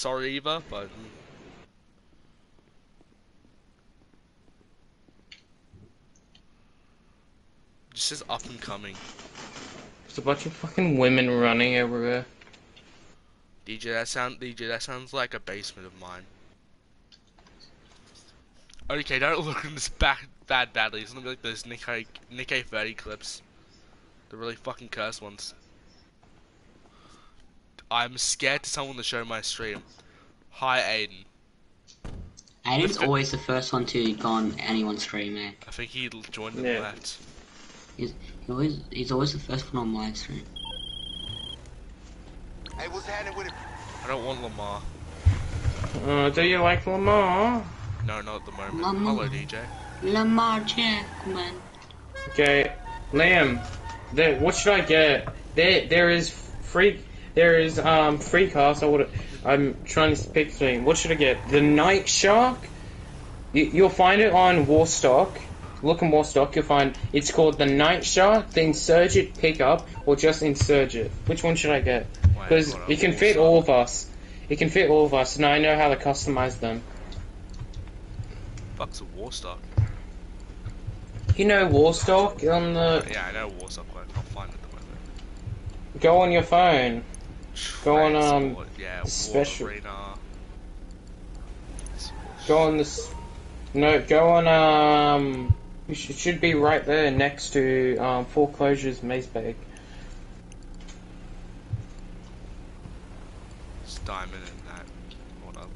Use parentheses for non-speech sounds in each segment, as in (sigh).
sorry Eva, but. This is up and coming. There's a bunch of fucking women running everywhere. DJ, that sound DJ, that sounds like a basement of mine. Okay, don't look at this bad, bad badly. It's gonna be like those Nikkei Nikkei 30 clips, the really fucking cursed ones. I'm scared to someone to show my stream. Hi, Aiden. Aiden's good. always the first one to go on anyone's stream, man. I think he l- joined and Yeah. left. He's, he always, he's always the first one on my stream. Hey, what's happening with it? I don't want Lamar. Uh, do you like Lamar? No, not at the moment. Lamar. Hello, DJ. Lamar Jackman. Okay, Liam, there, what should I get? There, there is free, there is um free cast. I would, I'm trying to pick between. What should I get? The Night Shark. You, you'll find it on Warstock. Look in Warstock. You'll find it's called the Night Shark, the Insurgent Pickup, or just Insurgent. Which one should I get? Because it can fit all of us. It can fit all of us, and I know how to customize them. Fuck's a Warstock. You know Warstock on the. Yeah, I know Warstock, but I can't find it at the moment. Go on your phone. Go on, um, yeah, special- Arena. Go on this. No, go on. Um, it sh- should be right there next to um, foreclosures Maze Bank. It's diamond in that. Hold up.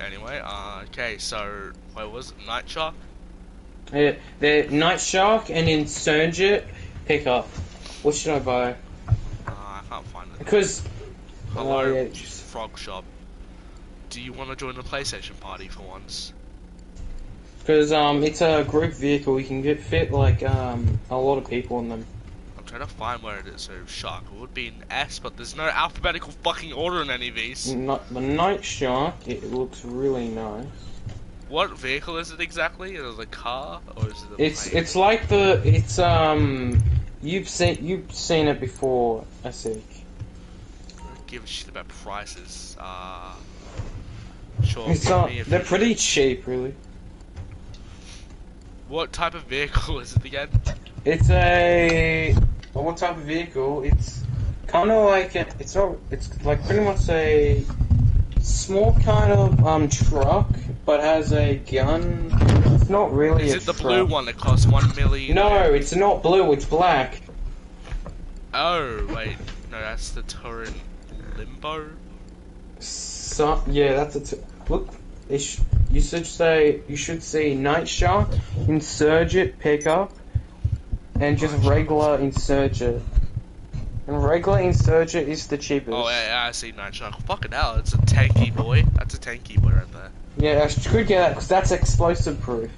Anyway, uh, okay, so where was it? Night Shark? Yeah, the Night Shark and Insurgent pickup. What should I buy? Uh, I can't find it. Because Hello, Oh, yeah. Frog Shop. Do you want to join the PlayStation party for once? because um it's a group vehicle. You can get fit like um a lot of people in them. I'm trying to find where it is. So Shark it would be an S, but there's no alphabetical fucking order in any of these. Not the Night Shark. It looks really nice. What vehicle is it exactly? Is it a car or is it a It's plane? it's like the it's um you've seen you've seen it before. I think. give a shit about prices. Uh, sure. It's not. They're pretty cheap, really. What type of vehicle (laughs) is it again? It's a. Well, what type of vehicle? It's kind of like a, it's not. It's like pretty much a small kind of um truck, but has a gun. It's not really. Is a it the truck. blue one that costs one million? No, it's not blue. It's black. Oh wait, no, that's the Turin Limbo. So yeah, that's a. T- look, it sh- you should say you should see Night Shark, Insurgent pickup, and just regular Insurgent. And regular Insurgent is the cheapest. Oh yeah, yeah, I see Night Shark. Fucking hell, it's a tanky boy. That's a tanky boy right there. Yeah, I could get that because that's explosive proof.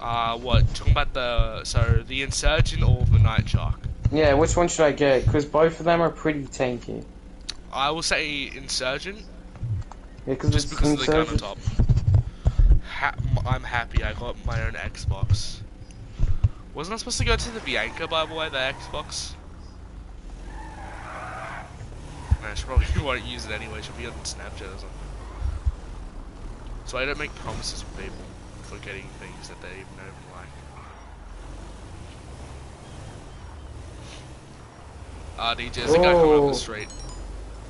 Uh, what? Talking about the so the Insurgent or the Night Shark? Yeah, which one should I get? Because both of them are pretty tanky. I will say Insurgent, Yeah, cause just because of the gun on top. Ha- I'm happy I got my own Xbox. Wasn't I supposed to go to the Bianca by the way, the Xbox? Man, I should probably (laughs) won't use it anyway. Should be on Snapchat or something. So I don't make promises with people for getting things that they even don't like. Ah, DJ, there's a guy coming up Oh. the street.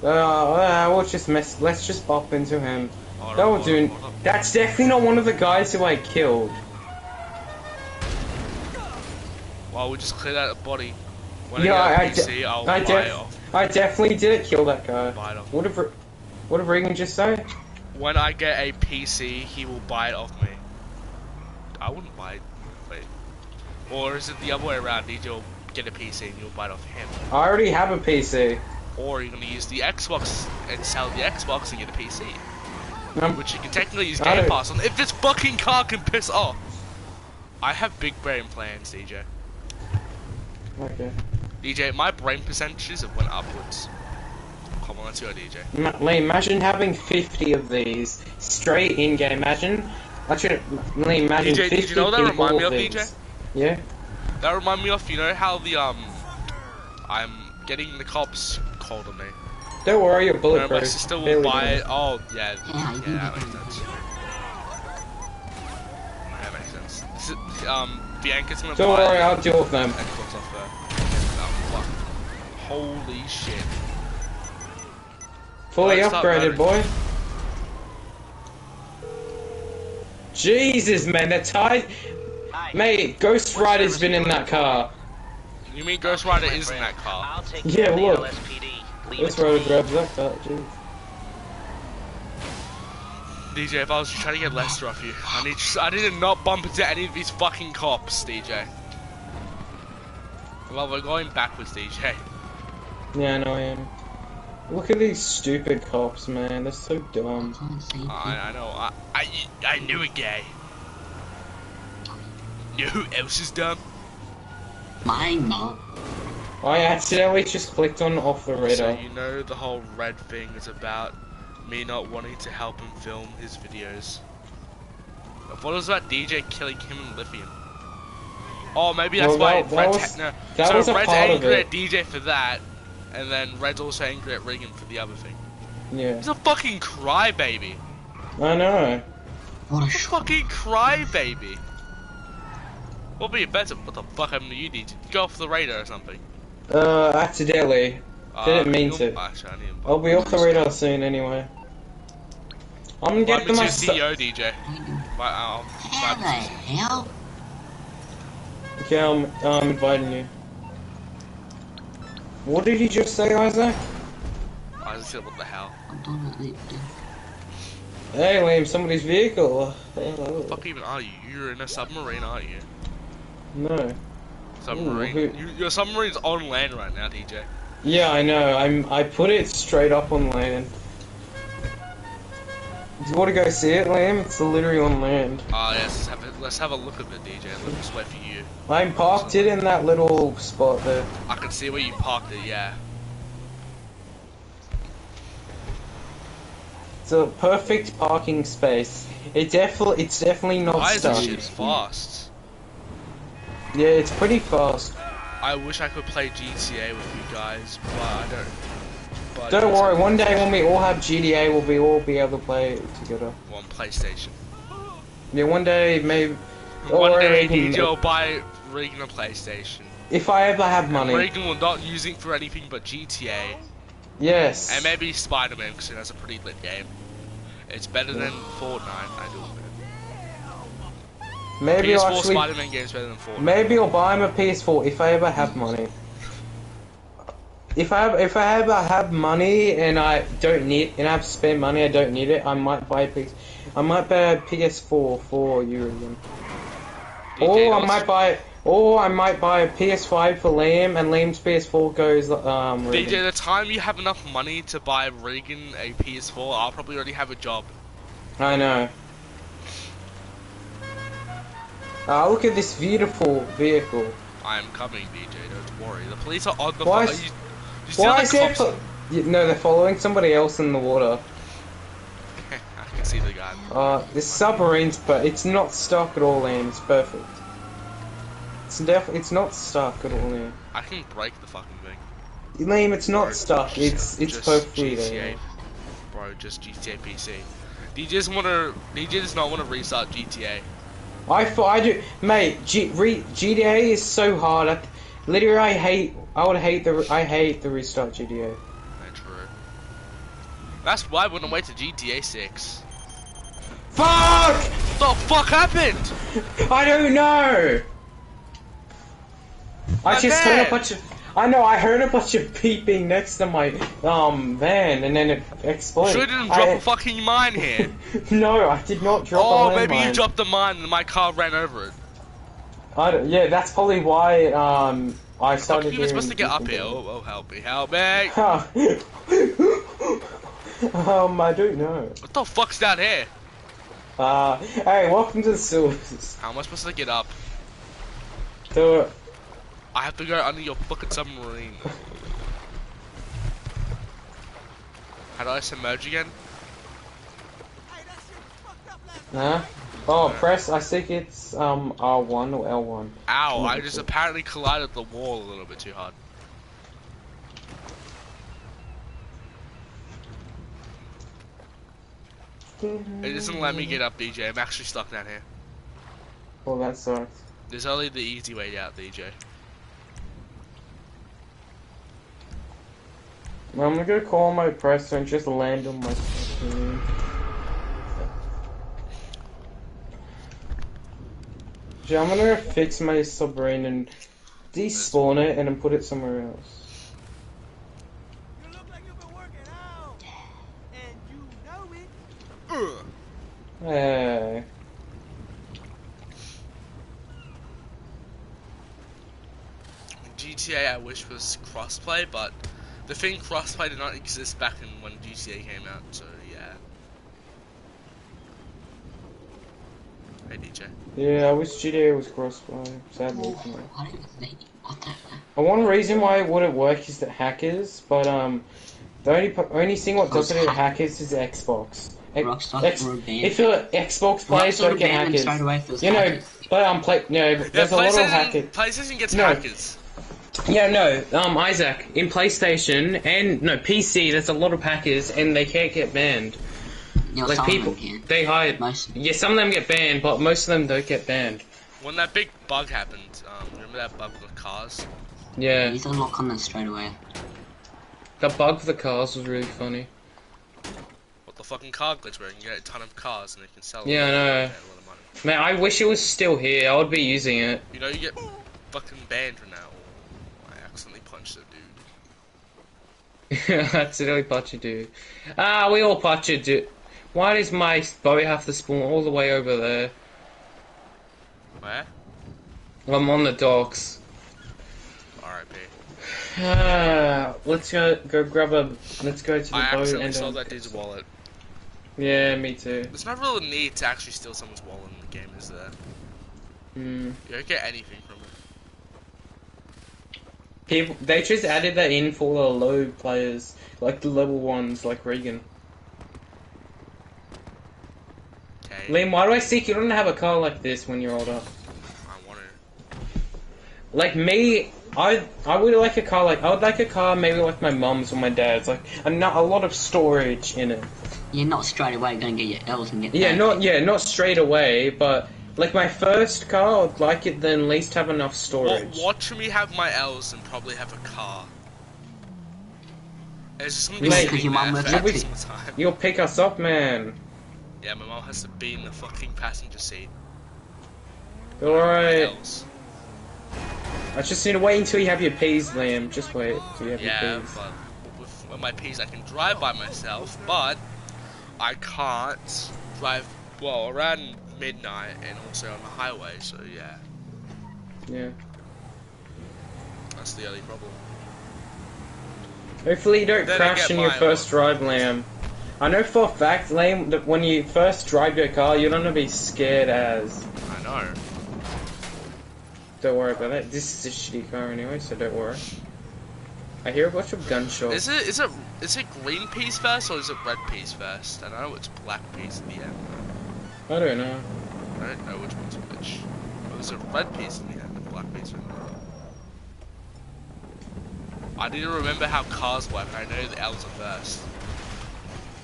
Uh, uh, we'll just mess. Let's just bop into him. Hold That will do. on, hold on. That's definitely not one of the guys who I killed. Well, we just cleared out a body. When Yeah, I I, PC, de- I, def- I definitely did kill that guy. Buy it off. What did, what did Regan just say? When I get a PC, he will buy it off me. I wouldn't buy it. Wait. Or is it the other way around? DJ will get a PC and you'll buy it off him. I already have a PC. Or you're gonna use the Xbox and sell the Xbox and get a PC. Um, Which you can technically use Game Pass on. If this fucking car can piss off! I have big brain plans, DJ. okay. DJ, my brain percentages have went upwards. Come on, let's go, DJ. Lee, imagine having 50 of these straight in game. Imagine. Actually, Lee, imagine DJ, 50 did you know that people remind me of, these. DJ? Yeah. That remind me of, you know how the, um, I'm getting the cops called on me. Don't worry, you're No, bulletproof. my sister will Barely buy it. Oh, yeah, Yeah, yeah, that do makes that. sense. That makes sense. This is- um, Bianca's gonna Don't buy worry, I'll deal with them. Xbox off her. Oh, fuck. Holy shit. Fully Alright, upgraded, running. boy. Jesus, man, that tied. Mate, Ghost Rider's been in that car. You mean Ghost Rider is in that car? Yeah, care of the look. LSPD. Leave Ghost Rider grabs that car. Jeez. DJ, if I was trying to get Lester off you, I need I need to not bump into any of these fucking cops, DJ. Well, we're going backwards, DJ. Yeah, I know I am. Look at these stupid cops, man. They're so dumb. Can't see anything. I, I know. I, I, I knew a guy. You know who else is dumb? My mom. I accidentally just clicked on off the So radar. you know the whole red thing is about me not wanting to help him film his videos. I thought was about DJ killing him and Lithium. Oh, maybe that's Well, why that- that Red's was- no. that so was a Red's part of angry it. at DJ for that, and then Red's also angry at Regan for the other thing. Yeah, He's a fucking crybaby. I know. What a a fucking crybaby. What would be better? What the fuck happened to you, DJ? Go off the radar or something. Uh, accidentally. Didn't mean to. Actually, I I'll be off the radar soon anyway. I'm What getting happened to my your stuff. CEO, DJ? Right, um, How the hell? Okay, I'm, I'm inviting you. What did he just say, Isaac? I just said, what the hell? I don't know what they do. Hey, Liam, somebody's vehicle. Hello. fuck even are you? You're in a submarine, aren't you? No. Submarine. Ooh, who- you, your submarine's on land right now, DJ. Yeah, I know. I'm. I put it straight up on land. Do you want to go see it, Liam? It's literally on land. Ah, yes. Let's have a, let's have a look at it, DJ. Let us wait for you. I parked it in that little spot there. I can see where you parked it. Yeah. It's a perfect parking space. It definitely, it's definitely not Why is this stuck. fast? Yeah, it's pretty fast. I wish I could play GTA with you guys, but I don't. Don't worry. One day when we all have GTA, we'll be all be able to play together. on PlayStation. Yeah, one day maybe. One day, Regan, DJ will buy Regan a PlayStation. If I ever have money, Regan will not use it for anything but GTA yes. and maybe Spider-Man because that's a pretty lit game. It's better than Fortnite. I do admit. Maybe I'll PS4 actually. Spider-Man games better than Fortnite. Maybe I'll buy him a PS4 if I ever have money. If I have, if I ever have money and I don't need and I have to spend money, I don't need it. I might buy a PS. I might buy a PS4 for you again. Or I might buy. Or I might buy a PS5 for Liam, and Liam's PS4 goes um. DJ, Regan. the time you have enough money to buy Regan a PS4, I'll probably already have a job. I know. Ah, look at this beautiful vehicle. I am coming, DJ. Don't worry. The police are on the. Why you, you Why is there? Fo- no, they're following somebody else in the water. (laughs) I can see the guy. Uh, this submarine's, but it's not stuck at all, Liam. It's perfect. It's def. It's not stuck at all, Liam. I can break the fucking thing. Liam, it's Bro, not stuck. It's it's just perfectly GTA, there. Bro, just GTA PC. DJ doesn't want to. DJ does not want to restart GTA. I thought I do, mate. G, re, GTA is so hard. I, literally, I hate. I would hate the. I hate the restart GTA. True. That's why I wouldn't wait to GTA 6. Fuck! What the fuck happened? I don't know. I My just heard a bunch of. I know. I heard a bunch of beeping next to my um van, and then it exploded. Should didn't drop I- a fucking mine here. (laughs) no, I did not drop oh, maybe you dropped the mine and my car ran over it. I don't, yeah, that's probably why um I Fuck, started. you were supposed to get up here. Oh, oh, help me, help me. Huh. (laughs) um, I don't know. What the fuck's down here? Uh, hey, welcome to the sewers. How am I supposed to get up? Do it. I have to go under your fucking submarine. How do I submerge again? Huh? Oh, press. I think it's um R1 or L1. Ow! I just apparently collided the wall a little bit too hard. It doesn't let me get up, DJ. I'm actually stuck down here. Well, that sucks. There's only the easy way out, DJ. Well, I'm gonna go call my presser and just land on my. I'm gonna fix my submarine and despawn it and then put it somewhere else. Hey. GTA I wish was crossplay, but the thing crossplay did not exist back in when GTA came out, so yeah. Hey DJ. Yeah, I wish GTA was crossplay. Sadly, it's not. What is they? What the? Uh, One reason why it wouldn't work is that hackers, but um, the only only thing what doesn't do hackers is Xbox. X- Rockstar X- if you're Xbox players Rockstar don't get hackers. straight away for You know, hackers. but um, play no, Yeah, there's a lot of hackers. PlayStation gets No. hackers. Yeah, no, um, Isaac, in PlayStation and no PC, there's a lot of hackers and they can't get banned. You know, Like some people, of them can. they hide. Most. Yeah, some of them get banned, but most of them don't get banned. When that big bug happened, um, remember that bug with the cars? Yeah, He's unlock on them straight away. the bug for the cars was really funny. What the fucking car glitch where you can get a ton of cars and they can sell them. Yeah, I know. and get a lot of money. Man, I wish it was still here. I would be using it. You know, you get fucking banned for now. I accidentally punched a dude. That's really patchy, dude. Ah, we all patchy, dude. Why does my boat have to spawn all the way over there? Where? I'm on the docks. R.I.P. Ah, (sighs) let's go go grab a. Let's go to the I boat accidentally and. stole um, that dude's wallet. Yeah, me too. There's no real need to actually steal someone's wallet in the game, is there? Hmm. You don't get anything from it. People, they just added that in for the low players, like the level ones, like Regan. Okay. Liam, why do I see you don't have a car like this when you're older? I want to. Like me, I I would like a car like I would like a car maybe like my mum's or my dad's, like a, not, a lot of storage in it. You're not straight away gonna get your L's and get Yeah, that. not yeah, not straight away, but like my first car, I'd like it then at least have enough Well, storage. watch me have my L's and probably have a car. It's just something Mate, sitting because your there mum for lives every with- You'll pick us up, man. Yeah, my mom has to be in the fucking passenger seat. Alright. I just need to wait until you have your P's, Liam. Just wait till you have Yeah, your P's. but with, with my P's I can drive by myself, but I can't drive well around midnight and also on the highway. So yeah, Yeah. that's the only problem. Hopefully you don't Then crash in your first drive, Liam. I know for a fact, Liam, that when you first drive your car, you're gonna be scared as. I know. Don't worry about it. This is a shitty car anyway, so don't worry. I hear a bunch of gunshots. Is it is it is it green peas first or is it red peas first? I know it's black peas in the end. I don't know. I don't know which one's which. Or is it red peas in the end and black peas in the end? I need to remember how cars work. I know the L's are first.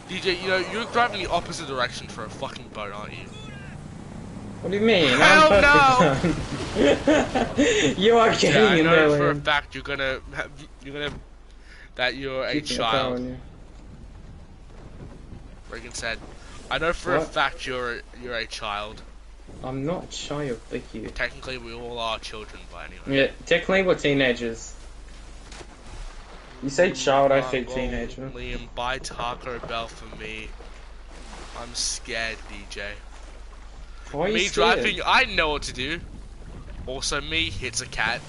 DJ, you know, you're driving the opposite direction for a fucking boat, aren't you? What do you mean? Hell perfect. (laughs) you are Yeah, getting I know for a fact you're gonna have, you're gonna that you're a Keeping a car on child. you. Regan said, "I know for a fact you're a, you're a child. I'm not a child, thank you. Technically, we all are children, but anyway." Yeah, technically we're teenagers. You say child, I Uh, say teenager. Liam, buy Taco Bell for me. I'm scared, DJ. Why me scared? driving, I know what to do. Also, me hits a cat.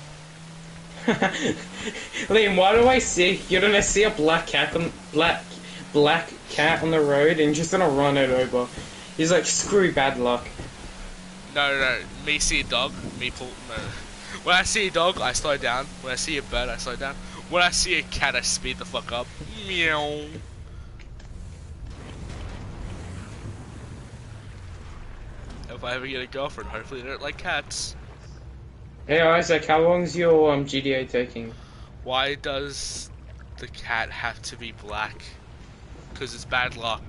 (laughs) Liam, why do I see you're gonna see a black cat on black black cat on the road and just gonna run it over? He's like, screw bad luck. No, no, no. Me see a dog. Me pull. No. When I see a dog, I slow down. When I see a bird, I slow down. When I see a cat, I speed the fuck up. Meow. If I ever get a girlfriend, hopefully they don't like cats. Hey Isaac, how long's your um GTA taking? Why does the cat have to be black? because it's bad luck.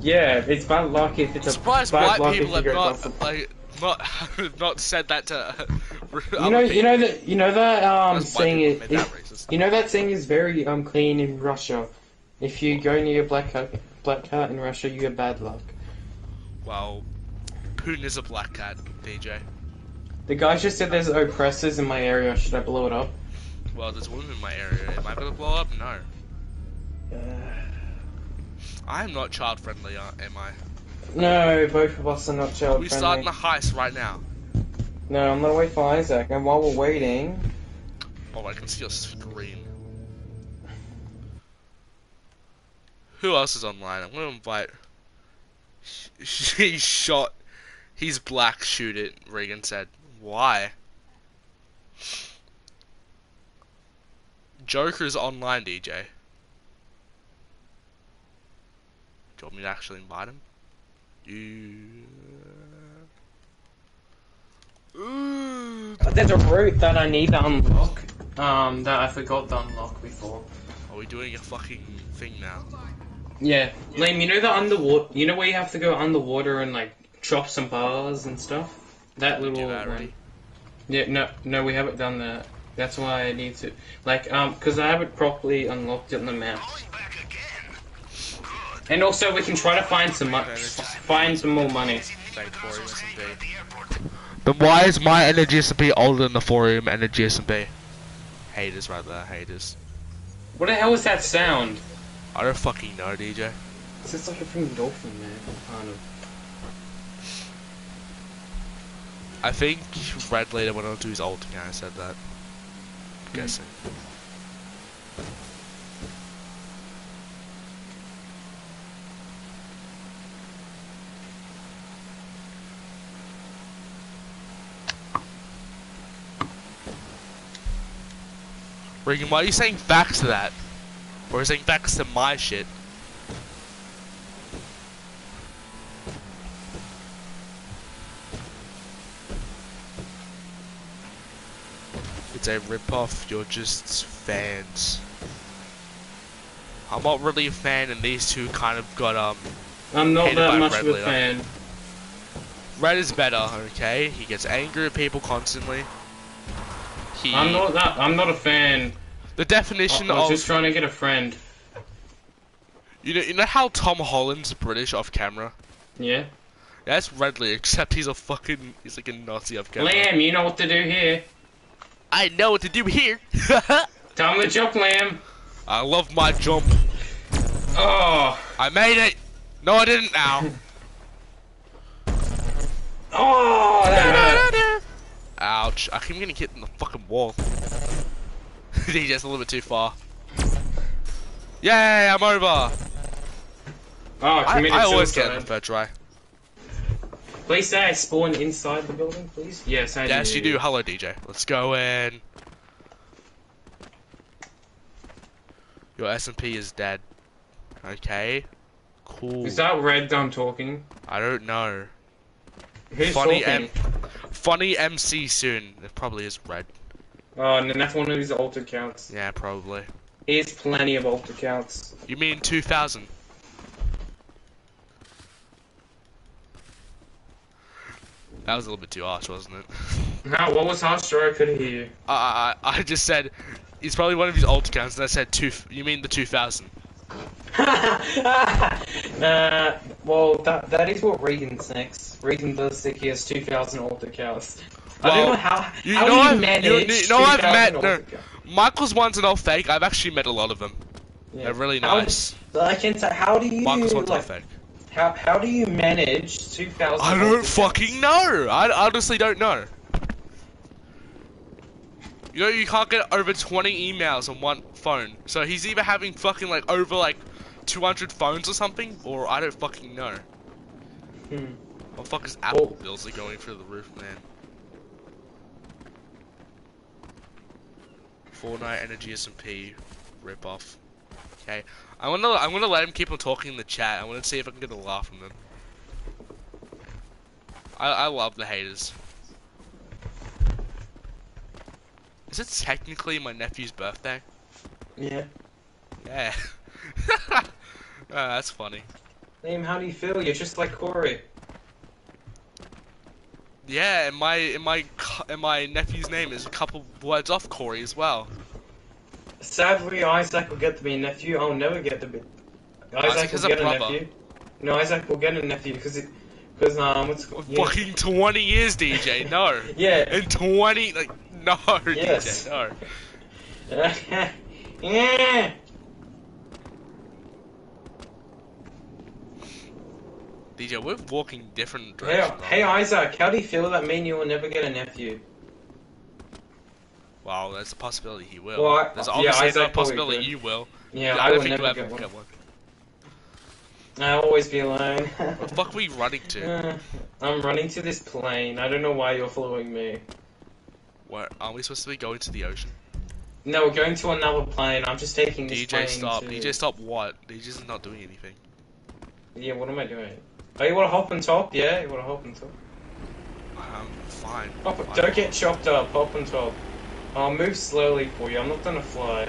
Yeah, it's bad luck if it's I'm a surprised bad white luck people if have you go not across like not (laughs) not said that to. (laughs) You know, you know that you know that um That's white saying people is made that racist. you know that saying is very um clean in Russia. If you go near a black cat, black cat in Russia, you get bad luck. Well, Putin is a black cat, DJ. The guy just said there's oppressors in my area. Should I blow it up? Well, there's women in my area. Am I gonna blow up? No. (sighs) I am not child friendly, uh, am I? No, both of us are not child we friendly. starting a heist right now? No, I'm gonna wait for Isaac, and while we're waiting, Oh, I can see your screen. Who else is online? I'm gonna invite. (laughs) He shot. He's black. Shoot it. Regan said. Why? Joker's online, DJ. Do you want me to actually invite him? Yeah. there's a route that I need to unlock. Um, that I forgot to unlock before. Are we doing a fucking thing now? Yeah, Liam, you know the underwater. You know where you have to go underwater and like chop some bars and stuff. That little. do that one. already. Yeah, no, no, we haven't done that. That's why I need to, like, um, because I haven't properly unlocked it on the map. And also, we can try to find some money, find some more money. Thank for you, S&P. Then why is my energy S&P older than the Forum energy S&P? Haters right there, haters. What the hell is that sound? I don't fucking know, DJ. It's just like a freaking dolphin, man. Kind of. I think Red later went on to his alt account and said that. Hmm. guessing. Regan, why are you saying facts to that? Or are you saying facts to my shit? It's a rip-off, you're just fans. I'm not really a fan, and these two kind of got, um... I'm not Hated by that much Red of a fan. Red is better, okay? He gets angry at people constantly. He... I'm not that. I'm not a fan. The definition I was of... just trying to get a friend. You know, you know how Tom Holland's British off camera? Yeah. That's Redley, except he's a fucking... He's like a Nazi off camera. Lamb, you know what to do here. I know what to do here! (laughs) Time to jump, Lamb. I love my jump. Oh. I made it! No, I didn't now. (laughs) Oh, that hurt. Ouch. I keep getting hit in the fucking wall. (laughs) He's just a little bit too far. Yay, I'm over! Oh, I, committed I always get in the third try. Please say I spawn inside the building, please. Yes, I do. Yes, you do. Hello, DJ. Let's go in. Your S&P is dead. Okay. Cool. Is that Red I'm talking? I don't know. Who's Funny talking? M. Funny MC soon. It probably is red. Oh, and then that's one of his alt accounts. Yeah, probably. He has plenty of alt accounts. You mean 2000? That was a little bit too harsh, wasn't it? (laughs) How, what was harsh? Sorry, I couldn't hear you. I, I I just said it's probably one of his alt accounts, and I said two. You mean the 2000? (laughs) uh, well, that that is what Regan thinks. Regan does think he has 2,000 alt accounts. I don't know how. you how know I've- you manage you- you know I've met- no. Michael's ones are not fake. I've actually met a lot of them. Yeah. They're really How- nice. I can say, how do you Michael's ones are fake. how how do you manage 2,000? I don't fucking know. I honestly don't know. You know, you can't get over 20 emails on one phone. So he's either having fucking like over like 200 phones or something, or I don't fucking know. Hmm. What the fuck is Apple Well- bills are going through the roof, man? Fortnite Energy S&P rip off. Okay, I'm gonna I'm gonna let him keep on talking in the chat. I want to see if I can get a laugh from them. I I love the haters. Is it technically my nephew's birthday? Yeah. Yeah. Ah, (laughs) that's funny. Liam, how do you feel? You're just like Corey. Yeah, and my and my and my nephew's name is a couple words off Corey as well. Sadly, Isaac will get to be a nephew. I'll never get to be. Isaac, Isaac will is a a, nephew. No, Isaac will get a nephew because it, because um, what's yeah. Fucking 20 years, DJ. No. (laughs) yeah. In 20, like (laughs) no, Yes. DJ, no. (laughs) yeah. DJ, we're walking different directions. hey Isaac, how do you feel that mean you will never get a nephew? Wow, there's a possibility he will. Well, there's yeah, obviously Isaac a possibility you will. Yeah, I I don't will think never get one. one. I'll always be alone. What the fuck are we running to? (laughs) Uh, I'm running to this plane. I don't know why you're following me. Where aren't we supposed to be going to the ocean? No, we're going to another plane. I'm just taking this plane DJ, stop. to... DJ, stop. What? DJ's not doing anything. Yeah, what am I doing? Oh, you want to hop on top? Yeah, you want to hop on top? Um, fine. Hop, fine. don't get chopped up. Hop on top. I'll move slowly for you. I'm not gonna fly.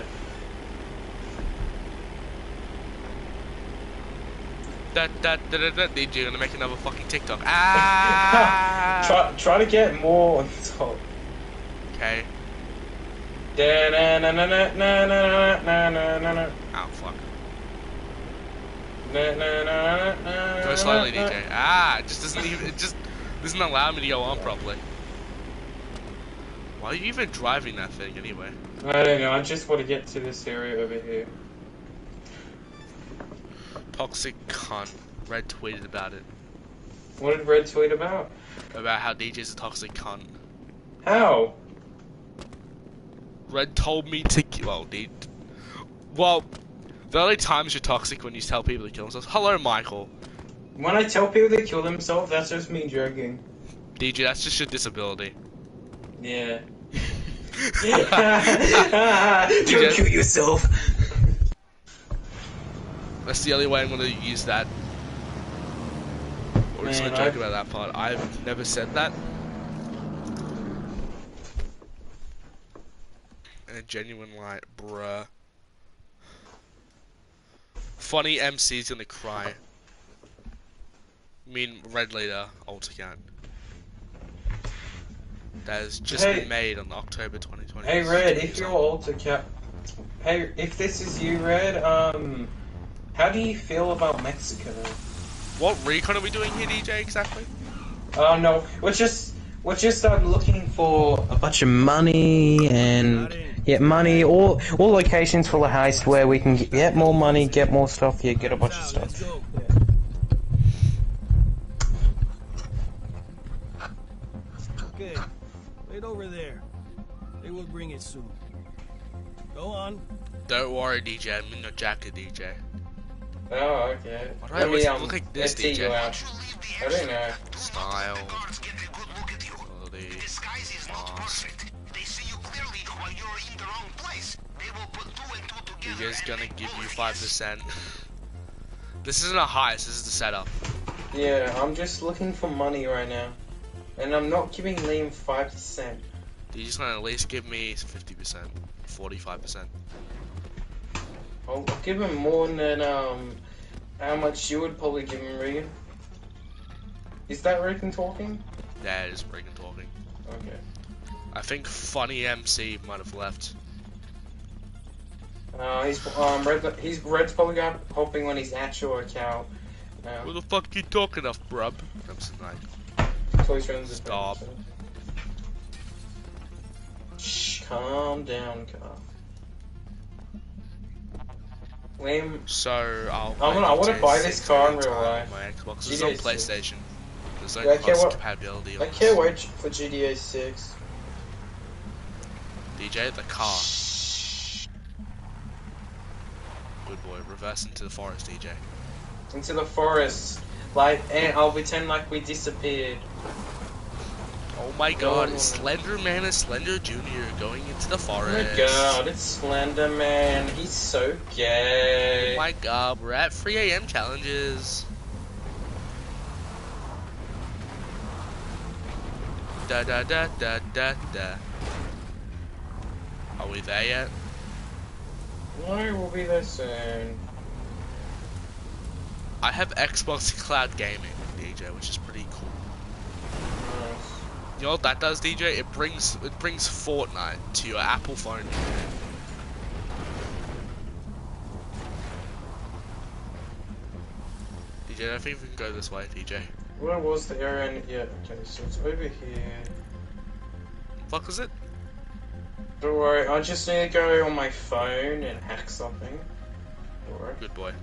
That that that that that DJ gonna make another fucking TikTok. (laughs) Ah. try, try to get more on top. Okay. Oh, fuck. Go slowly, DJ. Ah, it just doesn't even, it just doesn't allow me to go on properly. Why are you even driving that thing anyway? I don't know, I just want to get to this area over here. Toxic cunt. Red tweeted about it. What did Red tweet about? About how DJ's a toxic cunt. How? Red told me to. Well, D. Well, the only times you're toxic when you tell people to kill themselves. Hello, Michael. When I tell people to kill themselves, that's just me joking. DJ, that's just your disability. Yeah. (laughs) DJ. Don't kill yourself. That's the only way I'm gonna use that. We're just gonna joke about that part. I've never said that. And a genuine light, bruh. Funny MC's gonna cry. I mean, Red Leader, Alt account. That has just Hey. been made on October 2020. Hey Red, if you're alter cap, hey, if this is you, Red, um, how do you feel about Mexico? What recon are we doing here, DJ, exactly? Oh no, we're just we're just um, looking for a bunch of money and yeah, money. All all locations for the heist where we can get more money, get more stuff. Yeah, get a bunch of stuff. go. Okay, wait over there. They will bring it soon. Go on. Don't worry, DJ, I'm in your jacket, DJ. Oh, okay. Why do I always um, look like this, let's see DJ? you out. I don't know. Style, quality, fast. DJ's gonna give you 5%. This isn't a heist, this is the setup. Yeah, I'm just looking for money right now, and I'm not giving Liam five percent. DJ's gonna at least give me 50%, 45%. I'll, I'll give him more than um how much you would probably give him, Regan. Is that Regan talking? That is Regan talking. Okay. I think Funny MC might have left. Uh, he's um Red. He's Red's probably got hoping when he's at your account. Uh, what the fuck you talking of, bruv? So Stop. Shh, calm down, calm. Liam. So I'll. I'm gonna, I want to buy this car in real life. My Xbox. is on PlayStation. There's no yeah, cross compatibility. I can't wait for GTA 6. DJ, the car. Good boy. Reverse into the forest, DJ. Into the forest. Like, and I'll pretend like we disappeared. Oh my god, it's. Slender Man and Slender Jr. going into the Oh forest. my god, it's Slender Man. He's so Oh gay. my god, we're at 3 a.m. challenges. Da da da da da da. There yet? No, we'll be there soon. I have Xbox (laughs) Cloud Gaming, DJ, which is pretty cool. You know what that does, DJ? It brings it brings Fortnite to your Apple phone. DJ, I think we can go this way, DJ. Where was the area? Yeah, okay, so it's over here. Fuck was it? Don't worry, I just need to go on my phone and hack something. Good boy.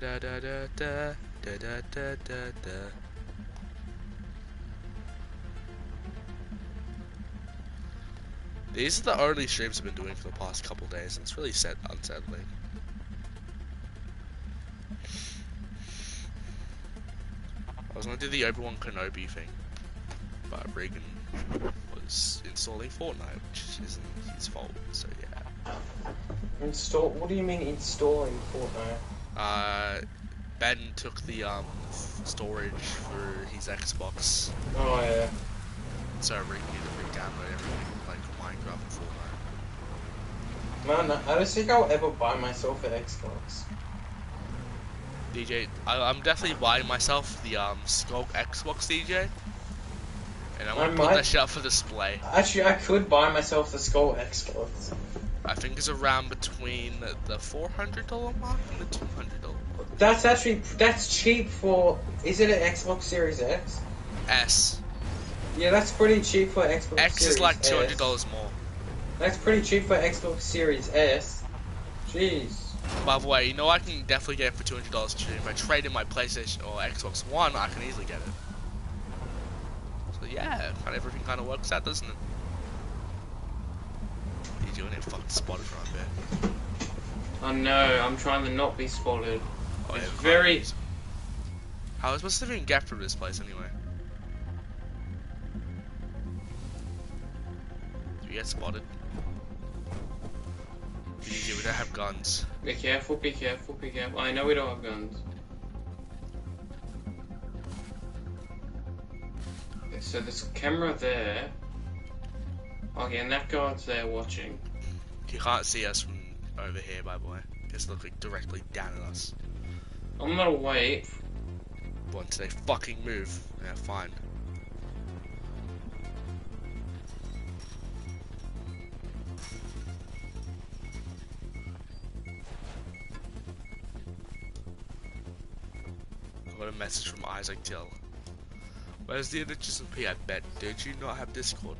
Da da da da da da da da da. These are the only streams I've been doing for the past couple days, and it's really sad, unsettling. I was gonna do the Obi Wan Kenobi thing, but Regan was installing Fortnite, which isn't his fault. So yeah. Install. What do you mean installing Fortnite? Uh, Ben took the um storage for his Xbox, Oh yeah. so Regan needed to re-download everything like Minecraft and Fortnite. Man, I don't think I'll ever buy myself an Xbox. DJ, I, I'm definitely buying myself the um Skull Xbox DJ, and I'm gonna I put might- that shit up for display. Actually, I could buy myself the Skull Xbox. I think it's around between the four hundred dollar mark and the two hundred dollar mark. That's actually that's cheap for. Is it an Xbox Series X? S. Yeah, that's pretty cheap for Xbox. Series X Series is like two hundred dollars more. That's pretty cheap for Xbox Series S. Jeez. By the way, you know I can definitely get it for two hundred dollars cheap. If I trade in my PlayStation or Xbox One, I can easily get it. So yeah, kind of everything kind of works out, doesn't it? DJ, you get fucking spotted right there. I know. I'm trying to not be spotted. Oh, It's yeah, very- is- How was supposed to even get through this place anyway? Do we get spotted? We don't have guns. Be careful. Be careful. Be careful. I know we don't have guns. Okay, So there's a camera there. Okay, and that guard's there watching. You can't see us from over here, by the way. Just looking directly down at us. I'm gonna wait. Once they fucking move, yeah, fine. I got a message from Isaac Till. Where's the and P? I bet. Did you not have Discord?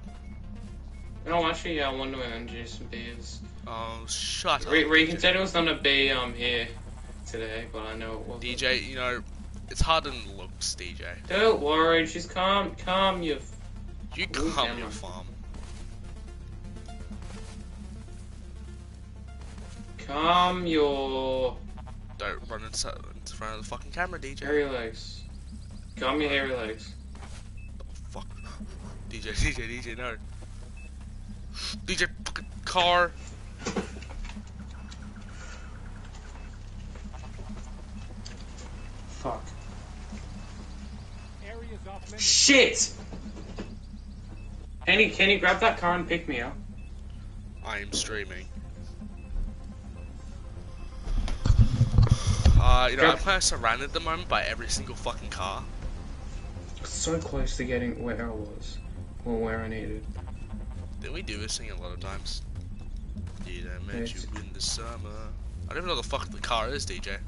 No, actually, yeah, I wonder when Jason B is. Oh, shut up. Re- Regan DJ. said it was gonna be um here today, but I know it wasn't. DJ, you know, it's harder than looks, DJ. Don't worry, she's calm. Calm, you. You calm your farm. Calm your Don't run into, into front of the fucking camera, DJ. hairy legs. Calm your hairy legs. Fuck. DJ, DJ, DJ, no. DJ, fucking car. Fuck. Area's off. Shit! Can can you grab that car and pick me up? I am streaming. Uh, you know, I'm kind of surrounded at the moment by every single fucking car. So close to getting where I was. Or where I needed. We do this thing a lot of times? Did I met you in the summer? I don't even know what the fuck the car is, DJ.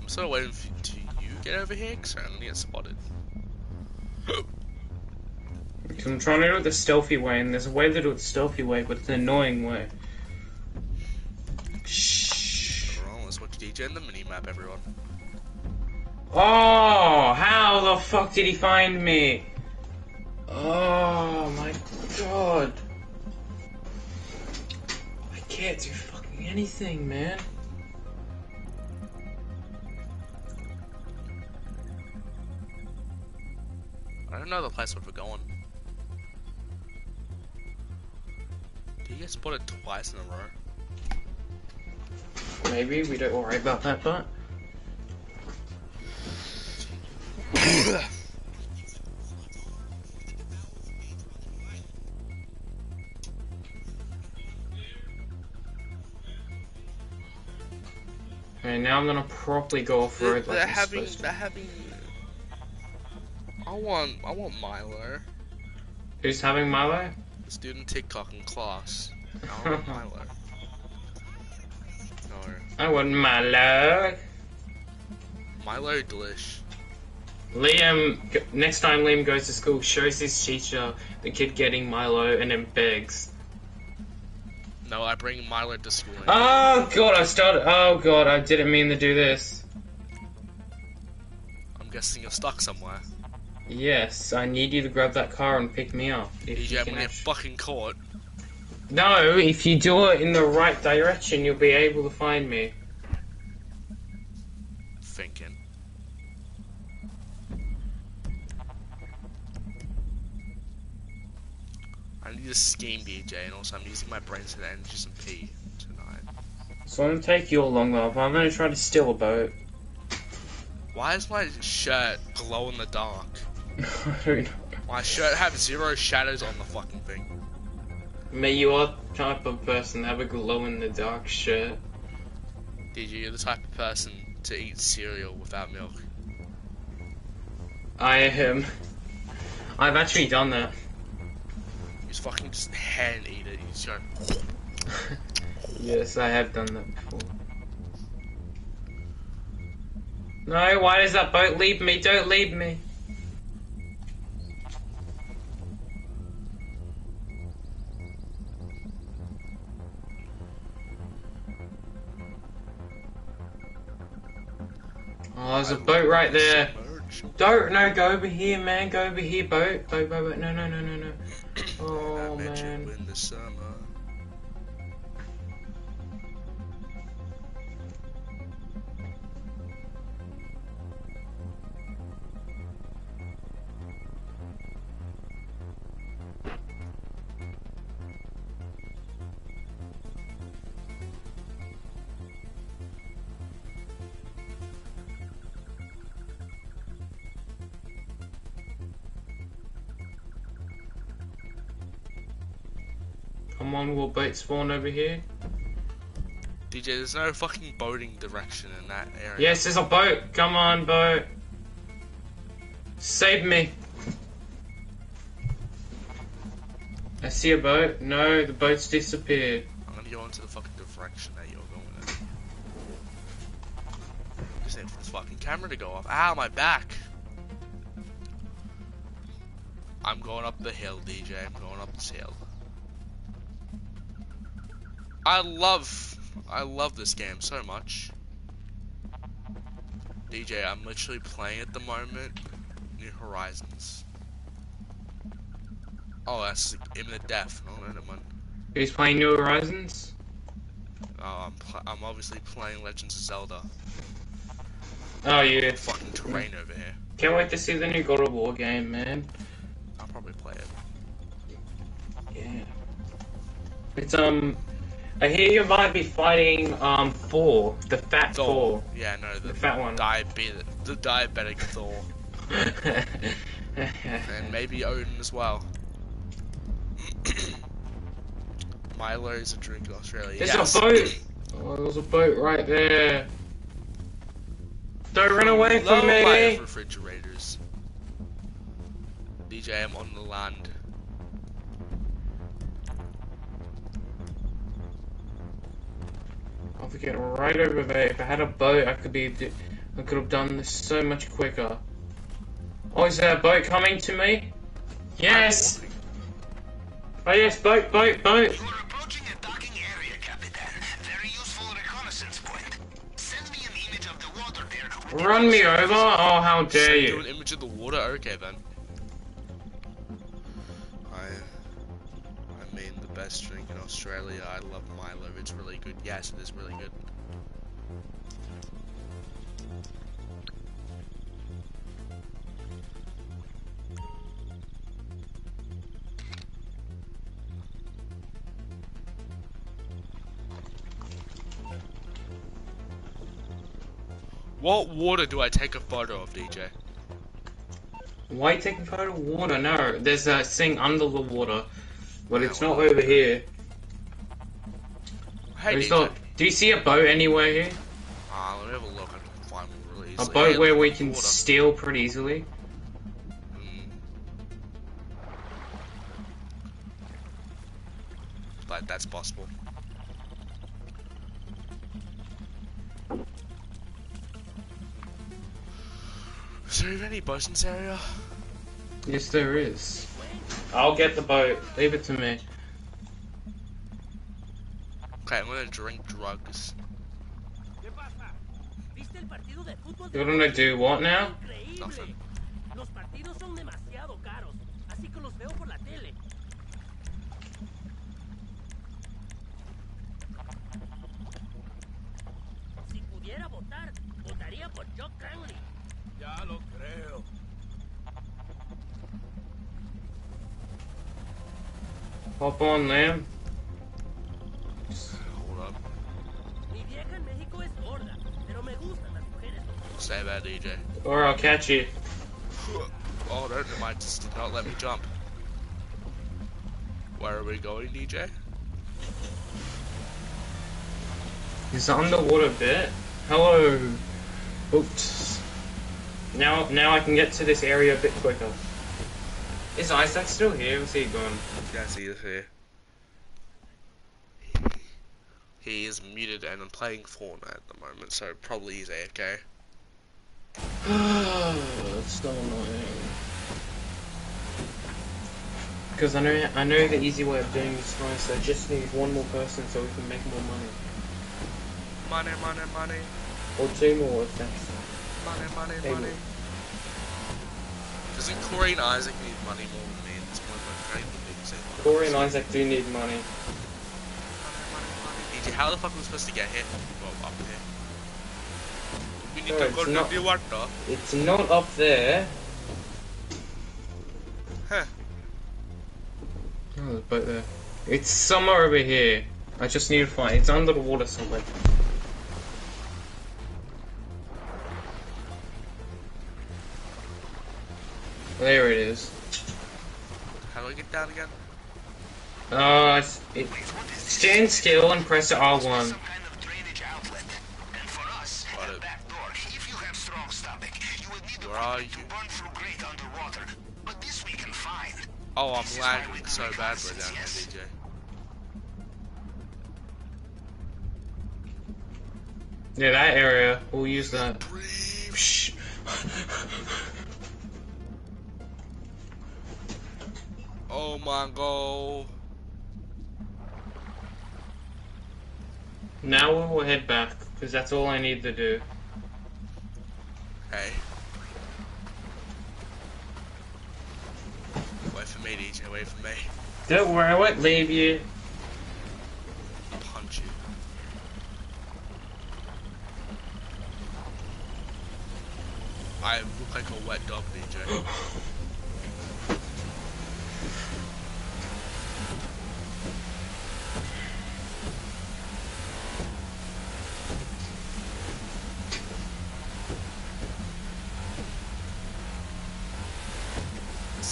I'm still waiting for to you get over here, because I'm gonna get spotted. I'm trying to do it the stealthy way, and there's a way to do it the stealthy way, but it's an annoying way. Shh. Wrong, let's watch DJ in the minimap, everyone. Oh, how the fuck did he find me? Oh my god. I can't do fucking anything, man. I don't know the place where we're going. Did you get spotted twice in a row? Maybe we don't worry about that part. (coughs) And now I'm gonna properly go off They're, road like they're having, they're having. I want, I want Milo. Who's having Milo? The student TikTok in class. I (laughs) want Milo. No, I want Milo. Milo delish. Liam, next time Liam goes to school, shows his teacher the kid getting Milo and then begs. No, I bring Milo to school. Oh god, I started. Oh god, I didn't mean to do this. I'm guessing you're stuck somewhere. Yes, I need you to grab that car and pick me up. If you I'm can get fucking caught. No, if you do it in the right direction, you'll be able to find me. Thinking. Need a scheme, DJ, and also I'm using my brain to the energy some pee tonight. So I'm gonna take your long love. I'm gonna try to steal a boat. Why is my shirt glow in the dark? (laughs) I don't know. My shirt have zero shadows on the fucking thing. May you are the type of person to have a glow in the dark shirt. DJ, you're the type of person to eat cereal without milk. I am. I've actually done that. Just fucking just hand eat it. You just go. yes, I have done that before. No, why does that boat leave me? Don't leave me. Oh, there's a boat right there. Don't no, go over here, man. Go over here, boat. Boat, boat, boat. No, no, no, no, no. Oh I met you man. in the summer. Come on, we'll boat spawn over here? DJ, there's no fucking boating direction in that area. Yes, there's a boat. Come on, boat. Save me. I see a boat. No, the boat's disappeared. I'm gonna go into the fucking direction that you're going in. Just wait for this fucking camera to go off. Ow, my back! I'm going up the hill, DJ. I'm going up this hill. I love, I love this game so much. DJ, I'm literally playing at the moment New Horizons. Oh, that's imminent death. No, no, no. Who's playing New Horizons? Oh, I'm, I'm obviously playing Legends of Zelda. Oh yeah. Fucking terrain over here. Can't wait to see the new God of War game, man. I'll probably play it. Yeah. It's um. I hear you might be fighting um Thor, the fat Thor. Yeah, no, the, The fat one. diabetic, the diabetic Thor, (laughs) and maybe Odin as well. (clears throat) Milo's a drink in Australia. There's yes. a boat. Oh, there's a boat right there. Don't run away from me. refrigerators. DJ, I'm on the land. I'll be getting right over there. If I had a boat, I could be. I could have done this so much quicker. Oh, is there a boat coming to me? Yes. Oh yes, boat, boat, boat. You are approaching a docking area, Capitan. Very useful reconnaissance point. Send me an image of the water there. Run me over. Oh, how dare Send you you! an image of the water? Okay then. I I mean the best drink in Australia. Australia. I love Milo. It's really good. Yes, it is really good. What water do I take a photo of, DJ? Why taking a photo of water? No, there's a thing under the water, but Yeah, it's well, not over here. Hey, not. Do you see a boat anywhere here? Ah, let me have a look. I can find one really A boat Hey, where we can water. steal pretty easily. Mm. But that's possible. Is there even any boats in this area? Yes, there is. I'll get the boat. Leave it to me. Okay, I'm gonna drink drugs. ¿Qué pasa? ¿Viste el partido de fútbol? You're gonna do what now? Increíble. Nothing. Los partidos son demasiado caros, así que los veo por la tele. Si pudiera votar, votaría por Joe Cranley. Ya lo creo. Hop on, Lamb. Say that, DJ. Or I'll catch you. Oh, no, mine just did not let me jump. Where are we going, DJ? The underwater bit? Hello. Oops. Now, now I can get to this area a bit quicker. Is Isaac still here? Where's he gone? Yes, he is here. He is muted and I'm playing Fortnite at the moment, so probably he's AFK. (sighs) That's so annoying. Because I know I know the easy way of doing this guys, so I just need one more person so we can make more money. Money, money, money, Or two more if that's money, money, Hey, money. Doesn't Corey and Isaac need money more than me? It's one of my favorite things. eh? Corey and Isaac do need money. Money, money, money. DJ, how the fuck are we supposed to get here? Well, up here. We need No, to go it's to not- the water. It's not up there. Huh. Oh, there's a boat there. It's somewhere over here. I just need to find it's under the water somewhere. There it is. How do I get down again? Uh, it's, it, stand still and press Some R1. Where are you? burn through grate underwater. But this we can find. Oh, I'm This is why we lagging so badly reconnaissance, down here, yes? DJ. Yeah, that area. We'll use that. Breathe. Psh. Oh my god. now we will head back because that's all I need to do. Hey. Wait for me, DJ. Wait for me. Don't worry, I won't leave you. Punch you. I look like a wet dog, DJ. (laughs)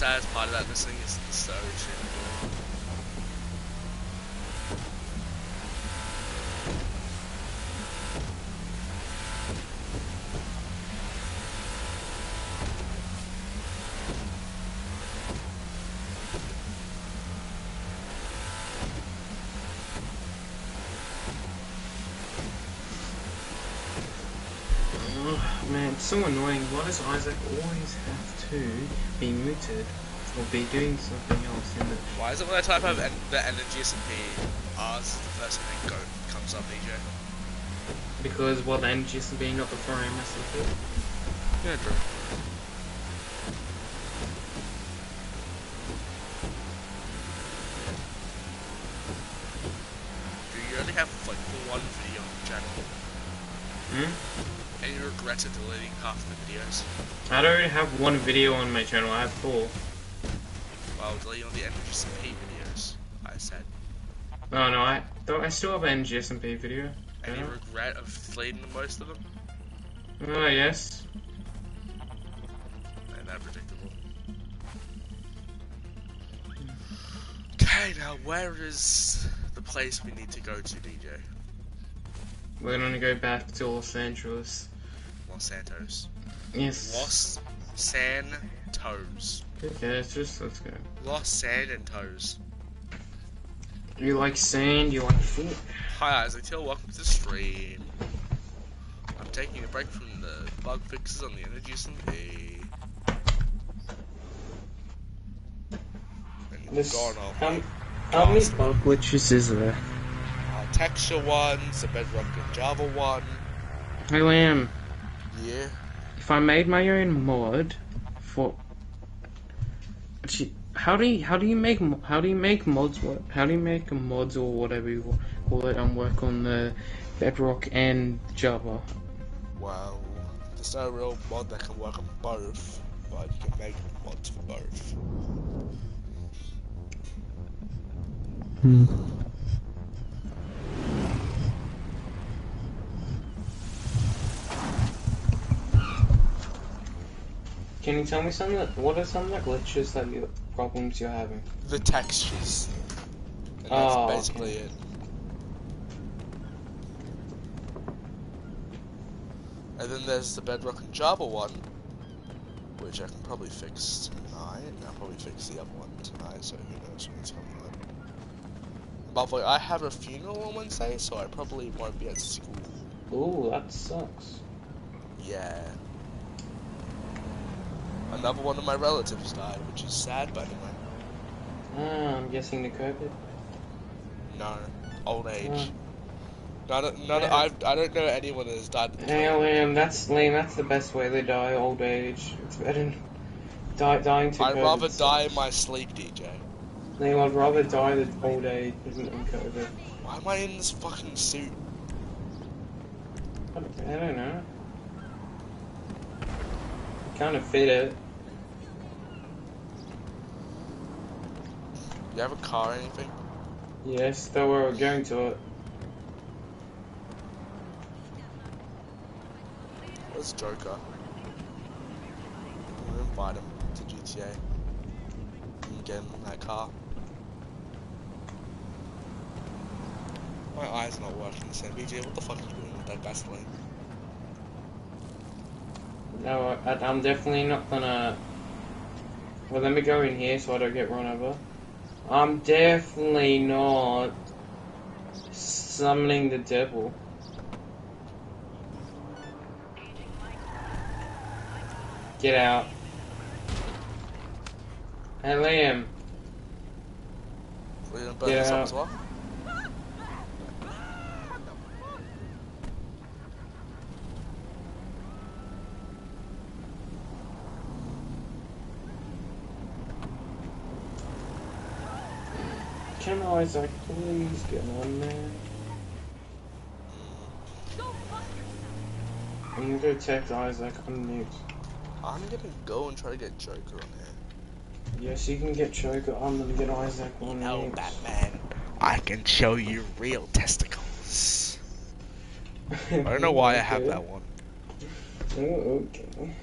Saddest part about this thing is the storage shit. Oh, man, it's so annoying. Why does Isaac always have to be muted or be doing something else in the... Why is it when I type out en- the energy SMP, ours the first thing that go comes up, DJ? Because, well, the energy being not the foreign SMP. Yeah, true. Dude, you only have like one video on the channel. Hmm? Regrets of deleting half the videos? I don't have one video on my channel. I have four. Well, deleting all the NGSP videos. I said. Oh no, I though I still have an NGSMP video. Any Yeah. regret of deleting most of them? Oh yes. And that predictable. Okay, now where is the place we need to go to, DJ? We're gonna go back to Los Angeles. Los Santos. Yes. Los Santos. Okay, let's just let's go. Los Santos. You like sand? You like food? Hi Isaac Till, welcome to the stream. I'm taking a break from the bug fixes on the Energy SMP. And This, gone off. how, how many bug glitches is there? Uh, texture ones, the Bedrock and Java one. Hey Lamb, Yeah. if I made my own mod for, Gee, how do you how do you make how do you make mods work? How do you make mods or whatever you call it and work on the Bedrock and Java? Well, there's no real mod that can work on both, but you can make mods for both. Hmm. Can you tell me some of the, what are some of the glitches that you problems you're having? The textures. And that's Oh, okay. basically it. And then there's the Bedrock and Java one, which I can probably fix tonight. and I'll probably fix the other one tonight, so who knows when it's coming up. By the way, I have a funeral on Wednesday, so I probably won't be at school. Ooh, that sucks. Yeah. Another one of my relatives died, which is sad, but anyway. Ah, I'm guessing the COVID. No, old age. None, none. Yeah. I, I don't know anyone that has died. Hey, Liam, that's Liam. That's the best way to die. Old age. It's better than die, dying to I'd COVID. rather die in my sleep, DJ. Liam, I'd rather die the old age than than COVID. Why am I in this fucking suit? I don't know. Kind of fit it. You have a car or anything? Yes, though we're going to it. Where's Joker? I'm gonna invite him to GTA. And get him in that car. My eyes are not working same. BJ, what the fuck are you doing with that Vaseline? No, I, I'm definitely not gonna. Well, let me go in here so I don't get run over. I'm definitely not summoning the devil. Get out. Hey, Liam. We're gonna burn Get this up out. as well? Can Isaac please get on there? I'm gonna go text Isaac on mute. I'm gonna go and try to get Joker on here. Yes, you can get Joker. I'm gonna get Isaac on No. Batman. I can show you real testicles. I don't know why I have that one. (laughs) Oh, okay.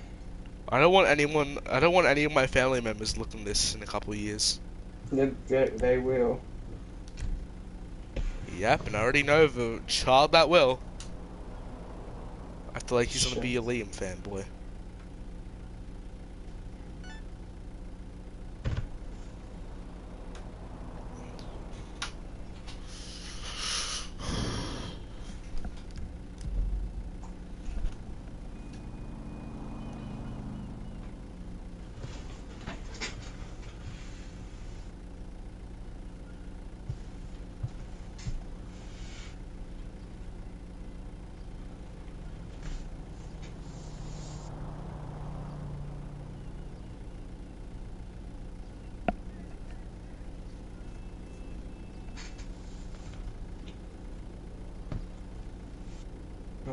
I don't want anyone. I don't want any of my family members looking this in a couple of years. They, they, they will. Yep, and I already know the child that will. I feel like he's gonna be a Liam fanboy.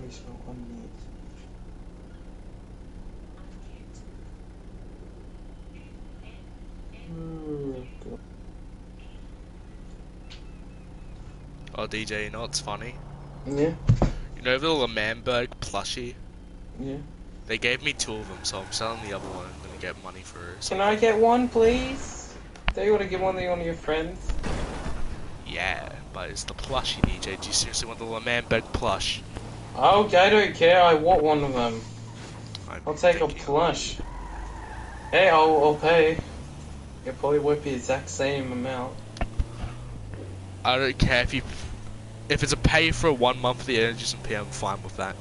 How do you spell? Oh, Oh, DJ, you know what's funny? Yeah, You know the little L'Manberg plushie? yeah. They gave me two of them, so I'm selling the other one. I'm gonna get money for it. Can I get one, please? Do you want to give one to one of your friends? Yeah, but it's the plushie, DJ. Do you seriously want the L'Manberg plush? Okay, I don't care. I want one of them. I'm I'll take a plush. Hey, I'll, I'll pay. It'll probably worth the exact same amount. I don't care if you. If it's a pay for one month of the Energy SMP, I'm fine with that.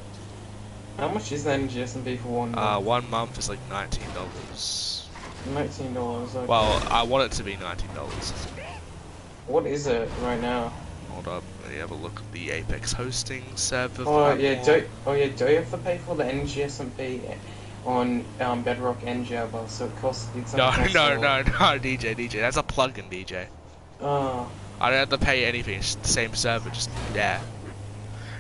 How much is that in GSMP for one? Uh, month? one month is like nineteen dollars. Nineteen dollars. Okay. Well, I want it to be nineteen dollars. what is it right now? Hold up, have a look at the Apex hosting server. Oh yeah, that do oh yeah, do you have to pay for the NGSMP on um, Bedrock and Java? So it costs. It's No, no, (laughs) a no, no, (laughs) DJ, DJ. That's a plugin, DJ. Oh, I don't have to pay anything. It's the same server. Just yeah.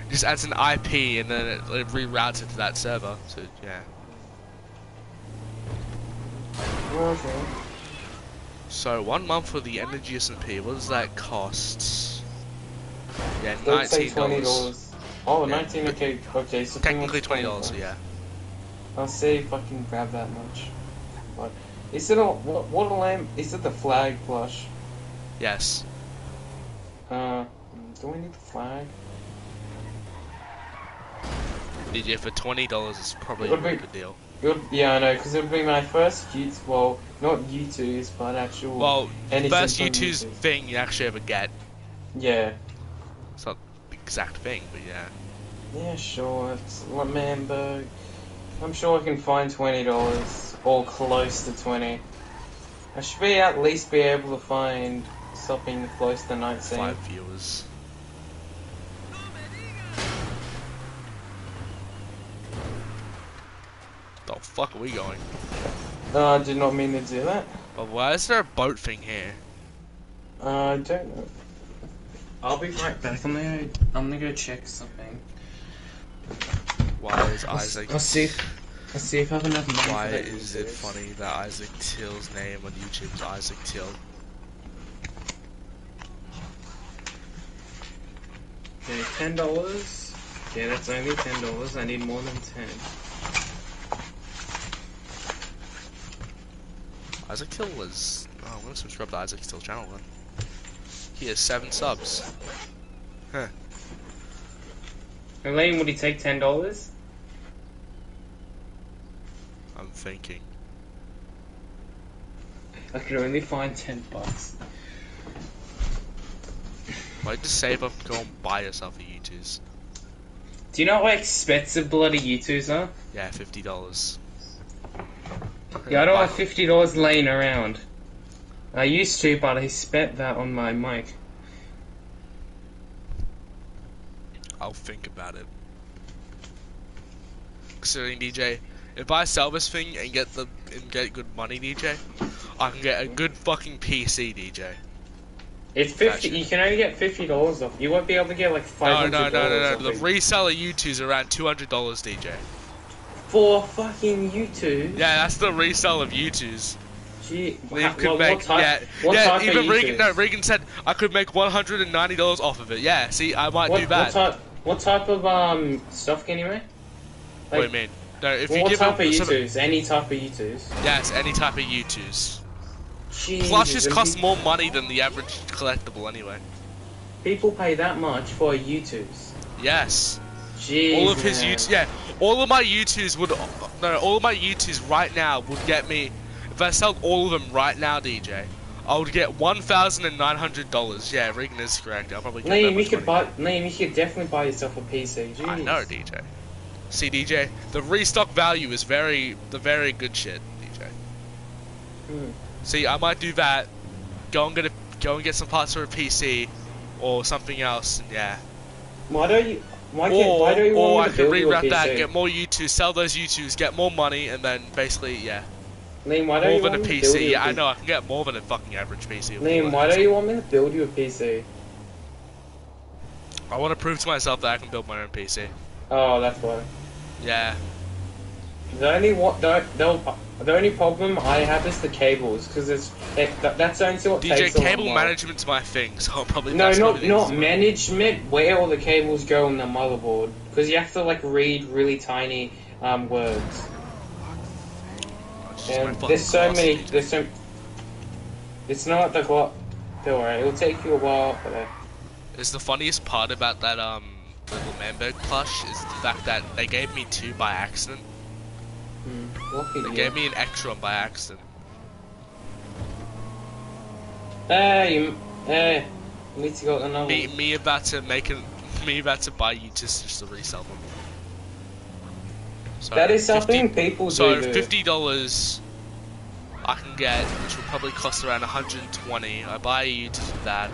Just adds an IP and then it, it reroutes it to that server. So yeah. okay. So one month for the Energy SMP. What does that cost? Yeah, Let's say nineteen twenty dollars. Oh, Yeah. 19, okay, okay, so Technically twenty $20. dollars. So yeah. I'll say if I can grab that much. But is it a what? What a lamb? Is it the flag plush? Yes. Uh, do we need the flag? DJ for twenty dollars is probably a be- good deal. Would, yeah, I know, because it would be my first YouTube. Well, not YouTube's, but actual. Well, first from YouTube's YouTube. thing you actually ever get. Yeah. It's not the exact thing, but yeah. Yeah, sure. It's L'Manberg. I'm sure I can find twenty dollars or close to twenty. I should be at least be able to find something close to nineteen. Five viewers. The fuck are we going? Uh, I did not mean to do that. But why is there a boat thing here? Uh, I don't know. I'll be right back. I'm gonna I'm gonna go check something. Why is Isaac? I'll see. I'll see if I have enough money. Why for that is it funny that Isaac Till's name on YouTube is Isaac Till? Okay, ten dollars. Yeah, that's only ten dollars. I need more than ten. Isaac Till was. Oh, I'm gonna subscribe to Isaac Till's channel then. He has seven subs. Huh. Elaine, would he take ten dollars? I'm thinking. I could only find ten bucks. Why just save up, go and buy yourself a YouTube's? Do you know how expensive bloody Youtooz are? Yeah, fifty dollars. Yeah, I don't have fifty dollars laying around. I used to, but I spent that on my mic. I'll think about it. Considering DJ, if I sell this thing and get the and get good money, DJ, I can get a good fucking PC, DJ. It's fifty. Gotcha. You can only get fifty dollars off. You won't be able to get like five No, no, no, no, no. The reseller YouTube's around two hundred dollars, DJ. for fucking YouTube. Yeah, that's the resell of YouTube's. Gee, could what, make what type, yeah, yeah. Even Regan, no? Regan said I could make one hundred and ninety dollars off of it. Yeah, see, I might what, do that. What type, what type of um stuff can you make? what do you mean? No, if Well, you what give type of some- Youtooz? Any type of Youtooz. yes, any type of YouTube's. Jesus, Plushes cost more money than the average collectible anyway. People pay that much for Youtooz. Yes. Jeez, all of his man. YouTube, yeah, all of my Youtooz would, no, all of my Youtooz right now would get me, if I sell all of them right now, DJ, I would get one thousand and nine hundred dollars. Yeah, Regan is correct. I'll probably get Liam, you could buy. Liam, you could definitely buy yourself a PC. Jeez. I know, DJ. See, DJ, the restock value is very, the very good shit, DJ. Hmm. See, I might do that. Go and get a, go and get some parts for a PC, or something else. Yeah. Why don't you? Why can't? Or, why don't you or I me to could build you rewrap that, get more Youtooz, sell those Youtooz, get more money, and then basically, yeah. Liam, why don't more you than a want me to build PC. you Yeah, a I know. I can get more than a fucking average PC. Liam, why don't you want me to build you a PC? I want to prove to myself that I can build my own PC. Oh, that's why. Yeah. The only what the, the, the only problem I have is the cables because it's it, that, that's the only what DJ, takes cable management's my thing, so I'll probably No, not not management. Where all the cables go on the motherboard because you have to like read really tiny um, words. It's just my And fucking there's so many. There's so. It's not the clock. Don't worry, it'll take you a while. But uh, Is the funniest part about that um little Manberg plush is the fact that they gave me two by accident. hmm, They gave me an extra one by accident. Hey, hey, least you got another. Me me about to make it (laughs) me about to buy you just just to resell them. So that is 50 something people So do. do. fifty dollars I can get, which will probably cost around 120. I buy you to that.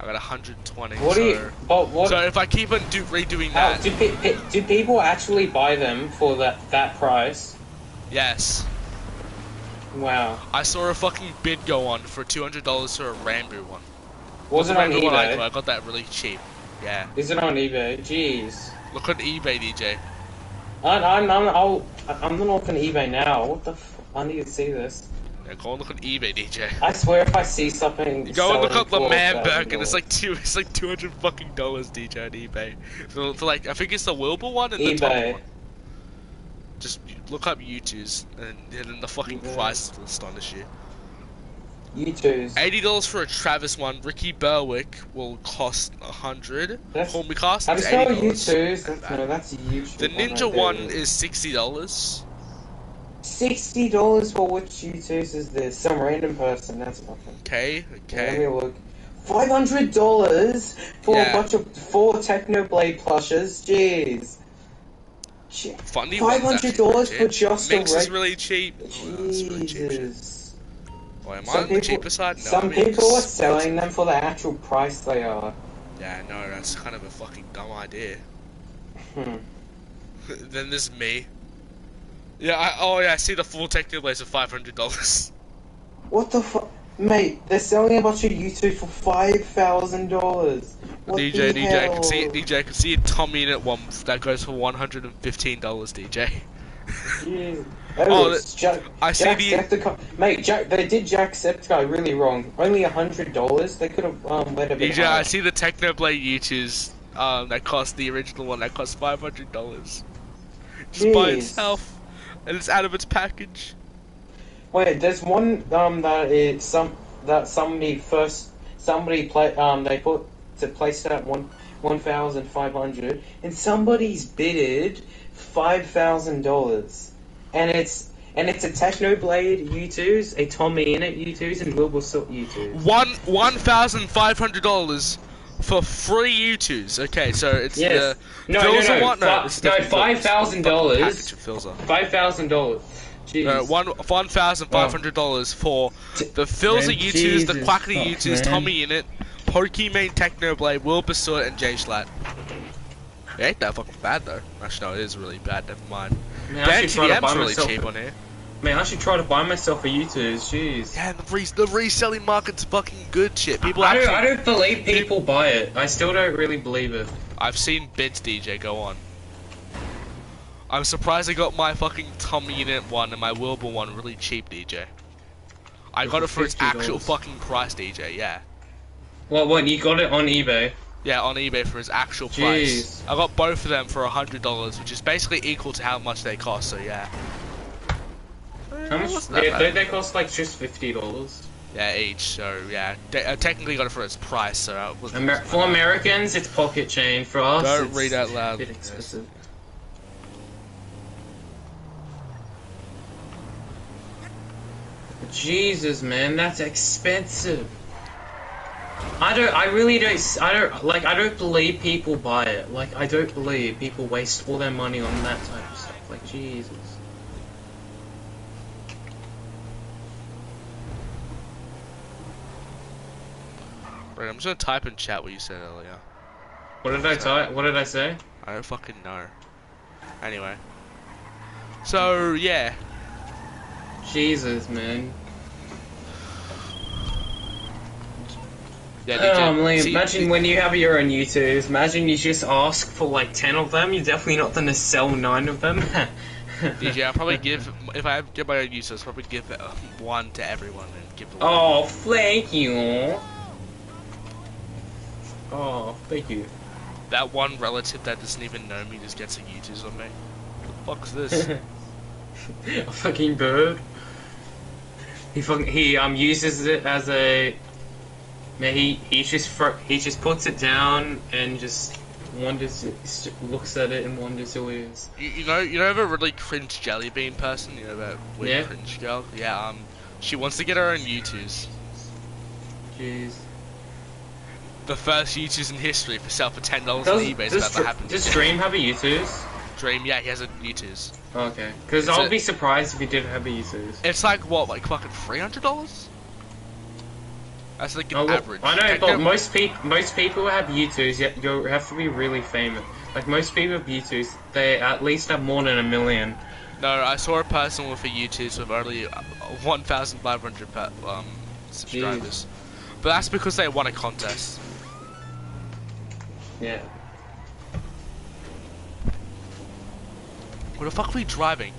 I got 120. What so, do you? But what? so if I keep on do, redoing how, that, do, pe- do people actually buy them for that that price? yes. Wow. I saw a fucking bid go on for $200 for a Rambo one. Was it on Rambo one I eBay? got, I got that really cheap. Yeah. Is it on eBay? Jeez. Look on eBay, DJ. I'm, I'm, I'll, I'm not on eBay now. What the? F- I need to see this. Yeah, go and look on eBay, DJ. I swear, if I see something, Go and look up the man and it's like two, it's like two hundred fucking dollars, DJ, on eBay. For, for like, I think it's the Wilbur one and the Tommy eBay. one. Just look up Youtooz, and, and then the fucking eBay. price will astonish you. Youtooz. Eighty dollars for a Travis one. Ricky Berwick will cost a hundred. That's- Hold me cost. How do is you dollars. Youtooz? That's, no, that's a YouTube. The one Ninja right one is sixty dollars. Sixty dollars for which Youtooz is this? Some random person. That's nothing. Okay, Let me okay. look. Five hundred dollars for Yeah. a bunch of four Technoblade plushes. Jeez. Shit. Funny $500 for just a Mix is really cheap. Oh, really cheap. Well, am I Some on the people- cheaper side? No, Some I mean, people are selling them for the actual price they are. Yeah, no, that's kind of a fucking dumb idea. Hmm. (laughs) then there's me. Yeah, I, oh yeah, I see the full Technoblades for five hundred dollars. What the fuck? Mate, they're selling a bunch of YouTube for five thousand dollars. DJ, the DJ, I can see, it. DJ, I can see a TommyInnit one that goes for one hundred and fifteen dollars, DJ. Jeez. Oh, it's Jack, I see the- Jacksepticeye. Mate, Jack, they did Jacksepticeye really wrong. Only a hundred dollars. They could have um, let it be. DJ, I see the Technoblade Youtooz um, that cost the original one that cost five hundred dollars. Just by itself, and it's out of its package. Wait, there's one um that is some that somebody first somebody play um they put to place it at one one thousand five hundred and somebody's bidded five thousand dollars and it's and it's a Technoblade Youtooz, a Tommy in it Youtooz, and Wilbur Soot Youtooz. One one thousand five hundred dollars for free Youtooz. Okay, so it's Yes. the No, Phil's no, a no, what? fi- it's no, $5,000 package of Phil's a- Five thousand dollars. Jeez. Uh, one one thousand five hundred dollars for the Phil's Man, Youtooz, the Jesus Quackity fuck, Youtooz, man. TommyInnit, Pokimane Technoblade, Wilbur Soot, and JSchlatt. It ain't that fucking bad though. Actually, no, it is really bad. Never mind. Man, I should try to buy TDM's really myself. cheap on here. Man, I should try to buy myself a Youtooz. Jeez. Yeah, and the, re- the reselling market's fucking good shit. People I actually, don't, I don't believe people buy it. I still don't really believe it. I've seen bids, DJ, go on. I'm surprised I got my fucking TommyInnit one and my Wilbur one really cheap, DJ. I got it for its actual fucking price, DJ, yeah. What? What? You got it on eBay? Yeah, on eBay for its actual Jeez. price. I got both of them for a hundred dollars, which is basically equal to how much they cost, so yeah. How much? Wasn't They, they, they cost like just fifty dollars. Yeah, each, so yeah. De- I uh, technically got it for its price, so it wasn't Amer- for Americans, it's pocket chain. For us, Don't it's read out a loud. bit expensive. Jesus, man, that's expensive. I don't. I really don't. I don't like. I don't believe people buy it. Like, I don't believe people waste all their money on that type of stuff. Like, Jesus. Right, I'm just gonna type in chat what you said earlier. What did I type? What did I say? I don't fucking know. Anyway. So, yeah. Jesus, man. Yeah. Um, Liam, See, imagine when you have your own Youtooz, imagine you just ask for like 10 of them, you're definitely not gonna sell 9 of them. (laughs) DJ, I'll probably give if I give my own users, I'll probably give uh, one to everyone and give one. Oh, thank you. Oh, thank you. That one relative that doesn't even know me just gets a users on me. What the fuck's this? (laughs) a fucking bird. He fucking, he um uses it as a. Man, he he just he just puts it down and just wonders looks at it and wonders who it is. you, you know, you know, the really cringe jelly bean person. You know that weird Yeah. cringe girl. Yeah. Um, she wants to get her own Youtooz. Jeez. The first Youtooz in history for sale for ten dollars on eBay. is about to happen. does Dream have a Youtooz? Dream, yeah, he has a Youtooz. Okay. Because I'll a- be surprised if he didn't have a Youtooz. It's like what, like fucking three hundred dollars? That's like an Oh, well, average. I know, Like, but most people most people have Youtooz. Yet you have to be really famous. Like most people with Youtooz, they at least have more than a million. No, I saw a person with a YouTube with only uh, 1,500 um, subscribers. But that's because they won a contest. Yeah. Where the fuck are we driving?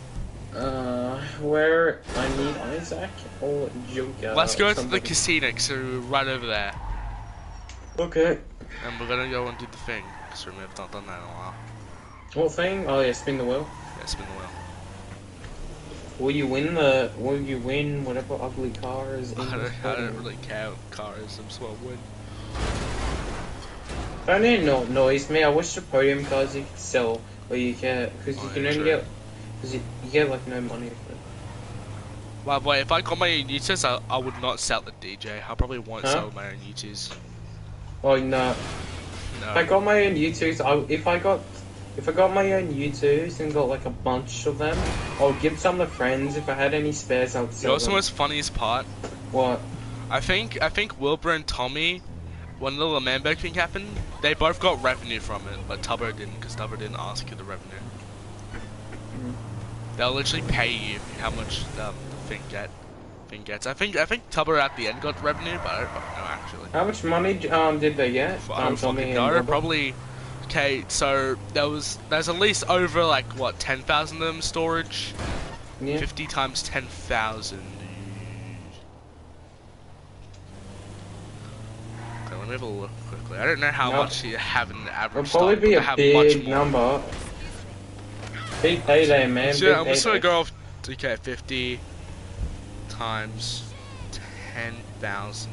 Uh, where I need Isaac or Junker. Let's go to the casino, so we're right over there. Okay. And we're gonna go and do the thing. Because we've not done that in a while. What thing? Oh yeah, spin the wheel. Yeah, spin the wheel. Will you win the? Will you win whatever ugly car is in I don't, I don't really care what car is, I'm just wanna win. That didn't no noise me. I wish the podium cars you could sell, but you can't because you Oh, can yeah, only true. get, because you, you get like no money for it. By the if I got my own Youtooz, I, I would not sell the DJ. I probably won't Huh? sell my own Youtooz. Oh no. No. If I got my own Youtooz, I, if I got if I got my own Youtooz and got like a bunch of them, I'll give some to friends. If I had any spares, I would you know sell what's the most funniest part? What? I think I think Wilbur and Tommy, when the L'Manberg thing happened, they both got revenue from it, but Tubbo didn't because Tubbo didn't ask for the revenue. They'll literally pay you how much um, the thing get thing gets. I think I think Tubbo at the end got revenue, but I don't know actually. How much money um did they get? I don't fucking know. Probably. Okay, so there was there's at least over like what ten thousand of them storage. Yeah. Fifty times ten thousand. Okay, let me have a look quickly. I don't know how No. much you have in the It'll average. probably stock, be a big number. Big payday, man. So big I'm just gonna go off. Okay, fifty times ten thousand.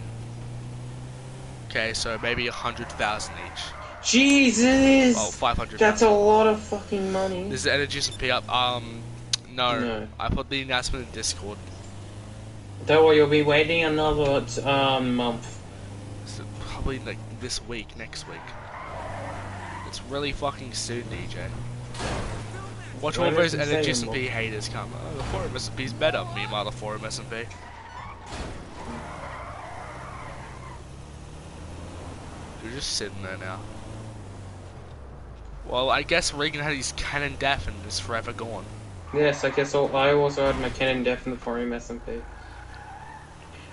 Okay, so maybe a hundred thousand each. Jesus. Oh, 500. That's a lot of fucking money. This is Energy P up. Um, no, No. I put the announcement in Discord. Don't worry, you'll be waiting another um month. So probably like this week, next week. It's really fucking soon, DJ. Watch all Why those doesn't Energy? SMP haters come. Oh, the forum SMP is better. Meanwhile, the forum SMP. You're just sitting there now. Well, I guess Regan had his cannon deaf and is forever gone. Yes, I guess I'll, I also had my cannon Def in the forum SMP.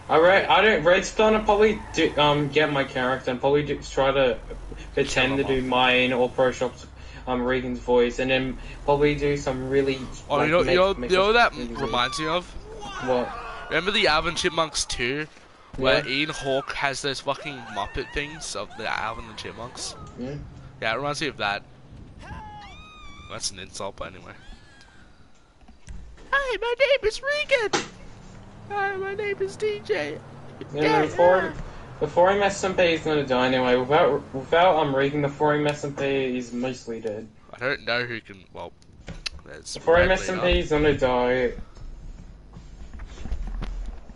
I re- I don't. Red's gonna probably do, um get my character and probably do, try to pretend to do mine or Pro Shop's um Regan's voice, and then probably do some really. Oh, like, you know, make- you know, make you know that really reminds me of? What? Remember the Alvin Chipmunks 2? Where Yeah. Ian Hawke has those fucking Muppet things of the Alvin and Chipmunks? Yeah. Yeah, it reminds me of that. That's an insult, but anyway. Hi, my name is Regan! Hi, my name is DJ. Yeah, forum, the forum SMP is gonna die anyway. Without without um Regan, the forum SMP is mostly dead. I don't know who can. Well. The forum Red SMP is gonna die.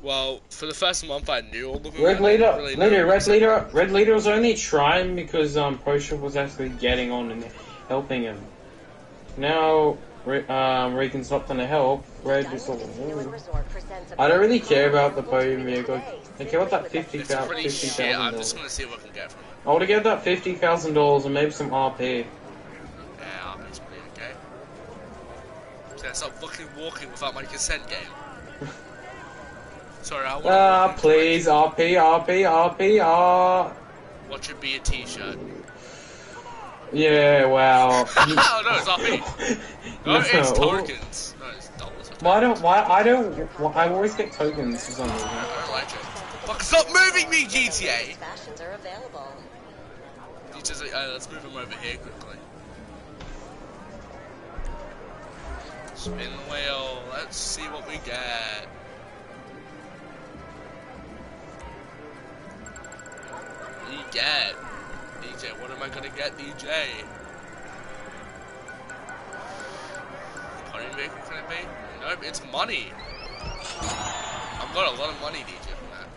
Well, for the first month I knew all of them. Red leader, really leader, red was- leader, red leader was only trying because um Posha was actually getting on and helping him. Now, Re- um, Regan's not gonna help. Red. I don't really care about the podium vehicle. I care about that fifty thousand fifty shit. I'm just dollars. gonna see what I can get from it. I want to get that fifty thousand dollars and maybe some RP. Yeah, that's pretty okay. So I stop fucking walking without my consent game. (laughs) Sorry, I want Ah, please, RP, RP, RP, R. What should be a t-shirt? Yeah, wow. (laughs) oh, no, it's RP. (laughs) No, it's No. tokens. No, it's dollars. Why don't, why, I don't, why, I always get tokens for some reason. I don't like it. Fuck, stop moving me, GTA! Fashions are available. GTA's like, uh, let's move him over here quickly. Spin the wheel, let's see what we get. What do you get? What am I gonna get, DJ? Pony maker can it be? Nope, it's money. I've got a lot of money, DJ, from that.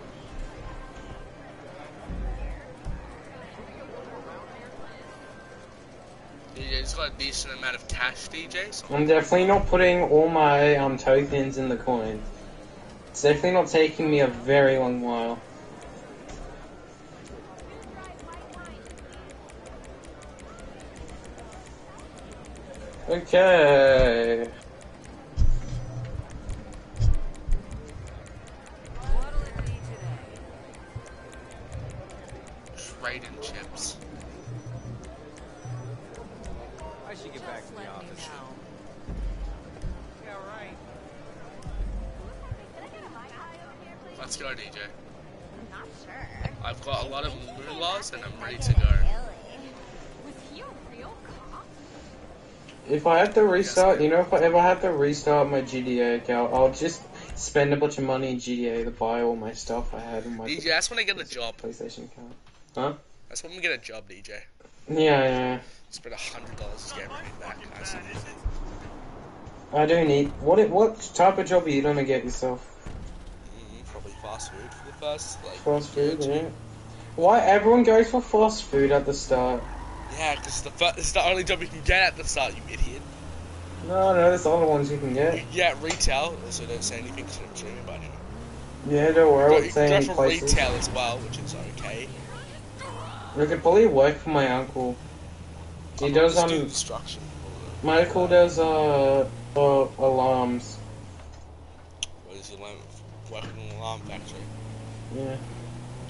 DJ's got a decent amount of cash, DJ, so I'm definitely not putting all my um tokens in the coin. It's definitely not taking me a very long while. Okay. trading chips. I should get back to the office. Yeah. Let's go, DJ. Not sure. I've got a lot of moolahs and I'm ready to go. If I have to restart, you know, if I ever have to restart my GTA account, I'll just spend a bunch of money in GTA to buy all my stuff I had in my DJ, that's when I get a job. PlayStation account. Huh? That's when we get a job, DJ. Yeah, yeah. Spend a hundred dollars to get back. I don't need. What what type of job are you gonna get yourself? Mm, probably fast food for the first, like. Fast food, yeah. Why everyone goes for fast food at the start? Yeah, because the it's the only job you can get at the start, you idiot. No, no, that's there's other ones you can get. Yeah, retail, so don't say anything because I'm dreaming about it. Yeah, don't worry, Go, you can go for places. retail as well, which is okay. I could probably work for my uncle. He I'm does just do um, construction. my uncle does uh, uh alarms. What is he learn? Working in an alarm factory. Yeah.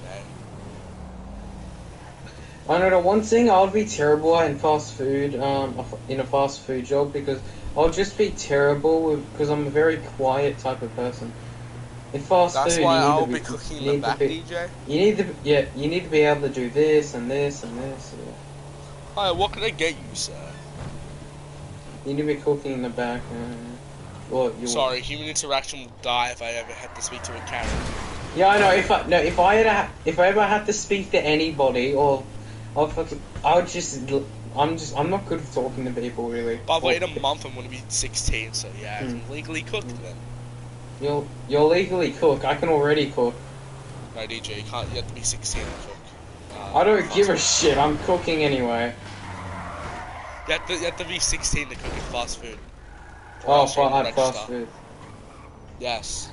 Okay. I know the one thing I'll be terrible at in fast food, um, in a fast food job because I'll just be terrible because I'm a very quiet type of person. In fast That's food, why you need I'll to be be, cooking the back, be, DJ. You need to, yeah, you need to be able to do this and this and this. Yeah. Hi, what can I get you, sir? You need to be cooking in the back. Uh, well, you. Sorry, human interaction will die if I ever had to speak to a cat. Yeah, I know. If I no, if I had, a, if I ever had to speak to anybody, or I'll fucking, I would just, I'm just, I'm not good at talking to people really. By the way, in a month I'm gonna be 16, so yeah, I can Hmm. legally cook then. You'll, you'll legally cook. I can already cook. No, DJ, you can't. You have to be 16 to cook. Uh, I don't give a shit. I'm cooking anyway. You have, to, you have to be 16 to cook in fast food. Oh, else you're fa- on the at fast food. Yes.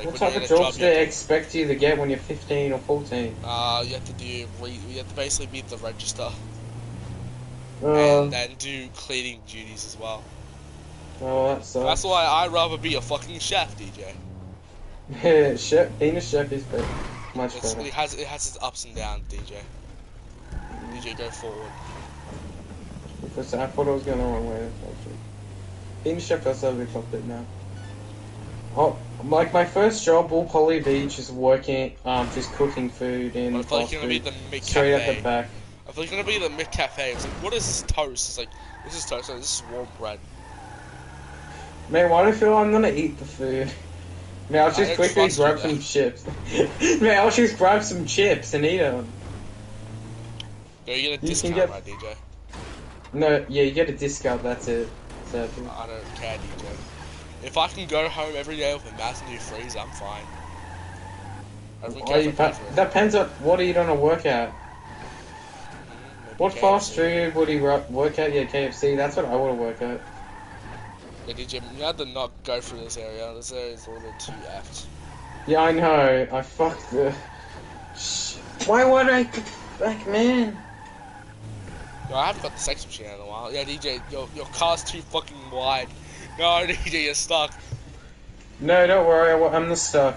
Like What type of jobs job, do they expect you to get when you're 15 or 14? to, uh, you have to do. Re, you have to basically be at the register Uh, and then do cleaning duties as well. oh, that sucks. That's why I'd rather be a fucking chef, DJ. Yeah, (laughs) chef, being a chef is better. Much It's, better. it has it has its ups and downs, DJ. DJ, go forward. Because I thought I was going the wrong way. Being a chef have a it now. Oh, like my first job will probably be just working, um, just cooking food in I feel like gonna be the mid straight at the cafe. back. I feel like gonna be the mid cafe. It's like, what is this toast? It's like, this is toast. Like, this is warm bread. Man, why do I feel I'm gonna eat the food? Man, I'll just quickly you grab some chips. (laughs) Man, I'll just grab some chips and eat them. Go, you get a You can discount, get- right, DJ? No, yeah, you get a discount. That's it. Exactly. I don't care, DJ. If I can go home every day with a massive new freeze, I'm fine. I don't Why care you pay depends on what are you gonna work at. Mm-hmm. Maybe What KFC. fast food would he work at? Yeah, KFC. That's what I want to work at. Yeah, DJ, you had to not go through this area. This area is a little too effed. Yeah, I know. I fucked the. Why would I back, man? Yo, I haven't got the sex machine in a while. Yeah, DJ, your, your car's too fucking wide. No, (laughs) DJ, you're stuck. No, don't worry. I- I'm not stuck.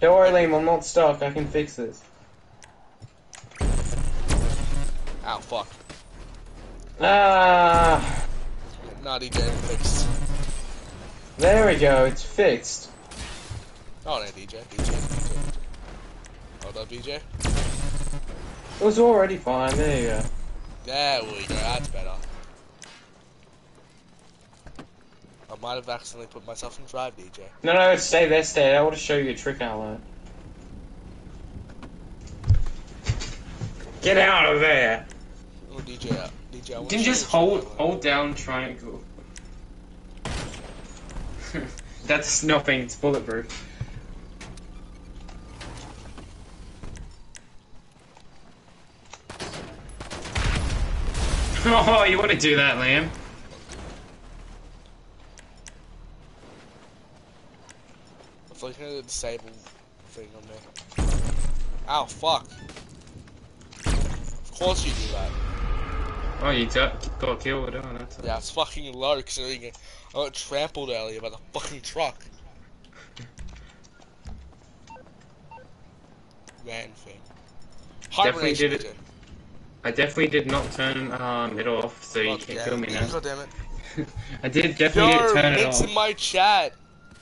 Don't worry, Liam. I'm not stuck. I can fix this. Ow, fuck. Ah, Nah, DJ, fixed. there we go. It's fixed. Oh, no, DJ. DJ. DJ. Hold up, DJ. It was already fine. There you go. There we go, that's better. I might have accidentally put myself in drive, DJ. No, no, stay there, stay there. I want to show you a trick I learned. Get out of there! Oh, DJ, DJ, I You want can just hold hold down triangle. (laughs) That's nothing. It's bulletproof. (laughs) Oh, you want to do that, Liam? I'm flicking the disable thing on there. Ow, fuck. Of course you do that. Oh, you got got killed. Oh, that's Yeah, it's fucking low considering I got trampled earlier by the fucking truck. Man thing. Definitely Hibernation, did DJ. I definitely did not turn um, it off, so you can't kill me now. God damn it. (laughs) I did definitely Yo, turn it Nick's off. in my chat.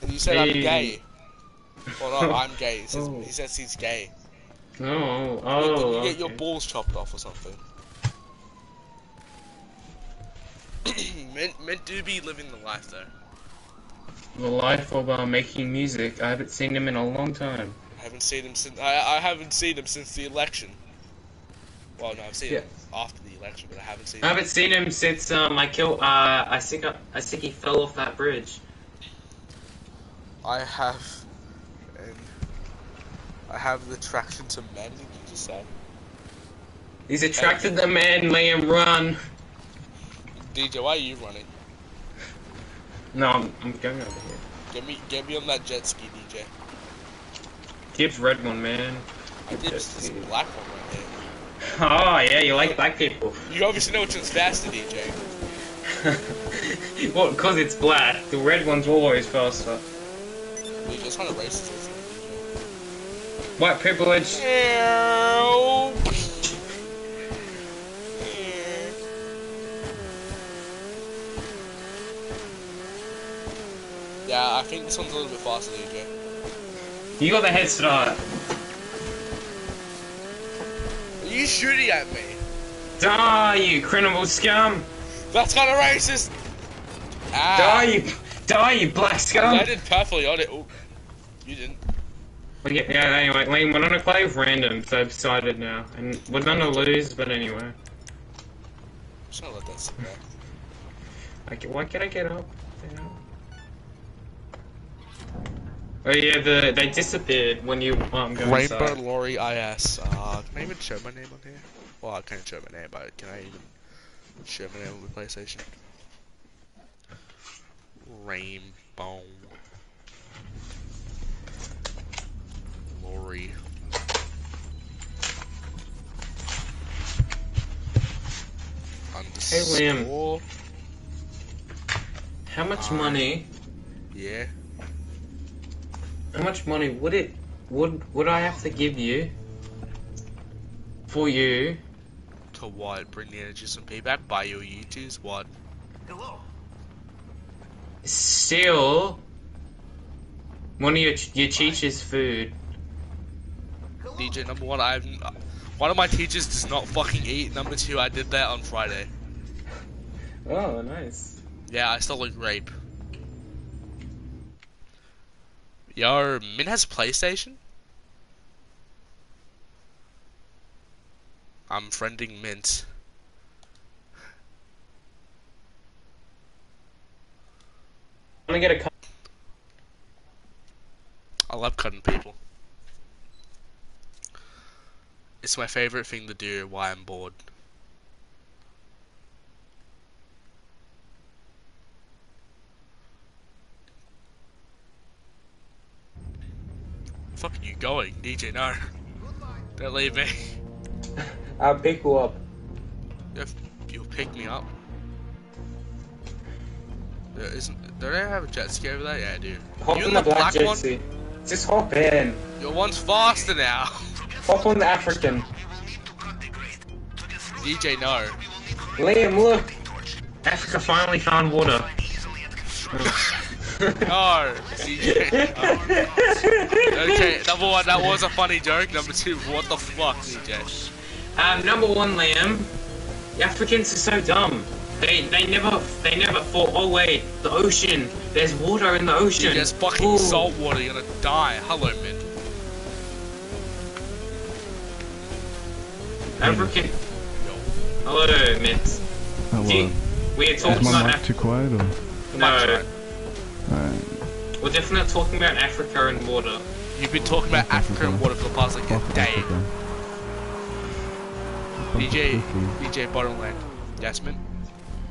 And you said I'm gay. Well, no, I'm gay. He says, Oh. he says he's gay. Oh, You- oh, you get your balls chopped off or something. (clears throat) men, men do be living the life though. The life of uh, making music. I haven't seen him in a long time. I haven't seen him since I, I haven't seen him since the election. Well, no, I've seen him after the election, but I haven't seen I him. haven't seen him since um, I killed. Uh, I think I, I think he fell off that bridge. I have, I have the attraction to men. Did you just say? He's attracted the man. Liam, run. DJ, why are you running? No, I'm, I'm going over here. Get me, get me on that jet ski, DJ. Gibbs red one, man. I did this black one right there. Oh yeah, you like black people. You obviously know which one's faster, DJ. (laughs) well, cause it's black. The red one's always faster. We just trying to race. White privilege. Ew. Yeah, I think this one's a little bit faster, DJ. You got the head start. Are you shooting at me? Die, you criminal scum! That's kind of racist. Ah, Die, you, die, you black scum! I did perfectly on it. Oh, you didn't. But yeah, yeah, anyway, Liam, we're gonna play with random, so I've decided now. And we're gonna lose, but anyway. I'm just gonna let that sit there. I can, why can't I get up? You? Oh yeah, the they disappeared when you um go Rainbow inside. Lory IS. Uh, can I even show my name on here? Well, I can't show my name, but can I even show my name on the PlayStation? Rainbow Lory. Liam. How much money? Yeah. How much money would it would would I have to give you for you? To what? Bring the energy some payback? Buy your YouTubes? What? Hello. Steal one of your your teacher's food. DJ number one, I've one of my teachers does not fucking eat. Number two, I did that on Friday. Oh, nice. Yeah, I still look rape. Yo, Min has PlayStation? I'm friending Mint. I'm gonna get a. cu- I love cutting people. It's my favorite thing to do while I'm bored. Fuck are you going, DJ? No, (laughs) don't leave me. (laughs) I'll pick you up. If you'll pick me up. There isn't. Don't they have a jet ski over there? Yeah, I do. Hop You and the black black one? Jesse. Just hop in. Your one's faster now. (laughs) On African. DJ, no. Liam, look. Africa finally found water. (laughs) No. DJ. no. (laughs) Okay, number one, that was a funny joke. Number two, what the fuck, DJ? Um, number one, Liam. The Africans are so dumb. They they never they never thought. Oh wait, the ocean. There's water in the ocean. There's fucking Ooh. salt water, you're gonna die. Hello, Mint. African. Hello, Mitz. Hello. Oh, you- we are Is talking my about mic too quiet or? No. Alright. We're definitely talking about Africa and water. You've been talking about Africa and water for the past like a day. Africa. Fuck DJ, pussy. DJ Bottomland. Yes, Mint?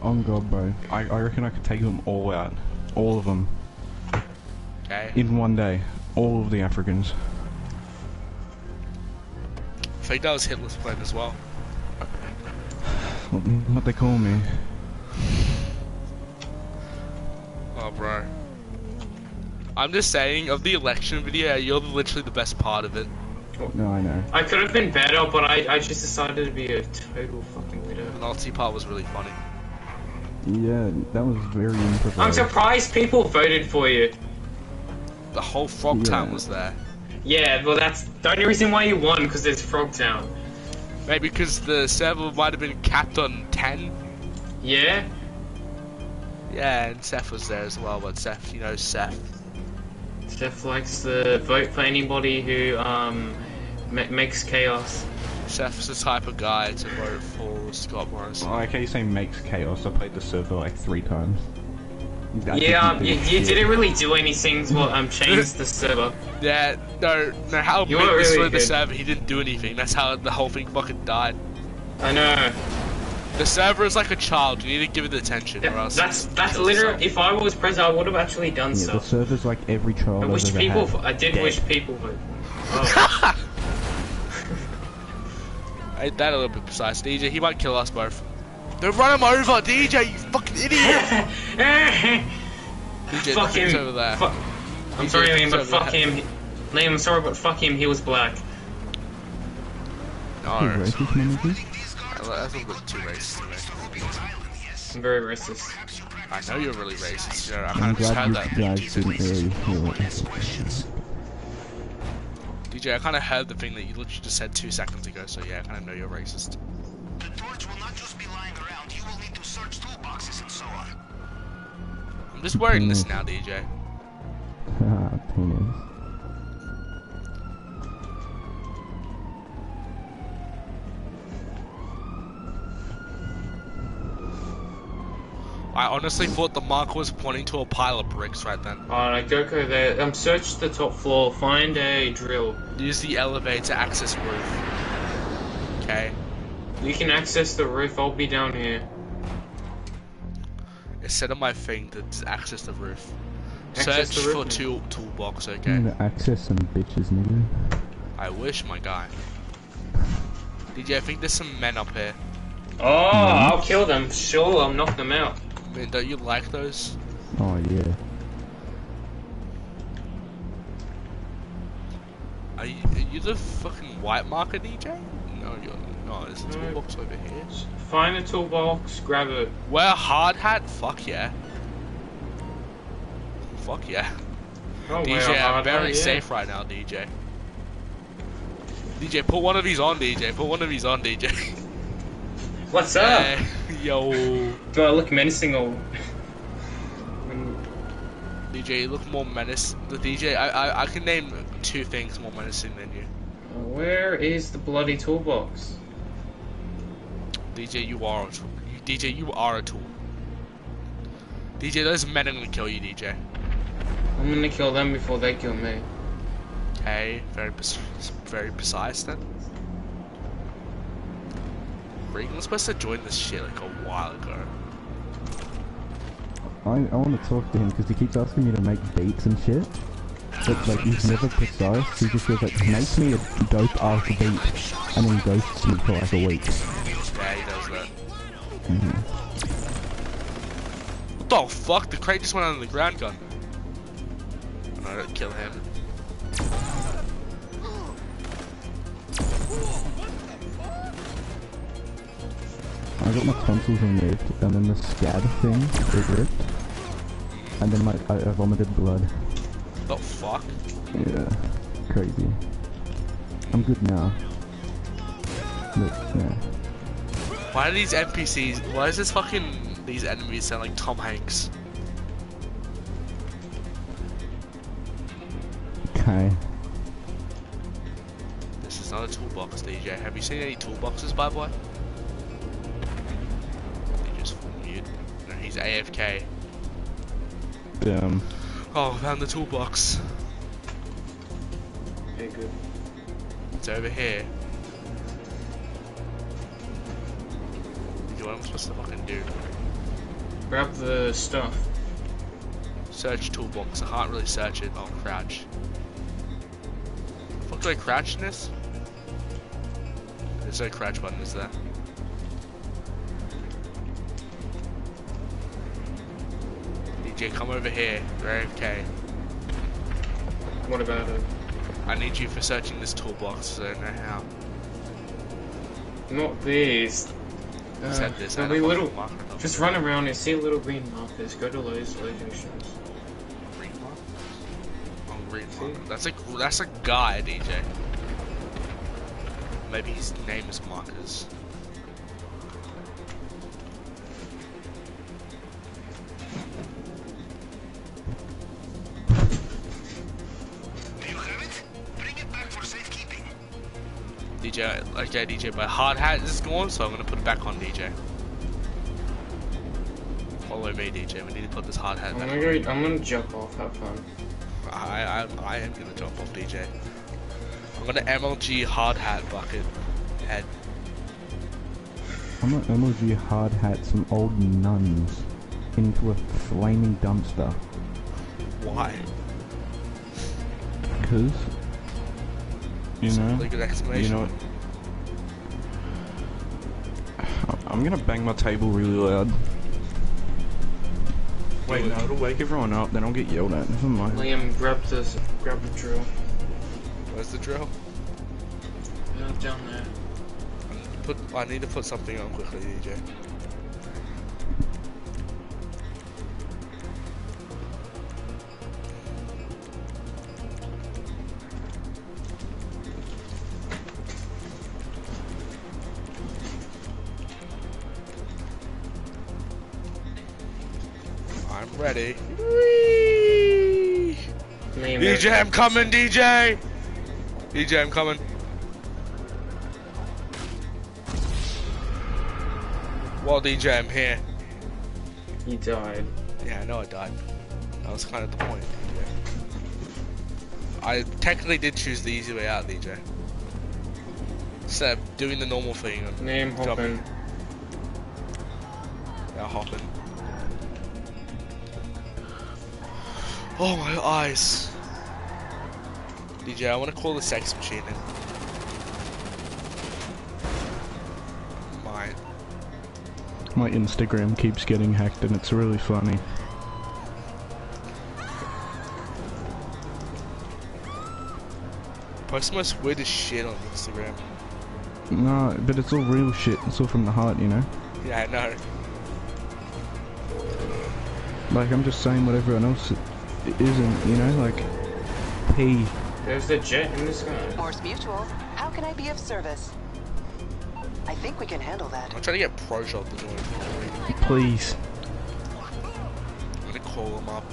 On God, bro. I, I reckon I could take them all out. All of them. Okay. In one day. All of the Africans. I think that was Hitler's plan as well. What, what they call me. Oh, bro. I'm just saying, of the election video, you're literally the best part of it. No, I know. I could have been better, but I, I just decided to be a total fucking widow. The Nazi part was really funny. Yeah, that was very improvised. I'm surprised people voted for you. The whole Frog Town was there. Yeah, well that's the only reason why you won, because there's Frogtown. Maybe because the server might have been capped on 10. Yeah? Yeah, and Seth was there as well, but Seth, you know Seth. Seth likes to vote for anybody who um ma- makes chaos. Seth's the type of guy to vote for Scott Morrison. I can you say makes chaos. I played the server like three times. I yeah, um, you, you didn't really do anything to um change the server. (laughs) Yeah, no, no, how You big this really was the server, he didn't do anything. That's how the whole thing fucking died. I know. The server is like a child, you need to give it attention or else that's that's literally. If I was president, I would have actually done Yeah, the stuff. server's like every child I wish ever people. had. I did dead. wish people would. (laughs) Oh. Ain't that a little bit precise, DJ? He might kill us both. Don't run him over, DJ, you fucking idiot! (laughs) DJ, fuck him. over there. Fuck. I'm DJ, sorry, Liam, but fuck there. him. Liam, I'm sorry, but fuck him. He was black. No, You that's racist, managers? that's a little bit too racist to me. I'm very racist. I know you're really racist, you I I'm kind of just glad heard you that. guys didn't really hear it. DJ, I kind of heard the thing that you literally just said two seconds ago, so yeah, I kind of know you're racist. Just wearing this Mm. now, DJ. Ah, penis. I honestly thought the marker was pointing to a pile of bricks right then. Alright, go go there. Um, search the top floor. Find a drill. Use the elevator access roof. Okay. You can access the roof. I'll be down here. It said on my thing to access the roof. Access Search the for roof. tool toolbox, I'm okay? gonna access some bitches, nigga. I wish, my guy. DJ, I think there's some men up here. Oh, I'll kill them. Sure, I'll knock them out. I mean, don't you like those? Oh yeah. Are you, are you the fucking white marker DJ? No, you're no. There's a toolbox over here. Find the toolbox. Grab it. Wear a hard hat? Fuck yeah. Fuck yeah. Oh, DJ, I'm hard very one, yeah. safe right now, DJ. DJ, put one of these on, DJ. Put one of these on, DJ. What's up? Hey, (laughs) yo. Do I look menacing or? DJ, you look more menacing. The DJ, I, I, I can name two things more menacing than you. Where is the bloody toolbox? DJ, you are a tool. DJ, you are a tool. DJ, those men are gonna kill you, DJ. I'm gonna kill them before they kill me. Okay, very, pres- very precise then. Regan was supposed to join this shit like a while ago. I, I want to talk to him because he keeps asking me to make beats and shit. But like he's never precise. He just goes like, make me a dope ass beat, and then ghosts me for like a week. Yeah, he does that. What the fuck? The crate just went under the ground gun. No, don't kill him. I got my tonsils removed, and then the scab thing was ripped, and then my I, I vomited blood. The fuck? Yeah, crazy. I'm good now. But yeah, Why are these NPCs? Why is this fucking these enemies sound like Tom Hanks? okay. This is not a toolbox, DJ. Have you seen any toolboxes, by the way? He just mute. No, he's AFK. Um, Oh, found the toolbox. Okay, good. It's over here. What am I supposed to fucking do? Grab the stuff. Search toolbox. I can't really search it. Oh, crouch. Fuck, do I crouch in this? There's no crouch button, is there? DJ, come over here. You're AFK. What about it? I need you for searching this toolbox. I don't know how. Not these. Uh, this. there'll be little. Just run around and see little green markers. Go to those locations. Green mark? Oh, green mark. That's a that's a guy, DJ. Maybe his name is Marcus. DJ, okay, DJ, my hard hat is gone, so I'm gonna put it back on, DJ. Follow me, DJ. We need to put this hard hat I'm back. gonna go. I'm gonna jump off. Have fun. I, I, I am gonna jump off, DJ. I'm gonna MLG hard hat bucket head. I'm gonna MLG hard hat some old nuns into a flaming dumpster. Why? Cause, you It's a know, really you explanation. know. I'm gonna bang my table really loud. Wait, no, it'll wake everyone up. Then I'll get yelled at. Never mind. Liam, grab this. Grab the drill. Where's the drill? Yeah, down there. Put. I need to put something on quickly, DJ. Ready. Whee! DJ, I'm coming, DJ! DJ, I'm coming. Well, DJ, I'm here. He died. Yeah, I know I died. That was kind of the point, DJ. I technically did choose the easy way out, DJ. Instead of doing the normal thing Name jumping. hopping. Yeah, hopping. Oh, my eyes. DJ, I want to call the sex machine in. Mine. My Instagram keeps getting hacked, and it's really funny. Post the most weirdest shit on Instagram. No, but it's all real shit. It's all from the heart, you know. Yeah, I know. Like I'm just saying what everyone else i- isn't, you know. Like, P. There's the jet in the sky. Mors Mutual, how can I be of service? I think we can handle that. I'm trying to get Pro Shop to join. I'm Please. gonna call him up.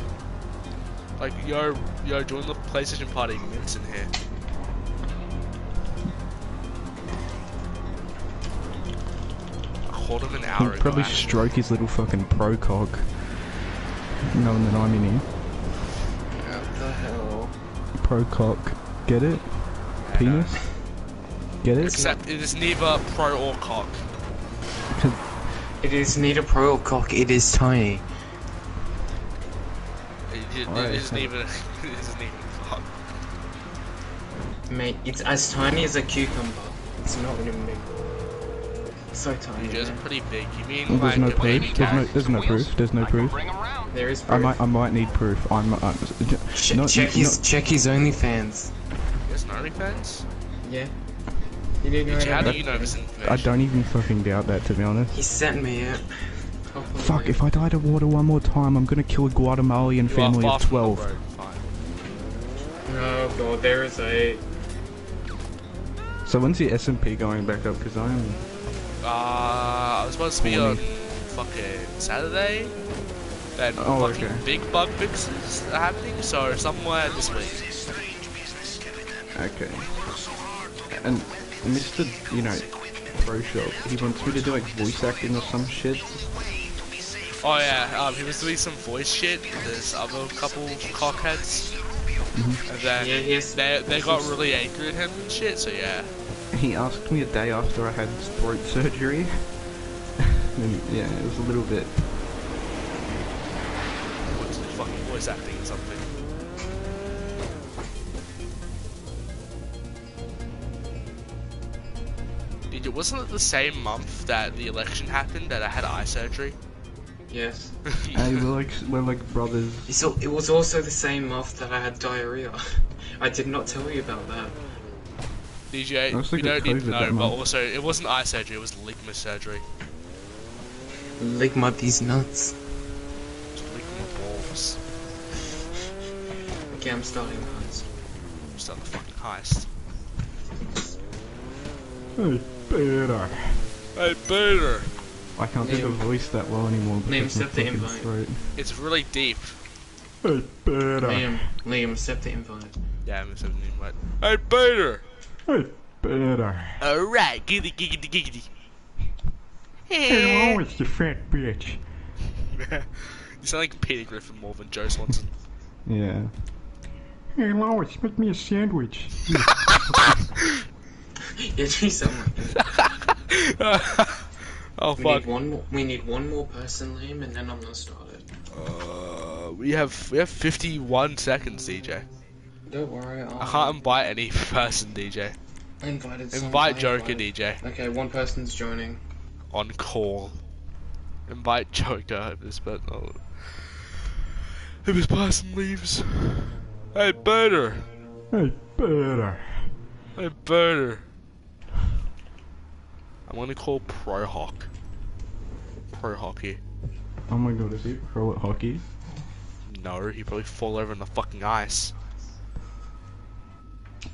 Like, yo, yo, join the PlayStation party. Mint's in here. I called an hour He'd ago. probably actually. stroke his little fucking pro cock, knowing that I'm in here. What the hell? Pro cock, get it? Penis, get it? Except it is neither pro or cock. It is neither pro or cock. It is tiny. It, it, Alright, it is so- neither. (laughs) it is neither cock. Mate, it's as tiny as a cucumber. It's not even big. It's so tiny. It's pretty big. You mean Well, like there's no a baby proof. There's cat? no, there's no proof. There's no proof. There is I proof. might, I might need proof. I'm, I'm Ch- not, check not- his check his OnlyFans. There's no OnlyFans? Yeah. You didn't DJ, how know do you know this I don't even fucking doubt that, to be honest. He sent me it. Hopefully. Fuck, if I die to water one more time, I'm gonna kill a Guatemalan You family of 12. Oh god, there is a. So when's the SMP going back up? Because I'm... Uh, I was supposed to be on fucking Saturday. Then Oh, fucking okay. big bug fixes are happening, so somewhere this week. Okay. And Mr. You know, Pro Shop, he wants me to do like voice acting or some shit. Oh yeah, um, he was doing some voice shit. with There's other couple cockheads, and then Yeah, he has- they they got really angry at him and shit. So yeah, He asked me a day after I had throat surgery. (laughs) and yeah, it was a little bit... what's fucking acting or something. Dude, it wasn't it the same month that the election happened that I had eye surgery? Yes. (laughs) Hey, we're like, we're like brothers. It's it was also the same month that I had diarrhea. (laughs) I did not tell you about that. DJ, I you don't need to know, but month. also it wasn't eye surgery; it was ligma surgery. Lick my these nuts. Ligma balls. Okay, I'm starting heist. Start the fucking heist. Hey, better. Hey, Peter! I can't do the voice that well anymore name because my set the invite. throat. It's really deep. Hey, better. Liam, Liam, accept the invite. Yeah, I'm accepting the invite. Hey, Peter! Hey, better. Alright, giggity giggity giggity. Hey, it's the fat bitch. (laughs) you sound like Peter Griffin more than Joe Swanson. Yeah. Hey, Lois, make me a sandwich. (laughs) Yeah, do something like that. (laughs) oh We fuck. need one more. We need one more person, Liam, and then I'm gonna start it. Uh, we have we have 51 seconds, DJ. Don't worry. I'll I can't invite any (laughs) person, DJ. I invited. Invite Joker, invited- DJ. Okay, one person's joining. On call. Invite Joker if this person. If this person leaves. Hey, Peter! Hey, better. Hey, Peter! I'm gonna call Pro Hawk. Pro Hockey. Oh my god, is he pro at hockey? No, he'd probably fall over in the fucking ice.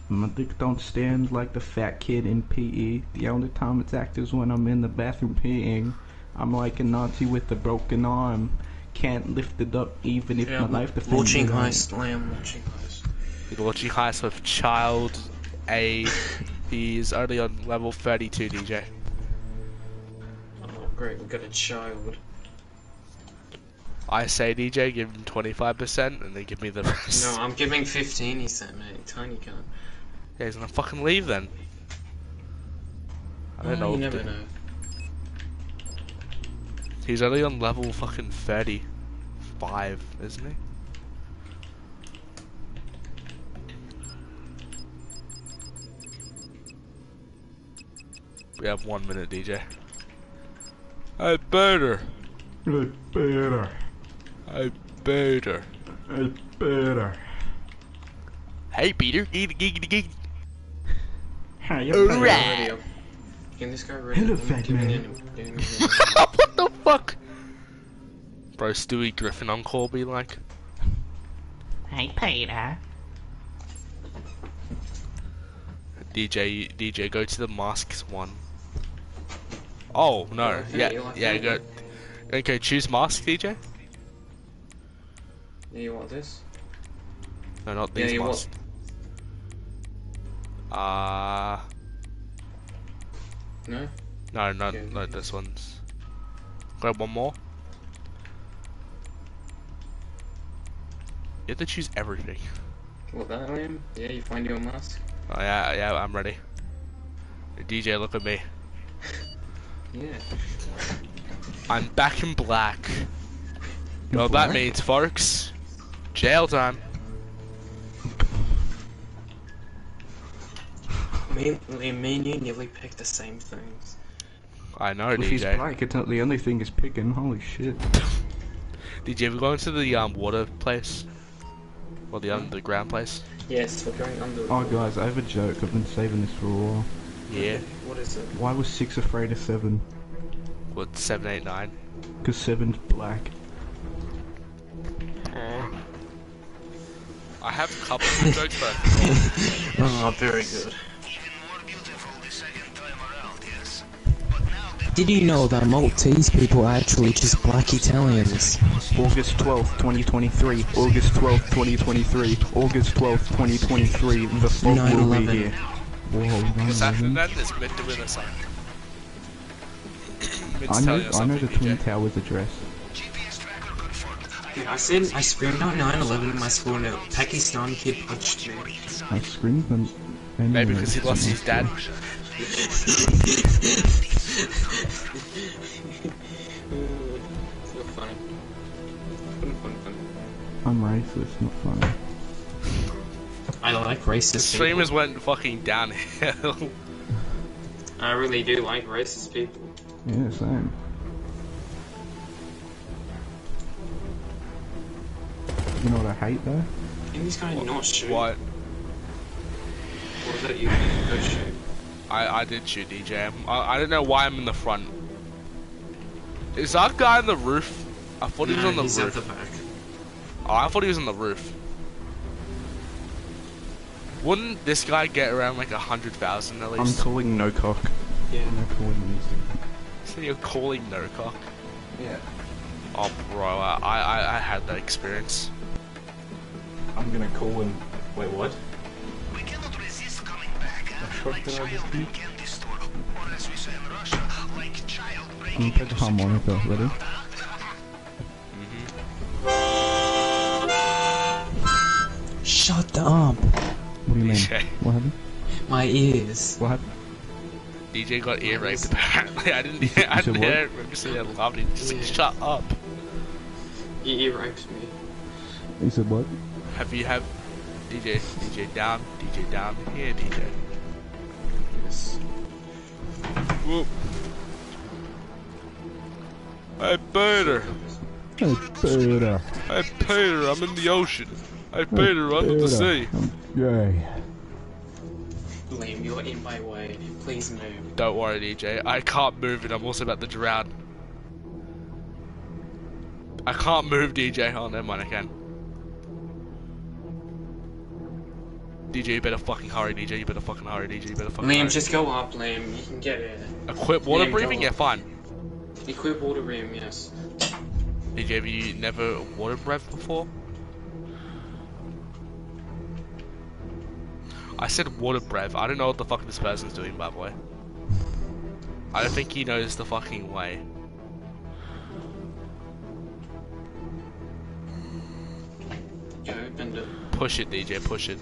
My dick don't stand like the fat kid in PE. The only time it's active is when I'm in the bathroom peeing. I'm like a Nazi with a broken arm. Can't lift it up even if Yeah, my life defends launching it. heist, Liam. Launching heist. He's watching heist with Child A. (laughs) He's only on level 32, DJ. Oh, great. We got a child. I say, DJ, give him 25% and then give me the rest. No, I'm giving 15. He sent me. Tiny cunt. Yeah, he's gonna fucking leave then. I don't Oh, know. You if never the- know. He's only on level fucking 35, isn't he? We have one minute, DJ. I better. I better. I better. I better. Hey, Peter. Giggity, giggity, giggity. Hey, Get you Alright. Ready up. Can this guy ready? Hello, I'm fat man. him- giving him- what the fuck? Bro, Stewie Griffin on call be like. Hey, Peter. DJ, DJ, go to the masks one. Oh no, yeah, you like yeah, go. Okay, choose mask, DJ. Yeah, you want this? No, not Yeah, these you want- masks. Uh No? no, no, Okay. no, this one's. Grab one more. You have to choose everything. What that, Liam? Yeah, you find your mask? Oh yeah, yeah, I'm ready. DJ, look at me. (laughs) Yeah. I'm back in black. You know what that means, folks? Jail time. Me, Liam, me and you nearly picked the same things. I know, If he's DJ. black, it's not the only thing he's picking. Holy shit. Did you ever go into the um water place? Or the underground place? Yes, we're going under. Oh, guys, I have a joke. I've been saving this for a while. Yeah. What is it? Why was six afraid of seven? What seven, eight, nine? Because seven's black. I have a couple of (laughs) jokes, but I (laughs) think Oh, very good. Did you know that Maltese people are actually just black Italians? August 12th, 2023. August 12th, 2023. August 12th, 2023. The fog will be here. Whoa, what's 9/11. happening then? It's meant to win a sign. I know, I know the Twin Towers address. GPS tracker confirmed. Yeah, I said I screamed out 9/11 in my school and a Pakistan kid punched me. I screamed them. Maybe because he lost his dad. (laughs) so funny. Fun, fun, fun. I'm racist, not funny. I like The racist streamers went fucking downhill. people. (laughs) I really do like racist people. Yeah, same. You know what I hate though? Can this guy not shoot? what? Or was that you? Go shoot. I, I did shoot DJ. I, I don't know why I'm in the front. Is that guy on the roof? I thought he was on the he's roof. at the back. Oh, I thought he was on the roof. Wouldn't this guy get around like a hundred thousand at least? I'm least? calling no cock. Yeah. No calling music. So you're calling no cock? Yeah. Oh, bro, I, I, I had that experience. I'm gonna call him. Wait, what? I'm breaking gonna play the harmonica. Ready? Shut up! What do you mean? DJ. What happened? My ears. What happened? DJ got ear raped apparently. (laughs) I didn't hear, I didn't what? hear it. Remember saying I loved it. Just like, Yeah. shut up. He, he raped me. He said what? Have you have DJ, DJ down, DJ down, here DJ. Yes. Whoop. Hey Peter, Hey, Peter. hey Peter, I'm in the ocean. Hey Peter, under the sea. I'm gay. Liam, you're in my way. Please move. Don't worry DJ, I can't move and I'm also about to drown. I can't move DJ, oh never mind I can. DJ, you better fucking hurry, DJ. You better fucking hurry, DJ. You better fucking Liam, hurry. just go up, Liam. You can get it. Equip water Liam, breathing? Yeah, fine. Equip water breathing, yes. DJ, have you never water breath before? I said water breath. I don't know what the fuck this person's doing, by the way. I don't think he knows the fucking way. Go, bend it. Push it, DJ, push it.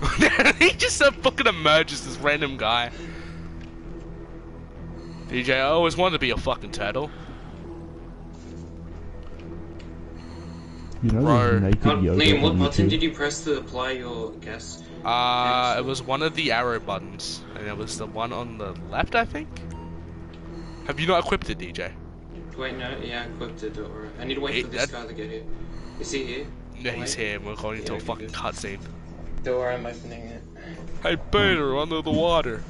(laughs) he just uh, fucking emerges, this random guy. DJ, I always wanted to be a fucking turtle. You know Bro. there's naked Oh, yoga Liam, what on button did you press to apply your gas? Uh, it was one of the arrow buttons, and it was the one on the left, I think. Have you not equipped it, DJ? Wait, no, yeah, I equipped it, don't worry. I need to wait Hey, for this that- guy to get here. Is he here? No, he's Wait. here, we're going into Yeah, a fucking cutscene. Don't I'm opening it. Hey, Peter, under the water.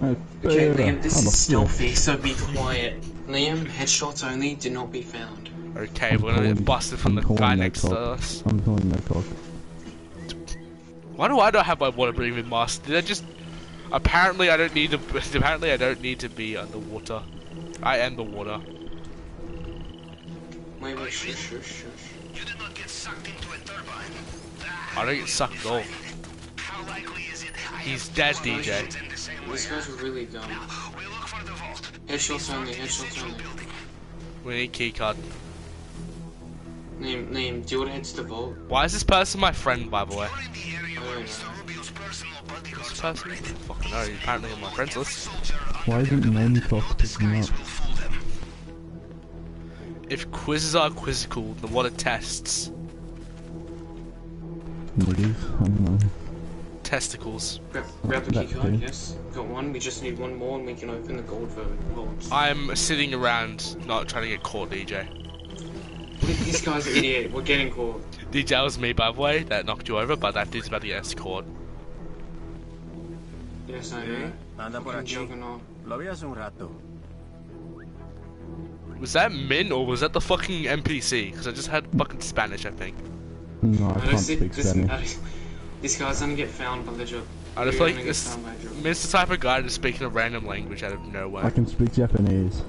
Hey, Okay, Liam, this I'm a is stealthy, so be quiet. Liam, headshots only, do not be found. Okay, I'm we're gonna calling- get busted from I'm the calling guy no next to us. I'm calling no cock. Why do I not have my water breathing mask? Did I just? Apparently, I don't need to. (laughs) Apparently, I don't need to be underwater. I am the water. Wait, wait, shush, shush, shush. You did not get sucked into a turbine. I don't get sucked at all. How likely is it? He's dead, DJ. solutions in the same This guy's really dumb. We look for the vault. Headshots only, headshots only. We need keycard. Liam, name, do you want to head to the vault? Why is this person my friend, by the way? We're in the area I where don't Mr. know. Rubio's personal bodyguards This person? Fucking no, he's apparently on my friends list. Why isn't name cock picking up? will fool them. If quizzes are quizzical, then what are tests? Niggas? I don't know. testicles. Grab, grab the That key card, thing. yes. Got one. We just need one more and we can open the gold vaults. I'm sitting around not trying to get caught, DJ. this guy's an idiot. We're getting caught. (laughs) DJ that was me, by the way, that knocked you over, but that dude's about to get us caught. Yes, I know. Anda por Fucking aquí. juggernaut. Lo vi hace un rato. Was that Min or was that the fucking NPC? Because I just had fucking Spanish, I think. No, I I don't can't see- speak this, Spanish. this guy's gonna get found by the job. I just You're like this. found by a job. Min's the type of guy to speak in a random language out of nowhere. I can speak Japanese.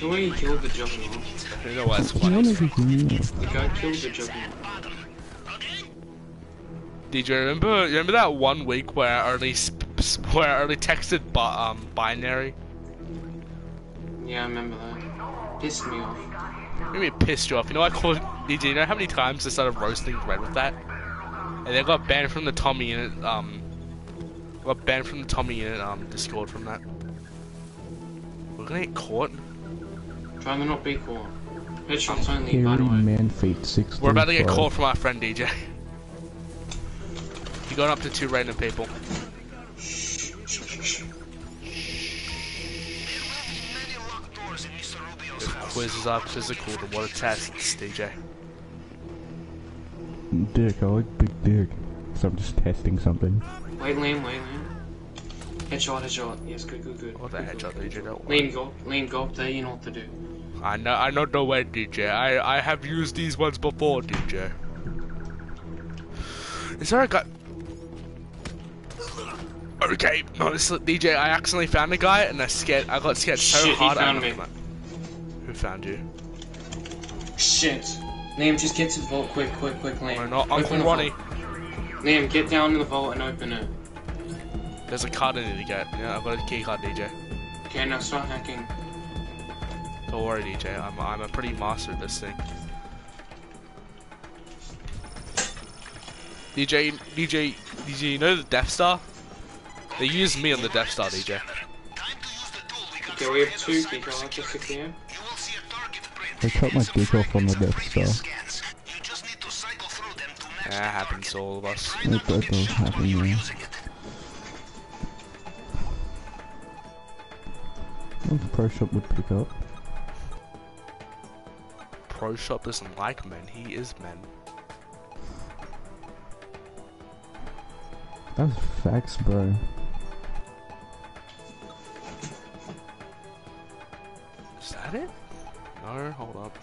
The way he killed the juggernaut. You know why it's funny? know, like, yeah. The guy killed the juggernaut. DJ, remember remember that one week where I only sp- sp- where I only texted bi- um binary? Yeah, I remember that. Pissed me off. Maybe it pissed you off. You know, I called DJ. You know how many times I started roasting Red with that, and they got banned from the TommyInnit. Um, got banned from the TommyInnit um Discord from that. We're gonna get caught. Trying to not be caught. Headshots only, by the way. man feet six. We're about to get caught from our friend DJ. (laughs) He got up to two random people. Quizzes are physical, then what a test, DJ. Dick, I like big dick. So I'm just testing something. Wait, Liam, wait, Liam. Headshot, headshot. Yes, good, good, good. What the headshot, DJ? Don't Liam, go, Liam, go up there. You know what to do. I know, I know the way, DJ. I, I have used these ones before, DJ. Is there a guy? Okay, honestly, DJ, I accidentally found a guy, and I scared. I got scared so Shit, he hard. I found knocked me. Him out. Who found you? Shit. Liam, just get to the vault quick, quick, quick, Liam. We're not Open Uncle Ronnie. Liam, get down to the vault and open it. There's a card I need to get. Yeah, I've got a key card, DJ. Okay, now start hacking. Don't worry, DJ. I'm I'm a pretty master at this thing. DJ, DJ, DJ. You know the Death Star? They use me on the Death Star, DJ. Okay, we have two key cards just clear. I cut my dick off on the Death Star. That happens to all of us. That, that does happen, yeah. Well, the pro shop would pick up. Pro Shop doesn't like men. He is men. That's facts, bro. Is that it? No, hold up.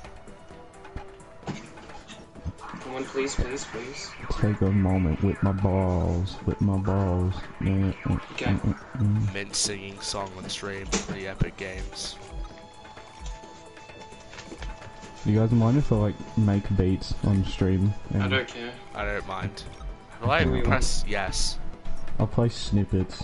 Come on, please, please, please. Take a moment with my balls, with my balls. Yeah, mm, Okay. mm, mm, mm. Men singing song on stream. Pretty epic games. You guys mind if I like make beats on stream? I don't care. I don't mind. How do I Okay. press yes? I'll play snippets.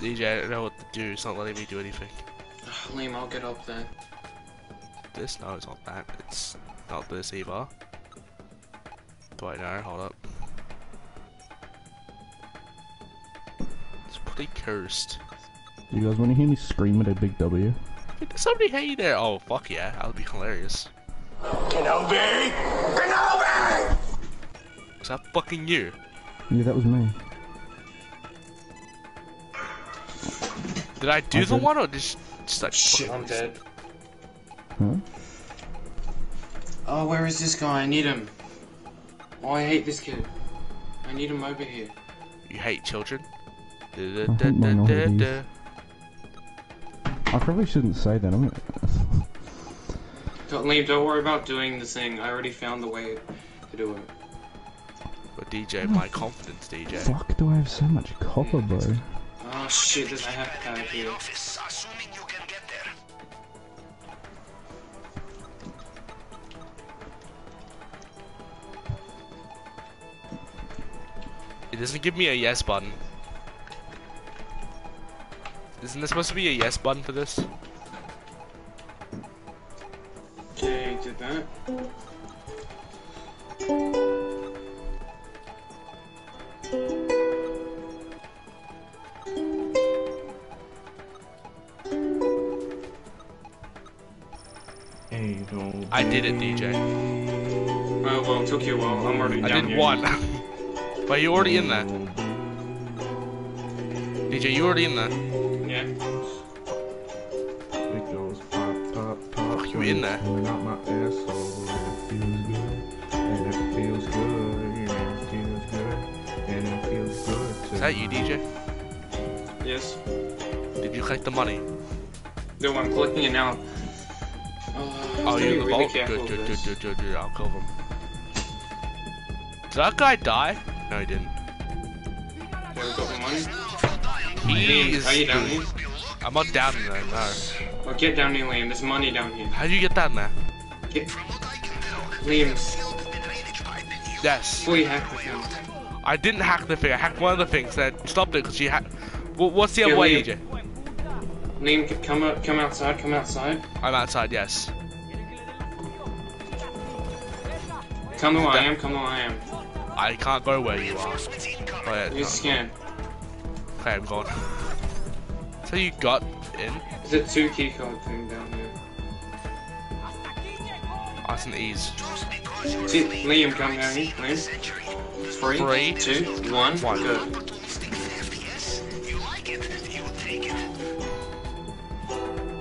DJ, I don't know what to do. It's not letting me do anything. (sighs) Liam, I'll get up then. This? No, it's not that. It's not this either. Do I know? Hold up. It's pretty cursed. Do you guys want to hear me scream at a big W? Hey, Does somebody hear you there? Oh, fuck yeah. That would be hilarious. Kenobi! Kenobi! Is that fucking you? Yeah, that was me. Did I do I the did. one or just, just like Shit, I'm dead. Huh? Hmm? Oh, where is this guy? I need him. Oh, I hate this kid. I need him over here. You hate children? I hate minorities. I probably shouldn't say that. I'm Don't, leave. don't worry about doing the thing. I already found the way to do it. But DJ, my confidence, DJ. fuck. Do I have so much copper, bro? Oh shit, there's a half pad here. It doesn't give me a yes button. Isn't there supposed to be a yes button for this? Okay, did that. I did it, DJ. Oh well, it took you a while. I'm already I down did here. one. (laughs) but you're already in there. DJ, you already in there. Yeah. It goes pop, pop, pop. Fuck, you in there. Pulling out my asshole. And it feels good. And it feels good. And it feels good. And it feels good. Is that you, DJ? Yes. Did you collect the money? No, I'm collecting it now. Oh, you're be in the really vault? Good, good, good, good, good, good. I'll kill them. Did that guy die? No, he didn't. Yeah, we got the money. He is. Are you down here? I'm not down there, no. Well, get down here, Liam. There's money down here. How do you get down there? Get... Liam, Yes. fully hack the thing. I didn't hack the thing. I hacked one of the things that stopped it because she hacked. Well, what's the other way, Liam. DJ? Liam, come out, come outside, come outside. I'm outside, yes. Come where I am, come where I am. I can't go where you are. Oh, yeah, no. scan. Okay, I'm gone. So you got in? There's a two key card thing down here. That's an ease. See, Liam, come down here, Liam. Three, Three, two, one, one. go.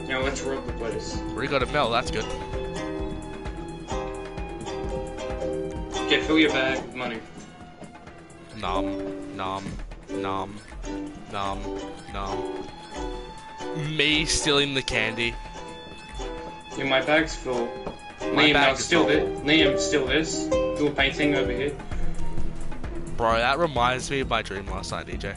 Now let's rob the place. We got a mill, that's good. Get fill your bag with money. Nom, nom, nom, nom, nom. Me stealing the candy. Yeah, my bag's full. My Liam, bag now still full. this. Liam, still this. Do a painting over here. Bro, that reminds me of my dream last night, DJ.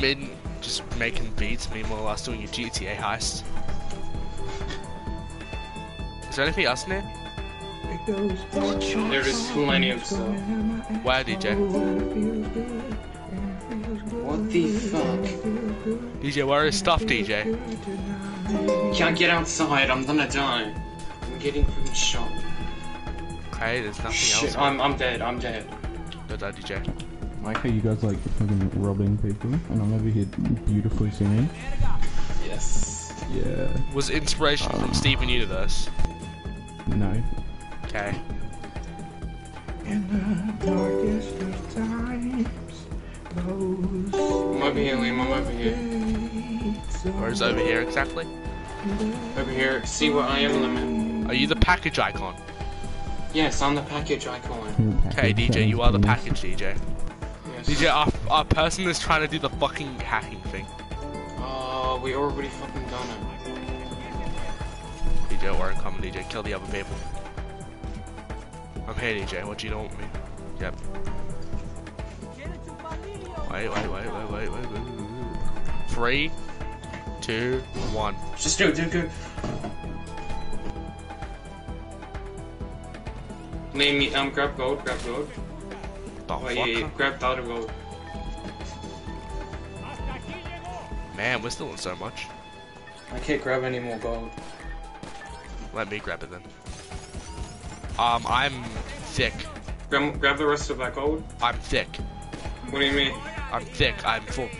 Min just making beats, meanwhile us doing a GTA heist. Is there anything else in here? There is plenty of stuff. Where, DJ? What the fuck? DJ, where is stuff, DJ? Can't get outside, I'm gonna die. I'm getting fucking shot. Okay, there's nothing Shit, else. I'm, I'm dead, I'm dead. Go die, DJ. I like how you guys like fucking robbing people, and I'm over here beautifully singing. Yes. Yeah. Was inspiration from um, Steven Universe? No. Okay. In the darkest of times, I'm over here, Liam, I'm over here. Where's over here exactly? Over here, see where I am, Lemon? Are you the package icon? Yes, I'm the package icon. Okay, DJ, you are the package DJ. Yes. DJ, our, our person is trying to do the fucking hacking thing. Oh, we already fucking done it. DJ, don't worry, I'm coming, DJ. Kill the other people. I'm here, DJ. What do you want me? Yep. Wait, wait, wait, wait, wait, wait, wait, wait. Three, two, one. Just do it, do it, do it. Name me, um, grab gold, grab gold. The Oh, yeah, yeah, fuck? grab powder gold. Man, we're still in so much. I can't grab any more gold. Let me grab it then. Um, I'm thick. Grab, grab the rest of that gold. I'm thick. What do you mean? I'm thick. I'm full.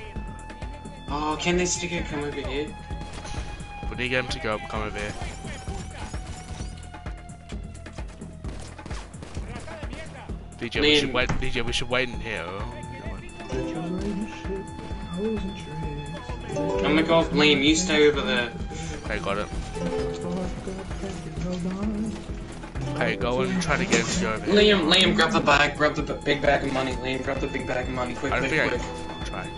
Oh, can this sticker come over here? We need to get him to go. Up come over here. DJ, Lean. we should wait. DJ, we should wait in here. Oh, I'm gonna go up Liam, you stay over there. Okay, got it. Okay, go and try to get him to go over here. Liam, Liam, grab the bag, grab the big bag of money. Liam, grab the big bag of money, quick, I don't quick, think quick. I... Try.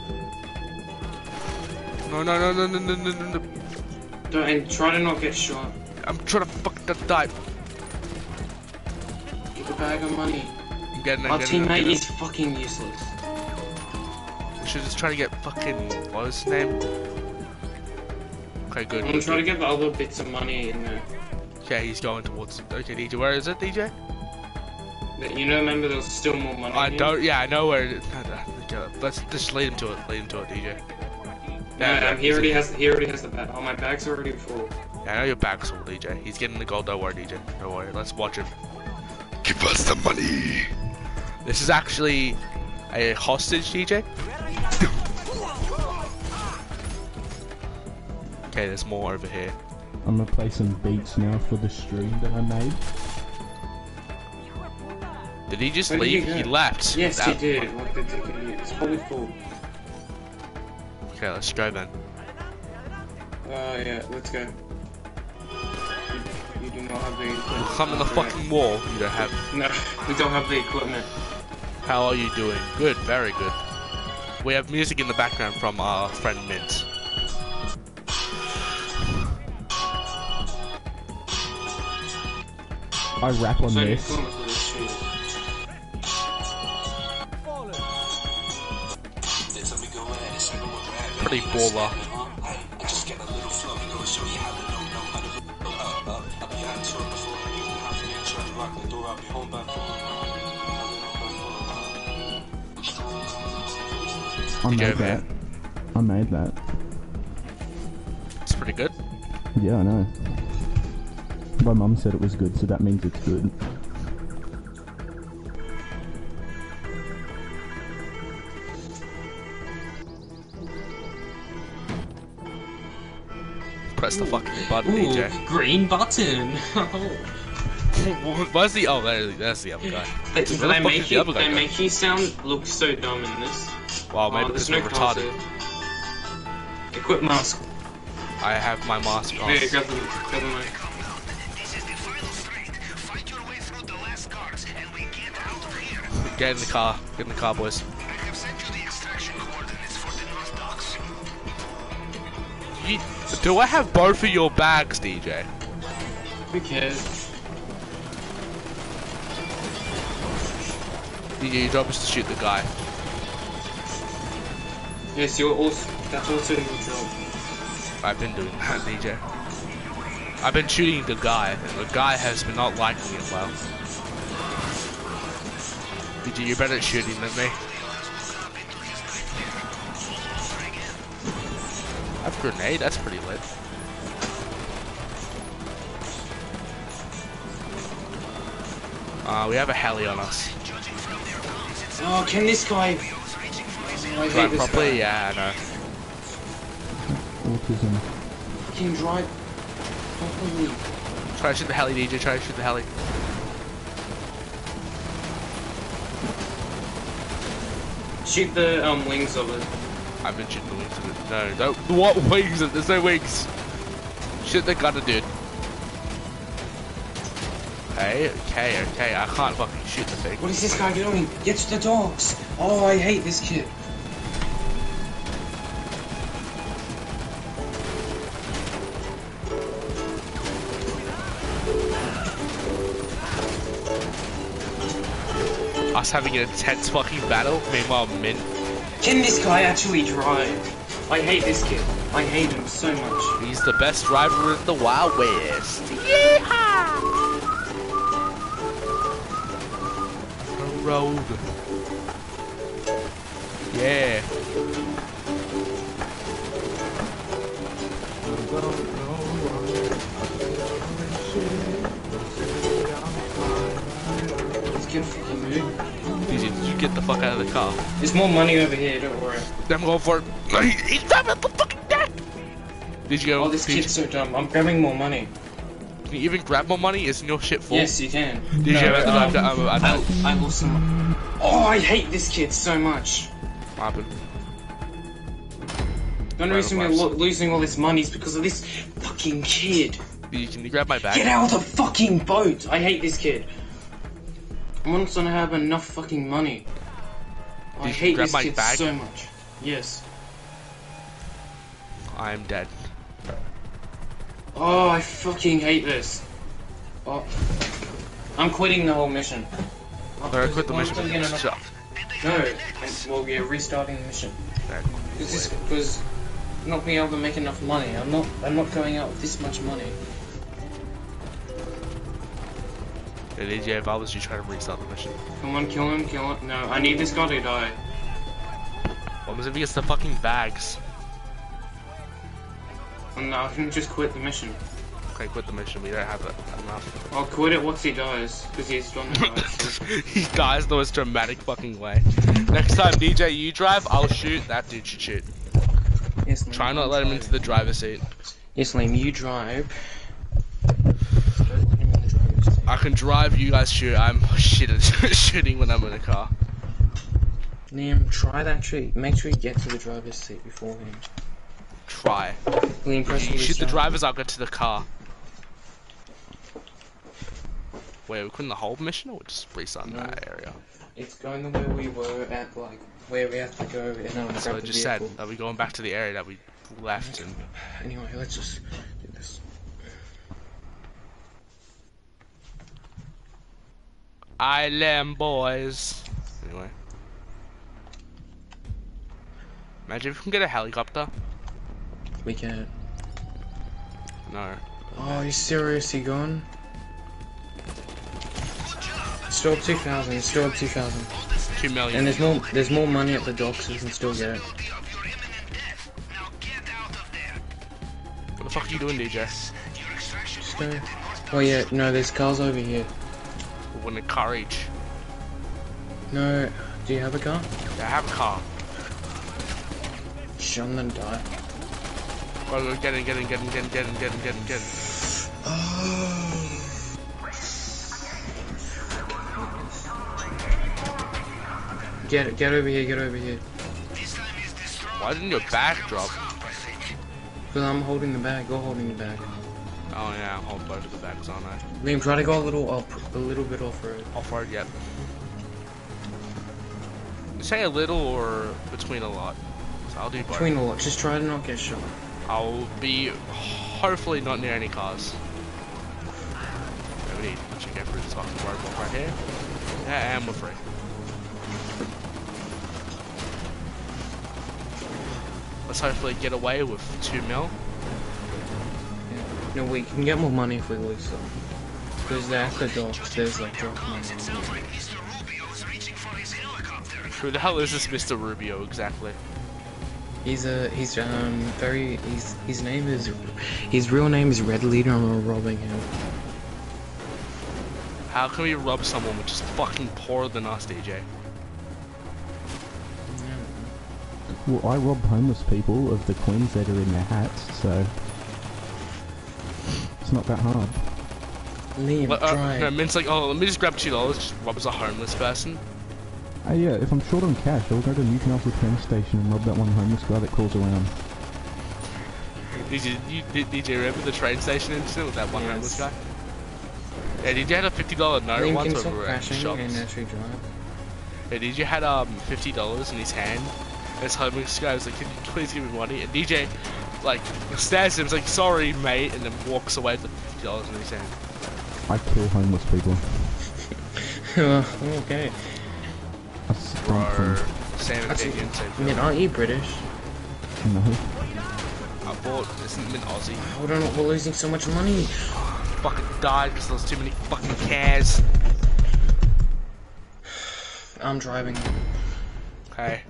No, no, no, no, no, no, no, no. Don't, and try to not get shot. I'm trying to fuck the dive. Get the bag of money. I'm getting it. Our getting teammate getting is fucking useless. We should just try to get fucking. What was his name? Okay, good. I'm trying to good, to get the other bits of money in there. Yeah, he's going towards. Okay, DJ, where is it, DJ? You know, remember there's still more money. I in don't. Yeah, I know where it is. Let's just lead him to it. Lead him to it, DJ. No, Yeah, um, he already has. He already has the bag. Oh, my bag's already full. Yeah, I know your bag's full, DJ. He's getting the gold. Don't worry, DJ. Don't worry. Let's watch him. Give us the money. This is actually a hostage, DJ. Okay, there's more over here. I'm gonna play some beats now for the stream that I made. Did he just Where leave? He left. Yes, he did. Like the ticket. It's probably full. Okay, let's go then. Uh, yeah, let's go. You, you do not have the equipment. Come on the fucking wall. You don't have. No, (laughs) we don't have the equipment. How are you doing? Good, very good. We have music in the background from our friend Mint. I rap on this. equipment for this shit. Pretty baller. I made ever- that. I made that. It's pretty good. Yeah, I know. My mum said it was good, so that means it's good. Press the fucking button, Ooh, DJ. green button. (laughs) Where's the? Oh, that's the other guy. they, Where the make the you, other guy they go? make you sound look so dumb in this. Wow, oh, maybe oh, because no retarded. here. Equip mask. I have my mask on. Yeah, grab the, grab the mic. Get in the car. Get in the car, boys. You, do I have both of your bags, DJ? Who cares? DJ, your job is to shoot the guy. Yes, you're also. That's also your job. I've been doing that, DJ. I've been shooting the guy, and the guy has been not liking it well. DJ, you're better at shooting than me. I have grenade, that's pretty lit. Uh, we have a heli on us. Oh, can this guy? I Drive properly? guy. Yeah, I know. Autism. Can drive properly. Try to shoot the heli, DJ. Try to shoot the heli. Shoot the um wings of it. I've been shooting the wings of it. No, don't. What wings? There's no wings. Shoot the gunner, dude. Okay, okay, okay. I can't fucking shoot the thing. What is this guy doing? Get to the dogs. Oh, I hate this kid. Us having an intense fucking battle. Meanwhile, Mint. Can this guy actually drive? I hate this kid. I hate him so much. He's the best driver in the Wild West. Road. Yeah. The fuck out of the car. There's more money over here, don't worry. I'm going for it. He's driving at the fucking deck. Did you go? Oh, this did you- kid's so dumb. I'm grabbing more money. Can you even grab more money? Isn't your shit full? Yes, you can. Did you have to um, drive down? I, I, I, I lost some. Oh, I hate this kid so much. What happened? The only reason we're lo- losing all this money is because of this fucking kid. You, can you grab my bag? Get out of the fucking boat! I hate this kid. I want to have enough fucking money. I Did you hate grab this my bag? so much. Yes. I'm dead. Oh, I fucking hate this. Oh. I'm quitting the whole mission. Alright, quit the mission. still getting enough- Shut up. No, and, well, yeah, restarting the mission. Because this was not being able to make enough money. I'm not. I'm not going out with this much money. Yeah, DJ, if I was you trying to restart the mission. Come on, kill him, kill him. No, I need this guy to die. What was if he gets the fucking bags? And I can just quit the mission. Okay, quit the mission. We don't have it enough. I'll quit it once he dies, because he's strong enough. (laughs) he dies the most dramatic fucking way. Next time, DJ, you drive. I'll shoot. That dude should shoot. yes, Liam, Try not I'll let him into the driver's seat. Yes, Liam, you drive. Don't let him in the driver's seat. I can drive. You guys shoot. I'm (laughs) shit at (laughs) shooting when I'm in a car. Liam, try that trick. Make sure you get to the driver's seat before him. Try. Liam, press You shoot the drivers. I'll get to the car. Wait, we couldn't the whole mission, or just restart No. that area? It's going the way we were at, like, where we have to go and um, So I just said, vehicle. are we going back to the area that we left? And Anyway, let's just this. Island boys. Anyway. Imagine if we can get a helicopter. We can't. No. Oh, you serious? You gone? Still up 2,000. Still up 2,000. Two million. And there's more. There's more money at the docks. so You can still get it. What the fuck are you doing, DJ? Just go. Oh yeah. No, there's cars over here. When a car each. No. Do you have a car? I have a car. Shun them die. Go, go, get in, get in, get in, get in, get in, get in, get in, get in. (sighs) Get get over here. Get over here. Why didn't your bag drop? Because I'm holding the bag. You're holding the bag. Oh yeah, I'll hold both of the bags, aren't I? Liam, try to go a little up, a little bit off road. Off road, yep. Say a little or between a lot. So I'll do both. Between a lot. Just try to not get shot. I'll be hopefully not near any cars. Yeah, we need to get through this fucking roadblock right here. Yeah, and we're free. Let's hopefully get away with two mil. No, we can get more money if we lose them. Because at the docks, there's like drop money. Who the hell is this Mr. Rubio exactly? He's a he's um very he's his name is his real name is Red Leader and we're robbing him. How can we rob someone which is fucking poorer than us, DJ? Well, I rob homeless people of the coins that are in their hats, so it's not that hard. Liam, Let- uh, try. no, Mint's like, oh, let me just grab two dollars, just rob as a homeless person. Uh, yeah, if I'm short on cash, I'll go to Newcastle train station and rob that one homeless guy that crawls around. Did you, you did, did you remember the train station incident with that one Yes. homeless guy? Yeah, did you had a fifty dollar note Liam, once can you when stop we were at crashing shops? and actually drive? Yeah, DJ had um fifty dollars in his hand. And this homeless guy was like, "Can you please give me money?" And DJ, like, stares at him, is like, "Sorry, mate," and then walks away with the fifty dollars in his hand. I kill homeless people. (laughs) okay. I stomp Bro, them. Sam Actually, Indian I mean, aren't you British? No. "I bought isn't mint Aussie." Hold on, we're losing so much money. Fucking died because there's too many fucking cars. I'm driving. Okay.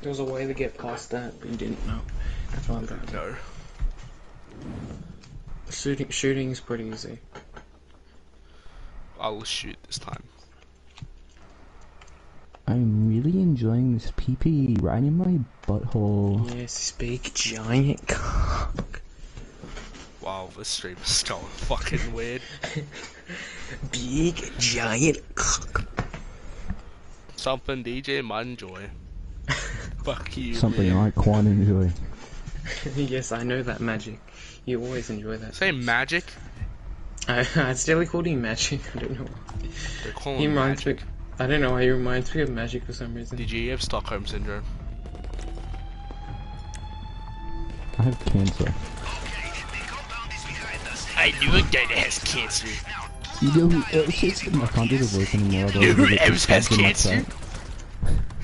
There was a way to get past that, but you didn't know. That's why I'm driving. No. Shooting, shooting is pretty easy. I'll shoot this time. I'm really enjoying this pee right in my butthole. Yes, this big giant cock. Wow, this stream is going (laughs) fucking weird. Big giant cock. Something DJ might enjoy. (laughs) Fuck you. Something Liam. I quite enjoy. yes, I know that magic. You always enjoy that. Say magic. I, I still call him magic. (laughs) I don't know. They're calling He him reminds magic. me. I don't know why he reminds me of magic for some reason. Did you have Stockholm syndrome? I have cancer. I knew a guy that has cancer. You know who else has I can't do the voice anymore. I You know who else has stabbed in my cancer?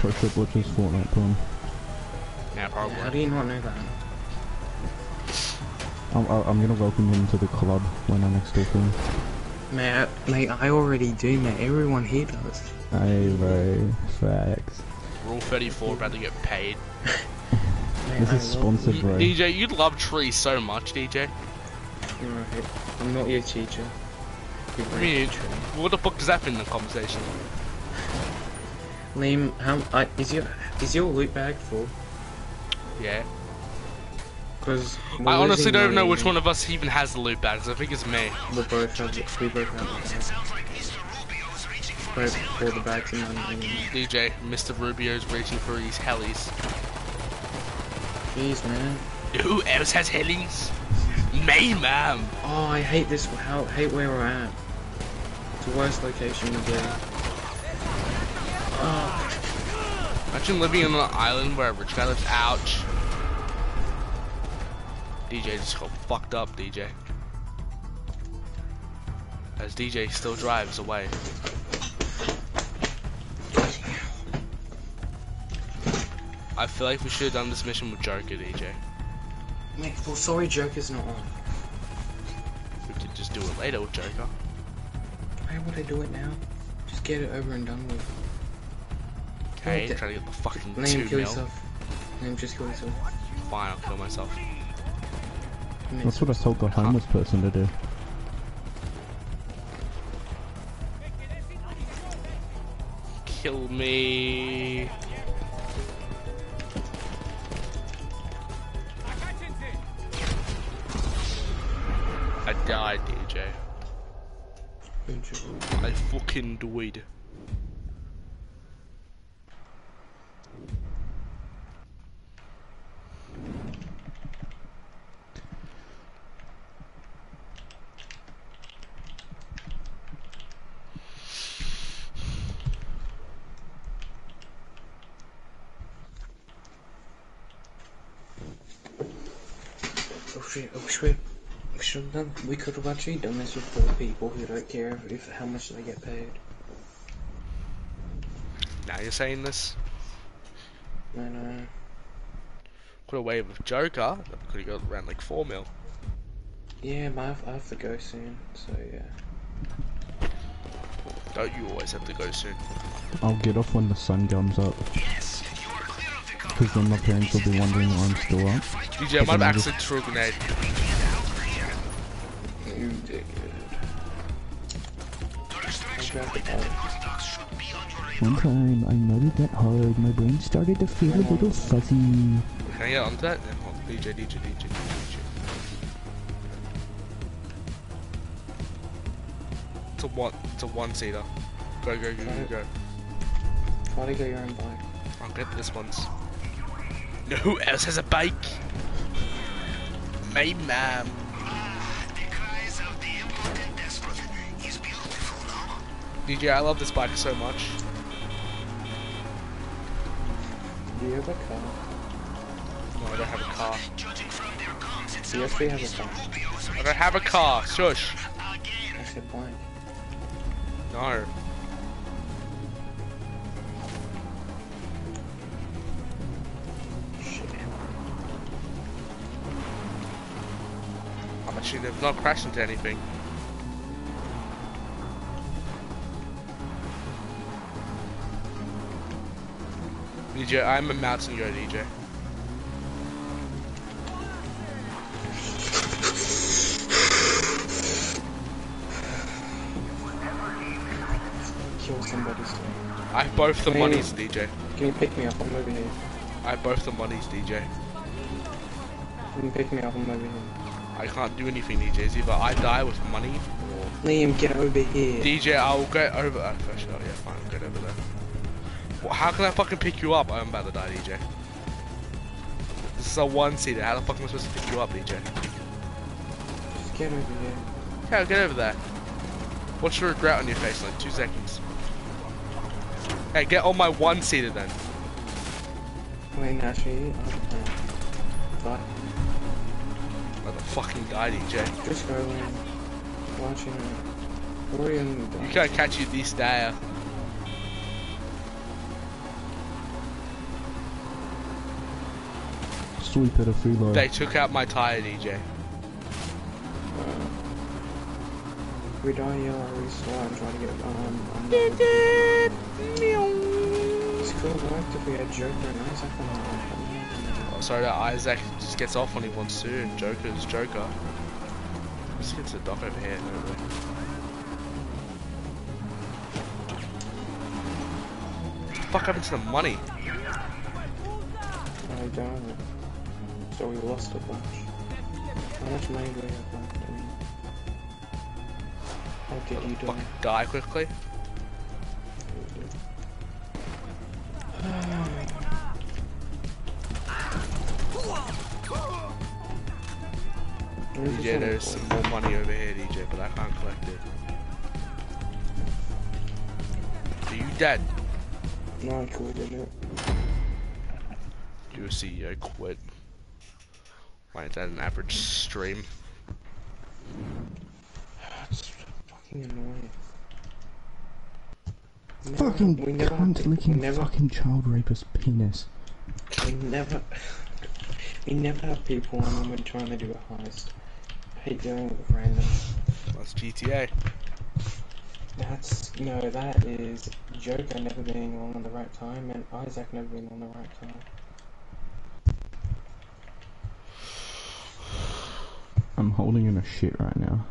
Push up watches Fortnite porn. Yeah, probably. How do you not know that? I'm, I'm gonna welcome him to the club when I next talk to him. Mate, mate, I already do, mate. Everyone here does. Hey bro, facts. Rule 34 about to get paid. (laughs) Mate, This I is sponsored, bro. DJ, you love trees so much, DJ. Right. I'm not your teacher. You're I mean, what the fuck does that in the conversation? Liam, how I, is your is your loot bag full? Yeah. Because I honestly don't know which one of us even has the loot bags. I think it's me. We both have. We both have. Both for the bags and money. DJ, Mr. Rubio's reaching for his helis. Jeez, man. Who else has helis? Me, ma'am. Oh, I hate this. How hate where we're at. It's the worst location to be. Imagine living on an island where a rich guy lives. Ouch. DJ just got fucked up, DJ. As DJ still drives away. I feel like we should have done this mission with Joker, DJ. mate. Well, sorry, Joker's not on. We could just do it later with Joker. Why would I do it now? Just get it over and done with. Okay, Okay. trying to get the fucking Liam, two kill mil. yourself. Liam, just kill yourself. Fine, I'll kill myself. That's what I told the homeless person to do. Kill me. I died, DJ. I fucking died. Oh shit, oh shit. We should have done, we could have actually done this with poor people who don't care if how much they get paid. Now you're saying this? I know. Could have waited with Joker. Could have got around like 4 mil. Yeah, but I have, I have to go soon, so yeah. Don't you always have to go soon? I'll get off when the sun comes up. Because then my parents will be wondering why I'm still up. DJ, I But might have just- accident threw a grenade. You dickhead. I grabbed the ball. One time, I nutted that hard, my brain started to feel a little fuzzy. Can I get onto that? Yeah, hold on. DJ, DJ, DJ, DJ. It's a one, it's a one seater. Go, go, go, go, go. Try to get your own bike. I'll get this one's. No, who else has a bike? My ma'am. DJ, I love this bike so much. Do you have a car? No, I don't have a car. CSP has a car. I don't have a car. Shush. I said bike. No. Shit. I'm actually they've not crashed into anything. DJ, I'm a mountain goat, DJ. Kill somebody. I have both the Hey. monies, DJ. Can you pick me up? I'm over here. I have both the monies, DJ. Can you pick me up? I'm over here. I can't do anything, DJ. It's either I die with money or Liam, get over here. DJ, I will get over. Uh, first, oh, yeah, fine, I'll get over there. How can I fucking pick you up? I'm about to die, DJ. This is a one seater. How the fuck am I supposed to pick you up, DJ? Just get over here. Yeah, get over there. What's your regret on your face? Like two seconds. Hey, get on my one seater then. Wait, actually, I have a Let the fucking die, DJ. Just go, Liam. watching Orion. You can't catch you this day. Sweet pedophilia. They took out my tire, DJ. We die here, we start and try to get um. it's cool, like if we had Joker and Isaac on our Oh, sorry that Isaac just gets off when he wants to, and Joker's Joker. Let's get to dock over here. don't? What the fuck happened to the money? I don't. So we lost a bunch. How much money do we have left? I mean, how did you die? Fucking die quickly. DJ, there's some more money over here, DJ, but I can't collect it. Are you dead? No, I quitted it. You see, I quit. Why is that an average stream? That's fucking annoying. Never- Fucking we never have cunt to- we licking never, fucking child rapist penis. we never, we never have people on when we're trying to do a heist. I hate dealing with random. That's GTA. That's no, that is Joker never being on at the right time and Isaac never being on the right time. I'm holding in a shit right now.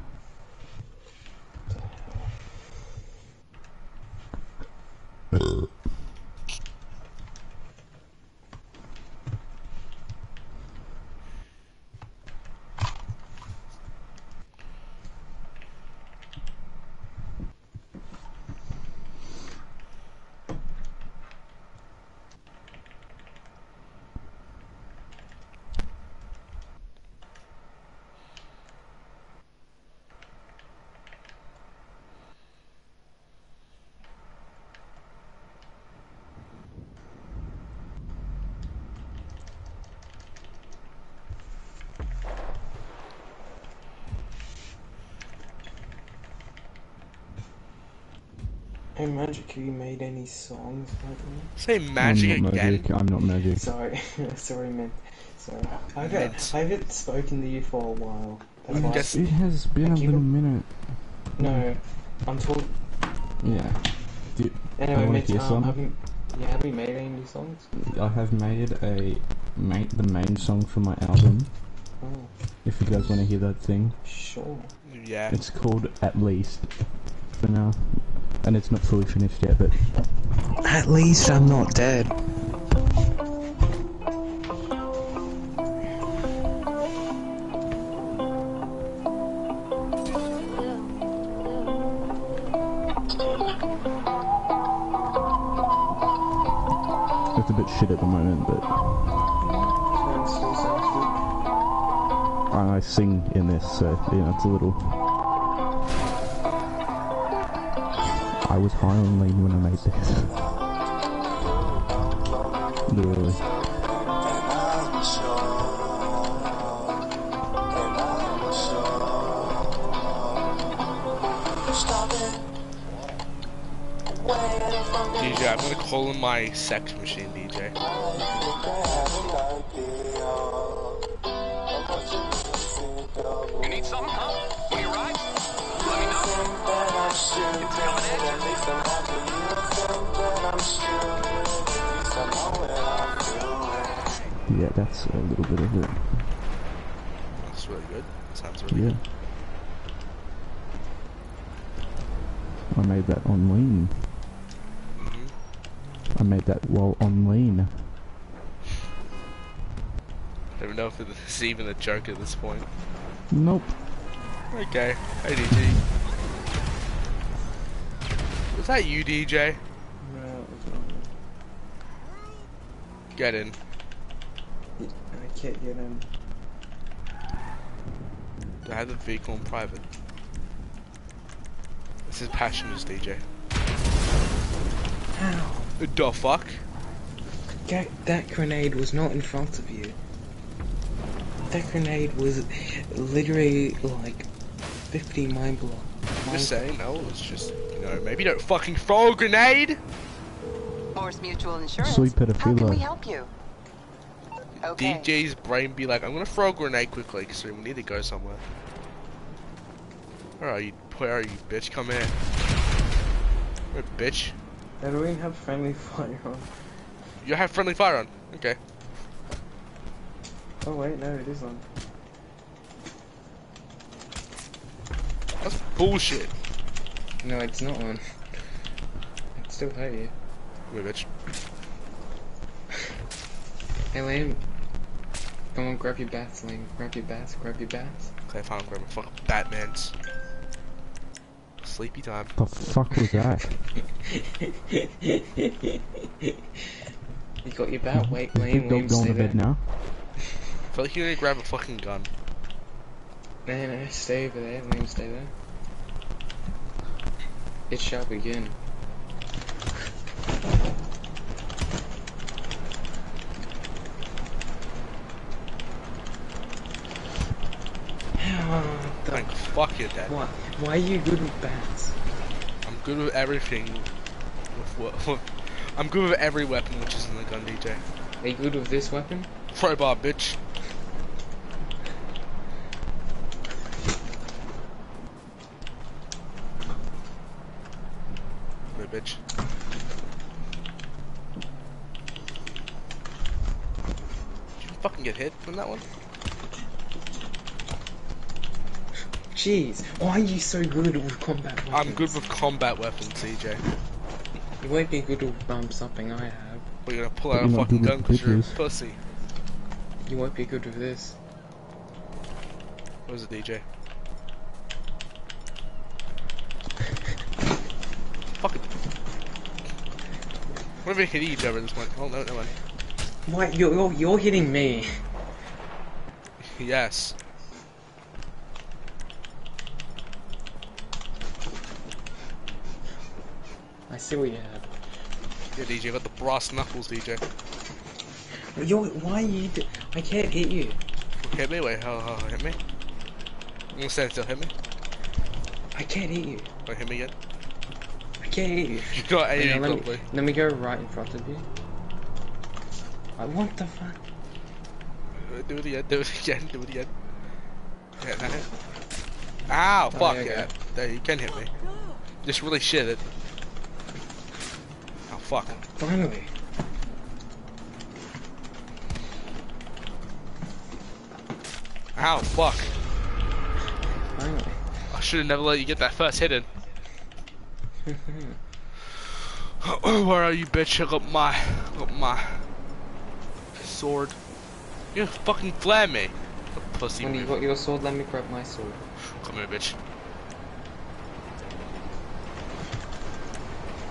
Hey Magic, have you made any songs lately? Say magic I'm not again. magic. I'm not magic. Sorry, (laughs) sorry, man. Sorry. I haven't, I haven't spoken to you for a while. That's I'm why- just- It has been a little it- minute. No, I'm talking. Yeah. Do, Anyway, wanna Mitch, hear um, some? have you, yeah, have you made any new songs? I have made a made the main song for my album. Oh, If you guys want to hear that thing, sure. Yeah. it's called At Least. For now, and it's not fully finished yet, but At least I'm not dead. it's a bit shit at the moment. But Mine still sounds good. I sing in this, so you know it's a little. Was high on lean when I made this. Literally. DJ, I'm gonna call him my sex machine, DJ. You need something, huh? Yeah, that's a little bit of it. That's really good. Sounds really Yeah. I made that on lean. good. hmm I made that while on lean. Don't know if it's even a joke at this point. Nope. Okay. Was that you, DJ? No. Get in. I can't get in. Do I have the vehicle in private? This is passengers, DJ. How? The fuck? That, that grenade was not in front of you. That grenade was literally like 50 mind block. I'm just saying, no, it's just, you know, maybe don't fucking throw a grenade! Mors Mutual Insurance. Soy How can we help you? Okay. DJ's brain be like, I'm gonna throw a grenade quickly, because we need to go somewhere. Where are you? Where are you, bitch? Come here. Where, bitch? I don't even have friendly fire on. You have friendly fire on. Okay. Oh wait, no, it is on. That's bullshit. No, it's not on. I'd still hurt you. Wait, bitch. Hey, Liam. Come on, grab your bats, Liam. Grab your bats, grab your bats. Okay, fine, I'm grabbing fucking Batman's. Sleepy time. The fuck was that? (laughs) you got your bat, wait, Liam, Big dog Liam, going stay to bed now. I feel like you need to grab a fucking gun. No, no, stay over there, Liam, stay there. It shall begin. the (sighs) Thank fuck you're dead. Why? Why are you good with bats? I'm good with everything. With what? with- I'm good with every weapon which is in the gun, DJ. Are you good with this weapon? Crowbar, bitch. Wait, bitch. Did you fucking get hit from that one? Jeez, why are you so good with combat weapons? I'm good with combat weapons, CJ. You won't be good with um, something I have. We're gonna pull out You're a fucking gun because you're a pussy. You won't be good with this. What is it, DJ? (laughs) Fucking. What if we hit each other at this point? Oh, no, no one. Why? You're, you're, you're hitting me. Yes. I see what you have. Yeah, DJ, got the brass knuckles, DJ. You're, why are you? d- I can't hit you. Hit me, wait, how, how, hit me? I'm gonna stand still, hit me. I can't hit you. Wait, hit me again. I you. Got on, let, me, let me go right in front of you. I want the fuck? Uh, Do it again, do it again, do it again. Yeah, that hit. Ow, fuck yeah, yeah. okay. There, you can hit me. Just really shit it. Oh, fuck. Finally. Ow, fuck. Finally. I should have never let you get that first hit in. (laughs) Where are you, bitch? I got my, I got my sword. You fucking flare me. Pussy when you got your sword, let me grab my sword. Come here, bitch.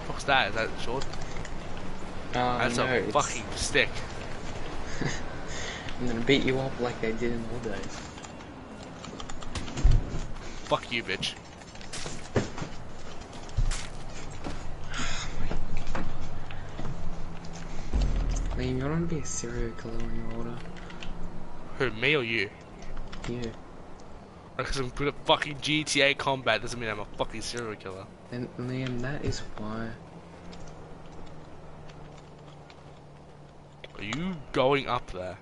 What's that? Is that a sword? Uh, That's no, a it's- fucking stick. (laughs) I'm gonna beat you up like they did in old days. Fuck you, bitch. Liam, you wanna be a serial killer when you're older? Who, me or you? You. Because I'm good at fucking GTA combat doesn't mean I'm a fucking serial killer. And Liam, that is why. Are you going up there?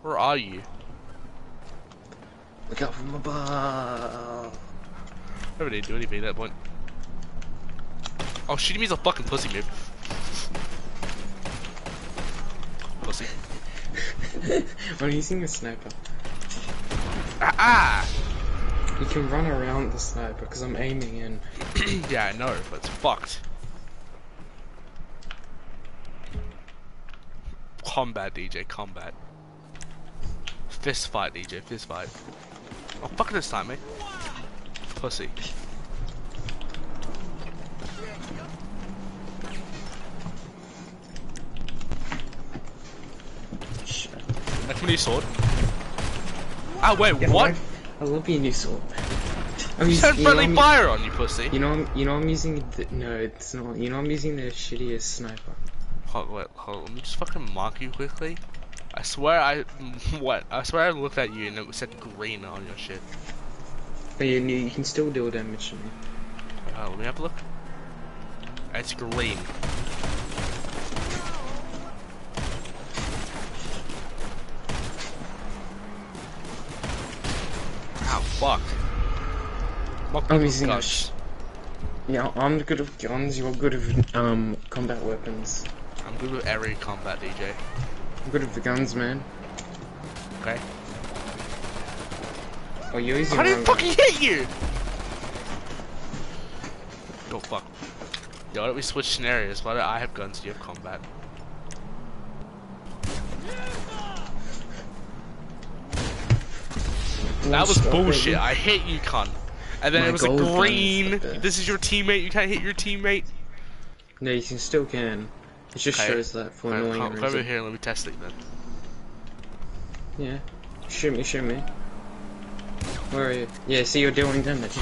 Where are you? Look out from above. I never did do anything at that point. Oh, shooting me is a fucking pussy move. Pussy. I'm using a sniper. Ah! ah! You can run around the sniper because I'm aiming in. (clears throat) yeah, I know, but it's fucked. Combat, DJ, combat. Fist fight, DJ, fist fight. Oh, fuck this time, mate. Pussy. Like my new sword. Ah, wait, what? I love your new sword. I'm You using- turned you know friendly fire on, you pussy. You know, I'm, you know, I'm using. The, no, it's not. You know, I'm using the shittiest sniper. Hold, wait, hold, let me just fucking mark you quickly. I swear I (laughs) what? I swear I looked at you and it said green on your shit. But you, you can still deal damage to me. Uh, let me have a look. It's green. Ow, fuck. What I'm good using a guns? sh- Yeah, I'm good with guns. You're good with um combat weapons. I'm good with every combat, DJ. I'm good with the guns, man. Okay. Oh, you're using. How did it fucking hit you? Go fuck. Yo, why don't we switch scenarios? Why do I have guns? You have combat. That was bullshit. I hit you, cunt. And then My it was a green. is up there. This is your teammate. You can't hit your teammate. No, you can still can. It just Okay. shows that for annoying come, come over reason. here. Let me test it then. Yeah. Shoot me, shoot me. Where are you? Yeah, see you're doing damage.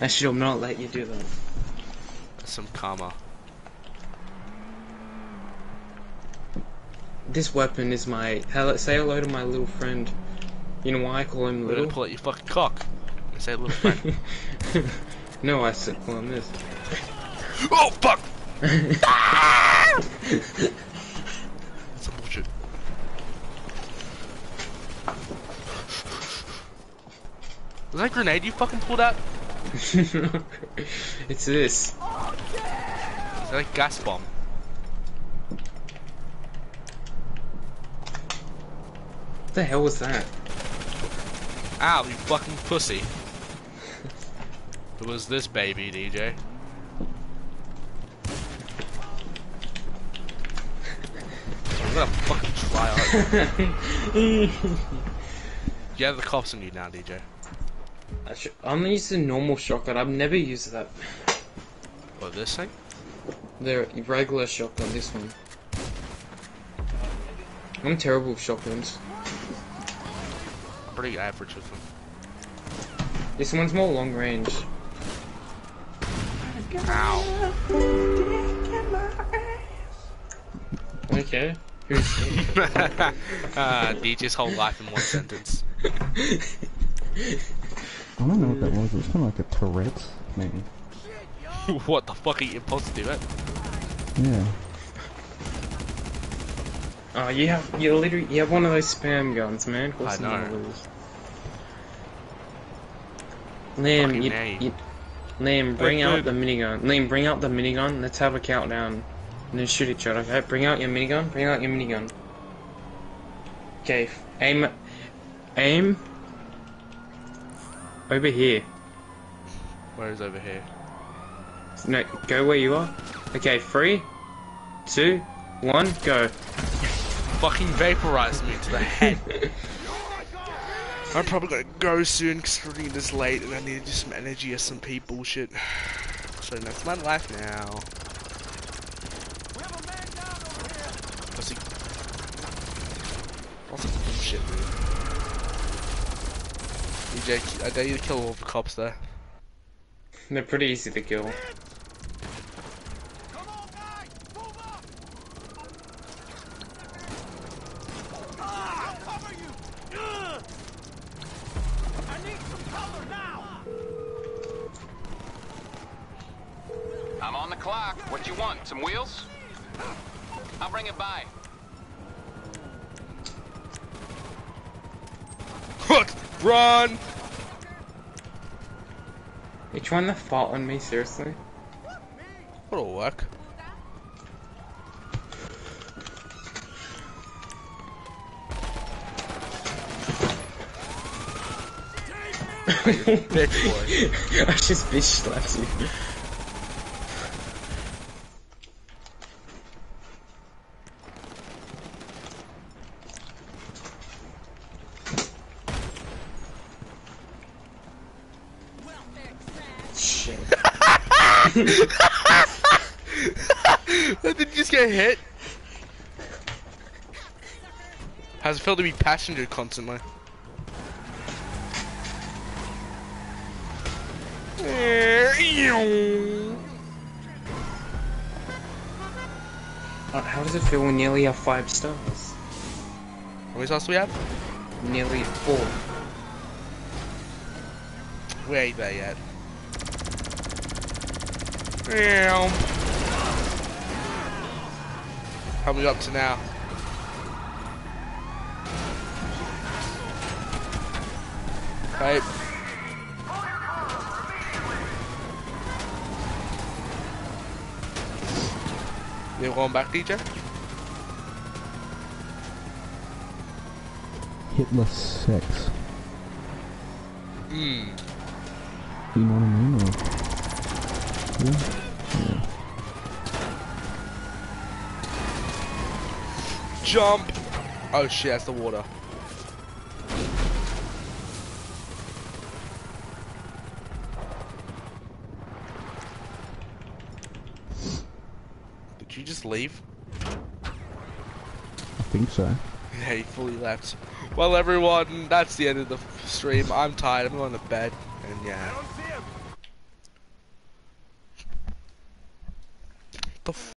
I should not let you do that. Some karma. This weapon is my. Hello, say hello to my little friend. You know why I call him little? pull out your fucking cock. And say, little friend. (laughs) no, I said call him this. oh fuck! (laughs) That's some bullshit. Was that grenade you fucking pulled out? it's this. Is that a gas bomb? What the hell was that? Ow, you fucking pussy. it was this baby, DJ. I'm gonna fucking try out. You have the cops on you now, DJ. I should, I'm used to normal shotgun. I've never used that. What, this thing? The regular shotgun, this one. I'm terrible with shotguns. I'm pretty average with them. This one's more long range. Ow. Okay. Who's (laughs) uh, DJ's whole life in one sentence. I don't know what that was. It was kind of like a Tourette's thing. (laughs) what the fuck are you supposed to do it? Yeah. Oh, you have you literally you have one of those spam guns, man. Of course I know. lose. Liam, you, you, Liam, bring out the minigun. Liam, bring out the minigun. Let's have a countdown, and then shoot each other. Okay, bring out your minigun. Bring out your minigun. Okay, aim, aim. Over here. Where is over here? No, go where you are. Okay, three, two, one, go. Fucking vaporized me to the head. I'm probably gonna go soon because freaking this late and I need to do some energy or some pee bullshit. (sighs) So that's my life now. Pussy. Lots of bullshit, dude. DJ, I dare you to kill all the cops there. They're pretty easy to kill. Trying to fault on me, seriously? That'll work. Bitch boy. I just bitch slapped you. Shit. Did you just get hit? How's to be passenger constantly? Uh, how does it feel when nearly have five stars? many stars do we have? Nearly four. We ain't there yet. Meow. How we up to now? Okay. You going back, DJ? Hitler sex. Hmm. You know what I mean? Or... Yeah. yeah. Jump! Oh shit, that's the water. Leave? I think so. Yeah, he fully left. Well, everyone, that's the end of the stream. I'm tired. I'm going to bed. And yeah. The f